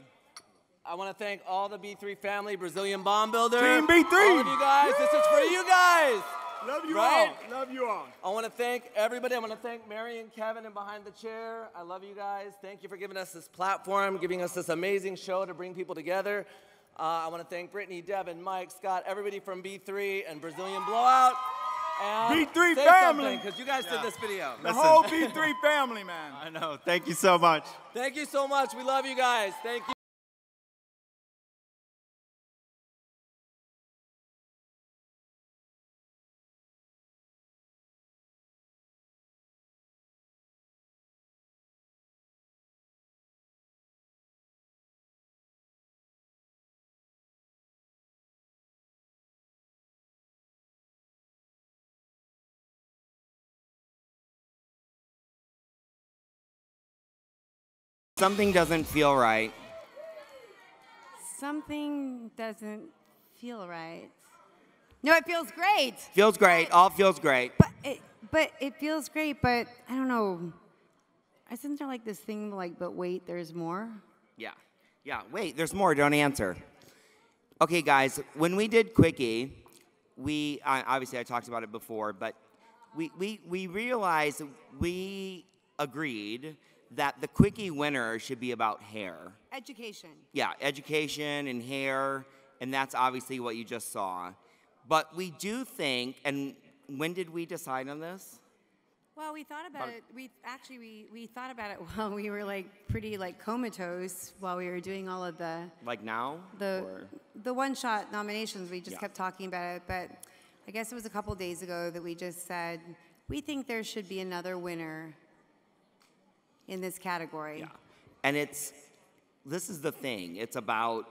I want to thank all the B3 family, Brazilian Bond Builder.
Team B3.
All of you guys. This is for you guys.
Love you
Right?
all. Love you all.
I want to thank everybody. I want to thank Mary and Kevin and behind the chair. I love you guys. Thank you for giving us this platform, giving us this amazing show to bring people together. Uh, I want to thank Brittany, Devin, Mike, Scott, everybody from B3 and Brazilian Blowout. And
B3 family.
because you guys
Yeah.
did this video.
The whole B3 family, man.
I know. Thank you so much.
Thank you so much. We love you guys. Thank you.
Something doesn't feel right.
Something doesn't feel right. No, it feels great.
Feels great. All feels great.
But It, but it feels great, but I don't know. Isn't there like this thing like, but wait, there's more?
Yeah. Yeah. Wait, there's more. Don't answer. Okay, guys. When we did Quickie, we I obviously I talked about it before, but we we we realized we agreed that the Quickie winner should be about hair.
Education.
Yeah, education and hair, and that's obviously what you just saw. But we do think, and when did we decide on this?
Well, we thought about
About-
it. We actually we, we thought about it while we were like pretty like comatose while we were doing all of the
Like now?
the
Or-
the one shot nominations. We just
Yeah.
kept talking about it, but I guess it was a couple days ago that we just said we think there should be another winner in this category. Yeah.
And it's, this is the thing. It's about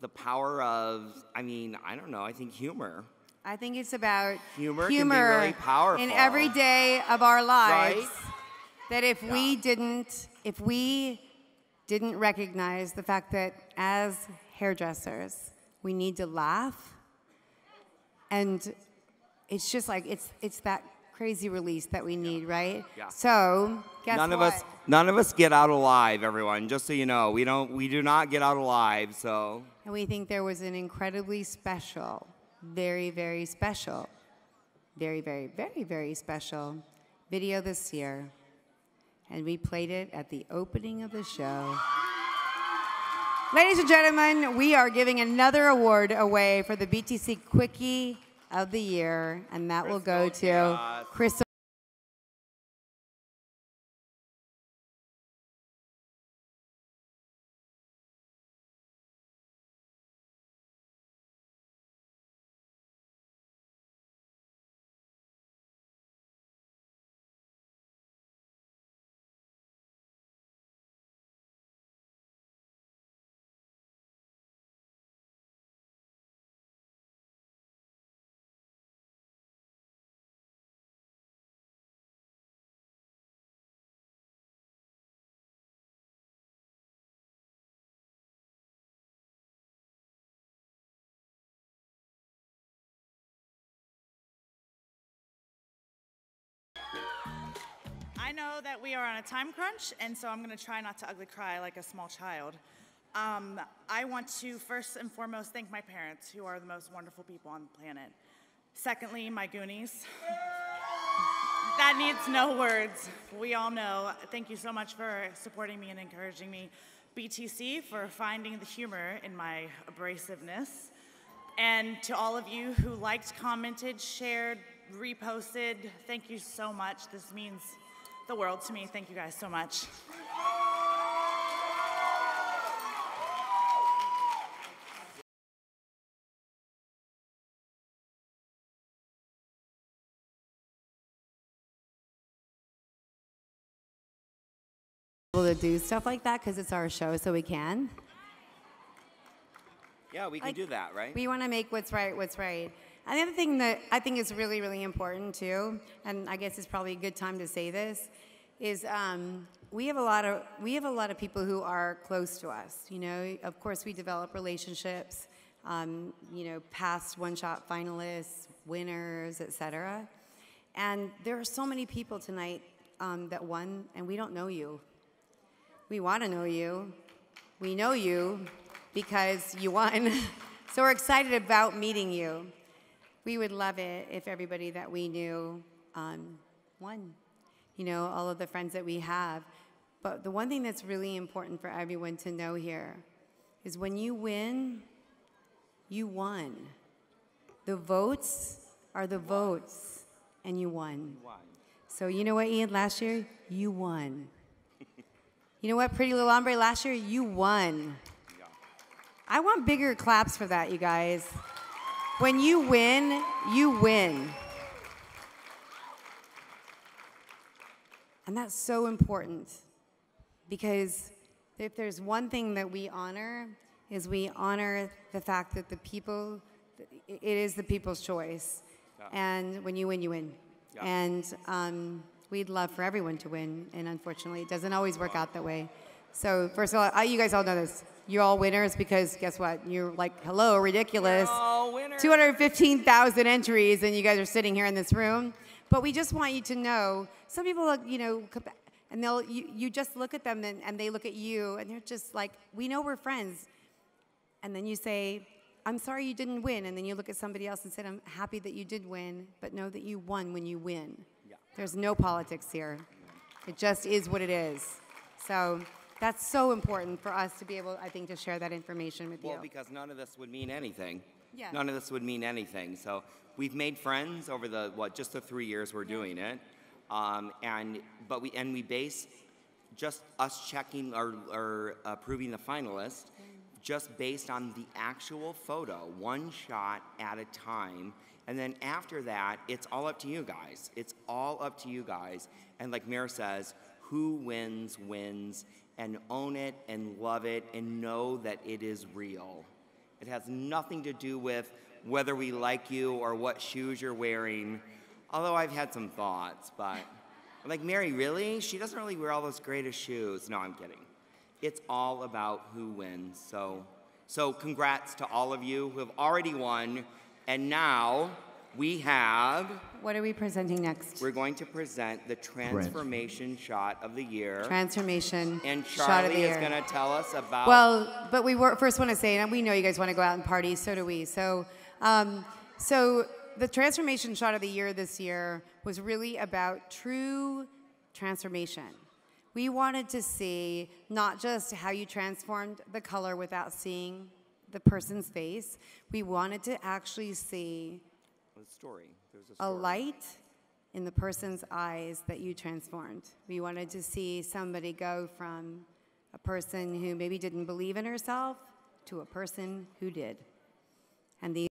the power of, I mean, I don't know, I think humor.
I think it's about
Humor can be
humor
really powerful.
in every day of our lives.
Right?
That if we didn't, if we didn't recognize the fact that as hairdressers, we need to laugh, and it's just like it's it's that crazy release that we need, right?
Yeah.
So guess
none
what?
of us, none of us get out alive, everyone. Just so you know, we don't, we do not get out alive. So
And we think there was an incredibly special, very, very special, very, very, very, very special video this year. And we played it at the opening of the show. Ladies and gentlemen, we are giving another award away for the BTC Quickie of the Year, and that will go to Chris
I know that we are on a time crunch, and so I'm going to try not to ugly cry like a small child. Um, I want to first and foremost thank my parents, who are the most wonderful people on the planet. Secondly, my Goonies. that needs no words. We all know. Thank you so much for supporting me and encouraging me. BTC for finding the humor in my abrasiveness. And to all of you who liked, commented, shared, reposted, thank you so much. This means the world to me. Thank you guys so much.
Able to do stuff like that because it's our show, so we can.
Yeah, we can
Like,
do that, right?
We want to make what's right what's right. And the other thing that I think is really, really important too, and I guess it's probably a good time to say this, is um, we have a lot of we have a lot of people who are close to us. You know, of course, we develop relationships. Um, you know, past one-shot finalists, winners, etc. And there are so many people tonight um, that won, and we don't know you. We want to know you. We know you because you won. so we're excited about meeting you. We would love it if everybody that we knew um, won. You know, all of the friends that we have. But the one thing that's really important for everyone to know here is when you win, you won. The votes are the votes, and you won. So you know what, Ian? Last year, you won. You know what, Pretty Little Hombre? Last year, you won. I want bigger claps for that, you guys. When you win, you win. And that's so important because if there's one thing that we honor, is we honor the fact that the people, it is the people's choice.
Yeah.
And when you win, you win.
Yeah.
And um, we'd love for everyone to win. And unfortunately, it doesn't always work out that way. So, first of all, you guys all know this. You're all winners because guess what? You're like, hello, ridiculous.
We're all winners.
215,000 entries, and you guys are sitting here in this room. But we just want you to know some people, look, you know, and they'll, you, you just look at them and, and they look at you, and they're just like, we know we're friends. And then you say, I'm sorry you didn't win. And then you look at somebody else and say, I'm happy that you did win, but know that you won when you win.
Yeah.
There's no politics here. It just is what it is. So that's so important for us to be able, I think, to share that information with
Well,
you.
because none of this would mean anything.
Yeah.
None of this would mean anything. So we've made friends over the what just the three years we're doing it, um, and but we and we base just us checking or, or approving the finalist just based on the actual photo, one shot at a time. And then after that, it's all up to you guys. It's all up to you guys. And like Mayor says, who wins, wins, and own it and love it and know that it is real. It has nothing to do with whether we like you or what shoes you're wearing. Although I've had some thoughts, but I'm like, Mary, really? She doesn't really wear all those greatest shoes. No, I'm kidding. It's all about who wins. So, so congrats to all of you who have already won. And now we have,
What are we presenting next?
we're going to present the transformation shot of the year.
Transformation
And
shot of the
Charlie is going to tell us about.
Well, but we were, first want to say, and we know you guys want to go out and party, so do we. So, um, so the transformation shot of the year this year was really about true transformation. We wanted to see not just how you transformed the color without seeing the person's face. We wanted to actually see
the story. There's a
a light in the person's eyes that you transformed. We wanted to see somebody go from a person who maybe didn't believe in herself to a person who did. And the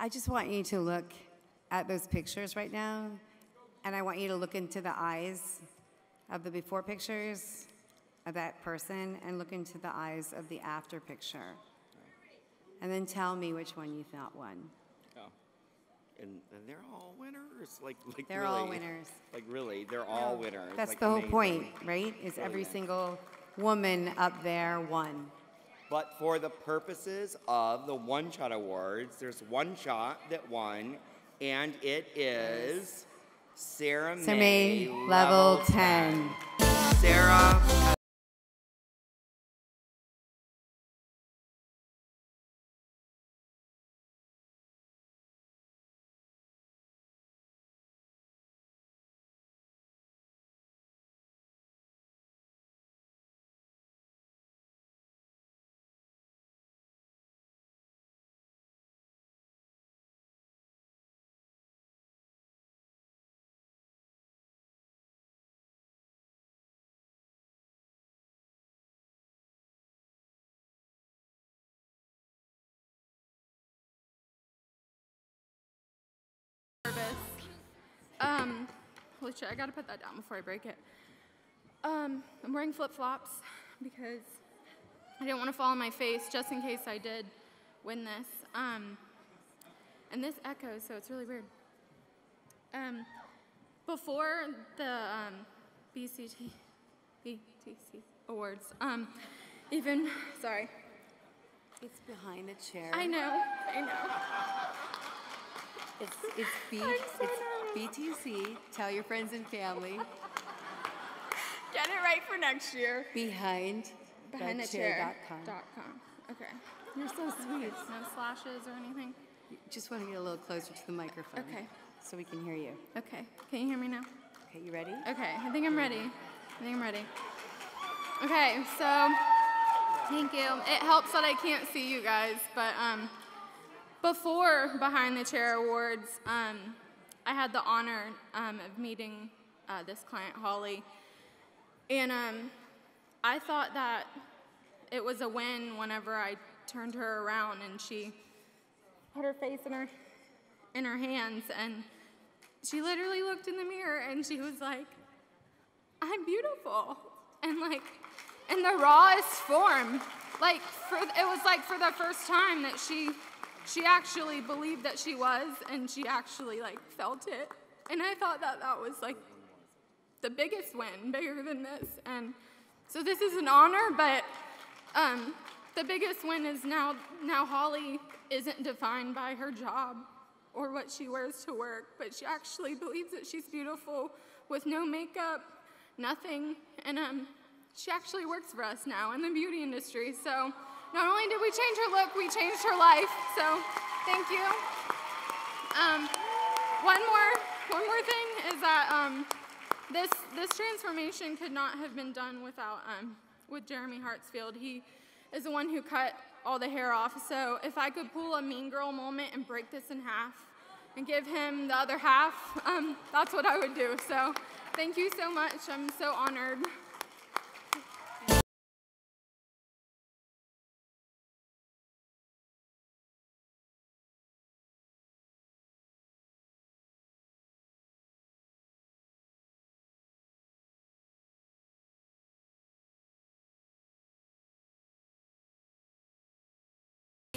I just want you to look at those pictures right now, and I want you to look into the eyes of the before pictures of that person and look into the eyes of the after picture. And then tell me which one you thought won.
Oh. And, and they're all winners. Like, like
They're
really,
all winners.
Like really, they're all winners.
That's
like,
the whole
amazing.
point, right? Is every single woman up there won.
But for the purposes of the One Shot Awards, there's one shot that won, and it is Sarah May,
Sarah May, level 10.
Sarah.
Nervous. Um, holy shit, I gotta put that down before I break it. Um, I'm wearing flip flops because I didn't want to fall on my face just in case I did win this. Um, and this echoes, so it's really weird. Um, before the um, BCT, BTC awards, um, even, sorry.
It's behind the chair.
I know, I know.
It's, it's, B,
so
it's BTC. Tell your friends and family.
Get it right for next year.
Behind,
Behind the chair. Dot com. Okay.
You're so sweet.
No slashes or anything.
Just want to get a little closer to the microphone.
Okay.
So we can hear you.
Okay. Can you hear me now?
Okay, you ready?
Okay. I think I'm ready. I think I'm ready. Okay. So, thank you. It helps that I can't see you guys, but um, before Behind the Chair Awards, um, I had the honor um, of meeting uh, this client, Holly, and um, I thought that it was a win whenever I turned her around and she put her face in her in her hands and she literally looked in the mirror and she was like, I'm beautiful. And like in the rawest form. Like for it was like for the first time that she she actually believed that she was and she actually like felt it. And I thought that that was like the biggest win, bigger than this. And so this is an honor, but um, the biggest win is now now Holly isn't defined by her job or what she wears to work, but she actually believes that she's beautiful with no makeup, nothing, and um, she actually works for us now in the beauty industry. So not only did we change her look, we changed her life. So thank you. Um, one more one more thing is that um, this this transformation could not have been done without um, with Jeremy Hartsfield. He is the one who cut all the hair off. So if I could pull a mean girl moment and break this in half and give him the other half, um, that's what I would do. So thank you so much. I'm so honored.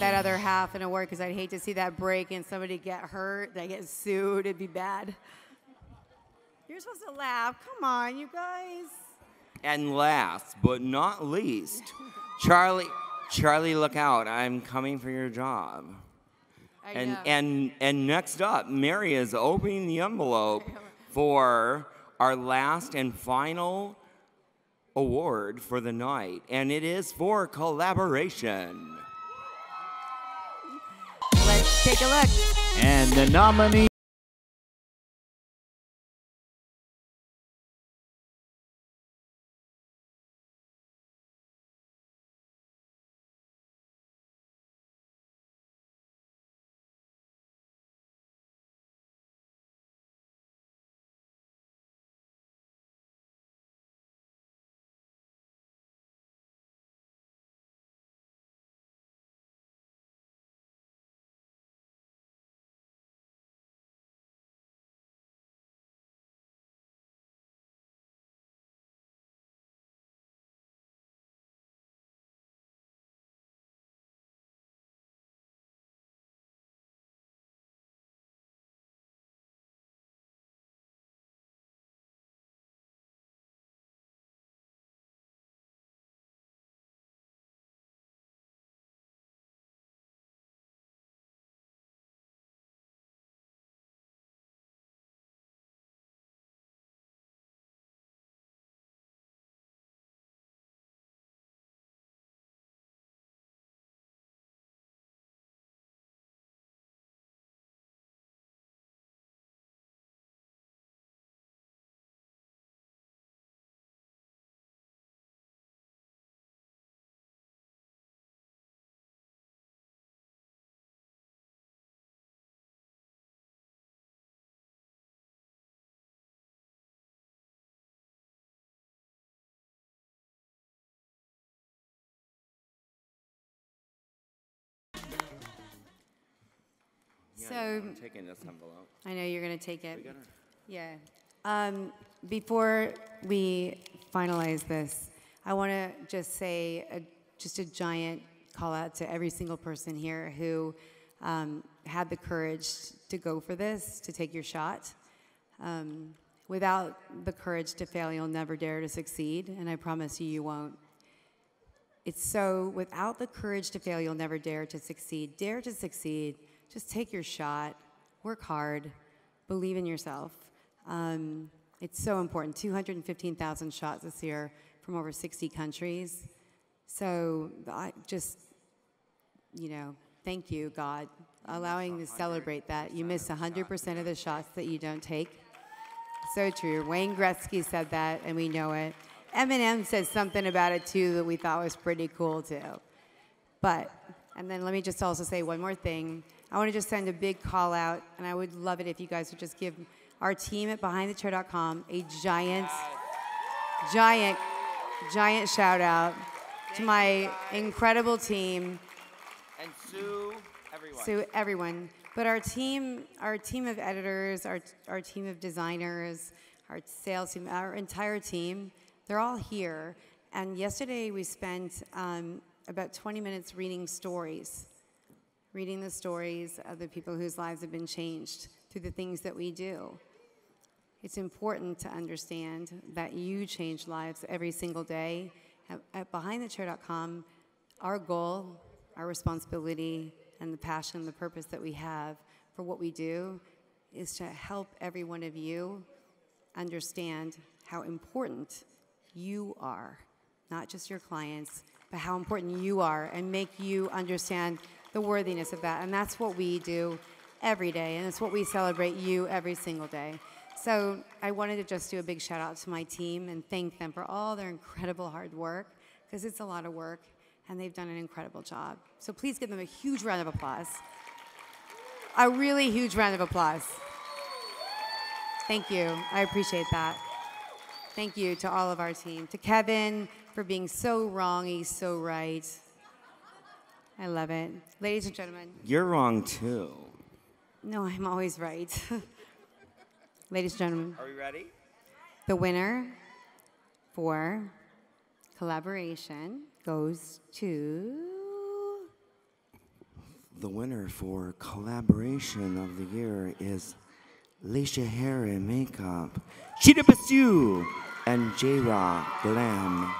That other half in a word, because I'd hate to see that break and somebody get hurt, they get sued, it'd be bad. You're supposed to laugh. Come on, you guys.
And last but not least, Charlie, Charlie, look out! I'm coming for your job.
I
and
know.
and and next up, Mary is opening the envelope for our last and final award for the night, and it is for collaboration.
Take a look.
And the nominee.
So
I'm taking this envelope.
I know you're going to take it. Yeah. Um, before we finalize this, I want to just say a, just a giant call out to every single person here who um, had the courage to go for this, to take your shot. Um, without the courage to fail, you'll never dare to succeed, and I promise you, you won't. It's so, without the courage to fail, you'll never dare to succeed. Dare to succeed. Just take your shot, work hard, believe in yourself. Um, it's so important. 215,000 shots this year from over 60 countries. So I just, you know, thank you, God, allowing to celebrate that. You miss 100% of the shots that you don't take. So true. Wayne Gretzky said that, and we know it. Eminem said something about it too that we thought was pretty cool too. But, and then let me just also say one more thing. I want to just send a big call out, and I would love it if you guys would just give our team at BehindTheChair.com a giant, giant, giant shout out to my incredible team.
And Sue, everyone.
Sue, everyone, but our team, our team of editors, our, our team of designers, our sales team, our entire team, they're all here. And yesterday we spent um, about 20 minutes reading stories, reading the stories of the people whose lives have been changed through the things that we do. It's important to understand that you change lives every single day. At, BehindTheChair.com, our goal, our responsibility, and the passion the purpose that we have for what we do is to help every one of you understand how important you are, not just your clients, but how important you are, and make you understand the worthiness of that. And that's what we do every day, and it's what we celebrate you every single day. So I wanted to just do a big shout out to my team and thank them for all their incredible hard work, because it's a lot of work, and they've done an incredible job. So please give them a huge round of applause. A really huge round of applause. Thank you. I appreciate that. Thank you to all of our team. To Kevin for being so wrong, he's so right. I love it. Ladies and gentlemen,
You're wrong too.
no, I'm always right. Ladies and gentlemen,
Are we ready?
the winner for collaboration goes to.
The winner for collaboration of the year is Leisha Hair and Makeup, Cheetah Basu, and J Rock Glam.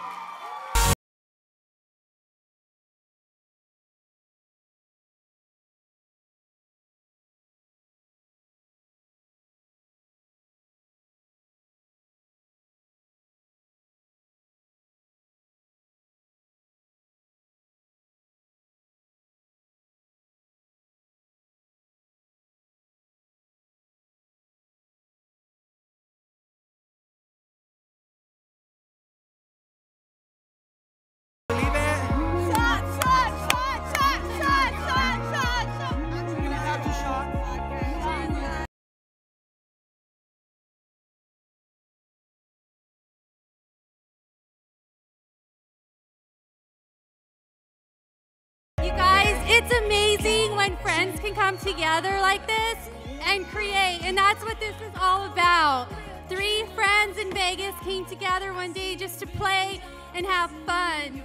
It's amazing when friends can come together like this and create, and that's what this is all about. Three friends in Vegas came together one day just to play and have fun.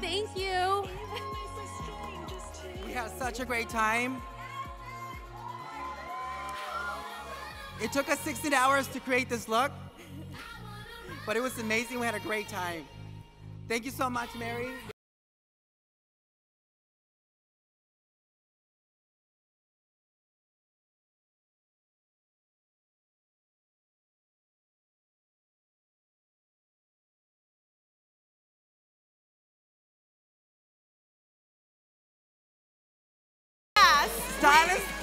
Thank you.
We had such a great time. It took us 16 hours to create this look, but it was amazing. We had a great time. Thank you so much, Mary. Stylist?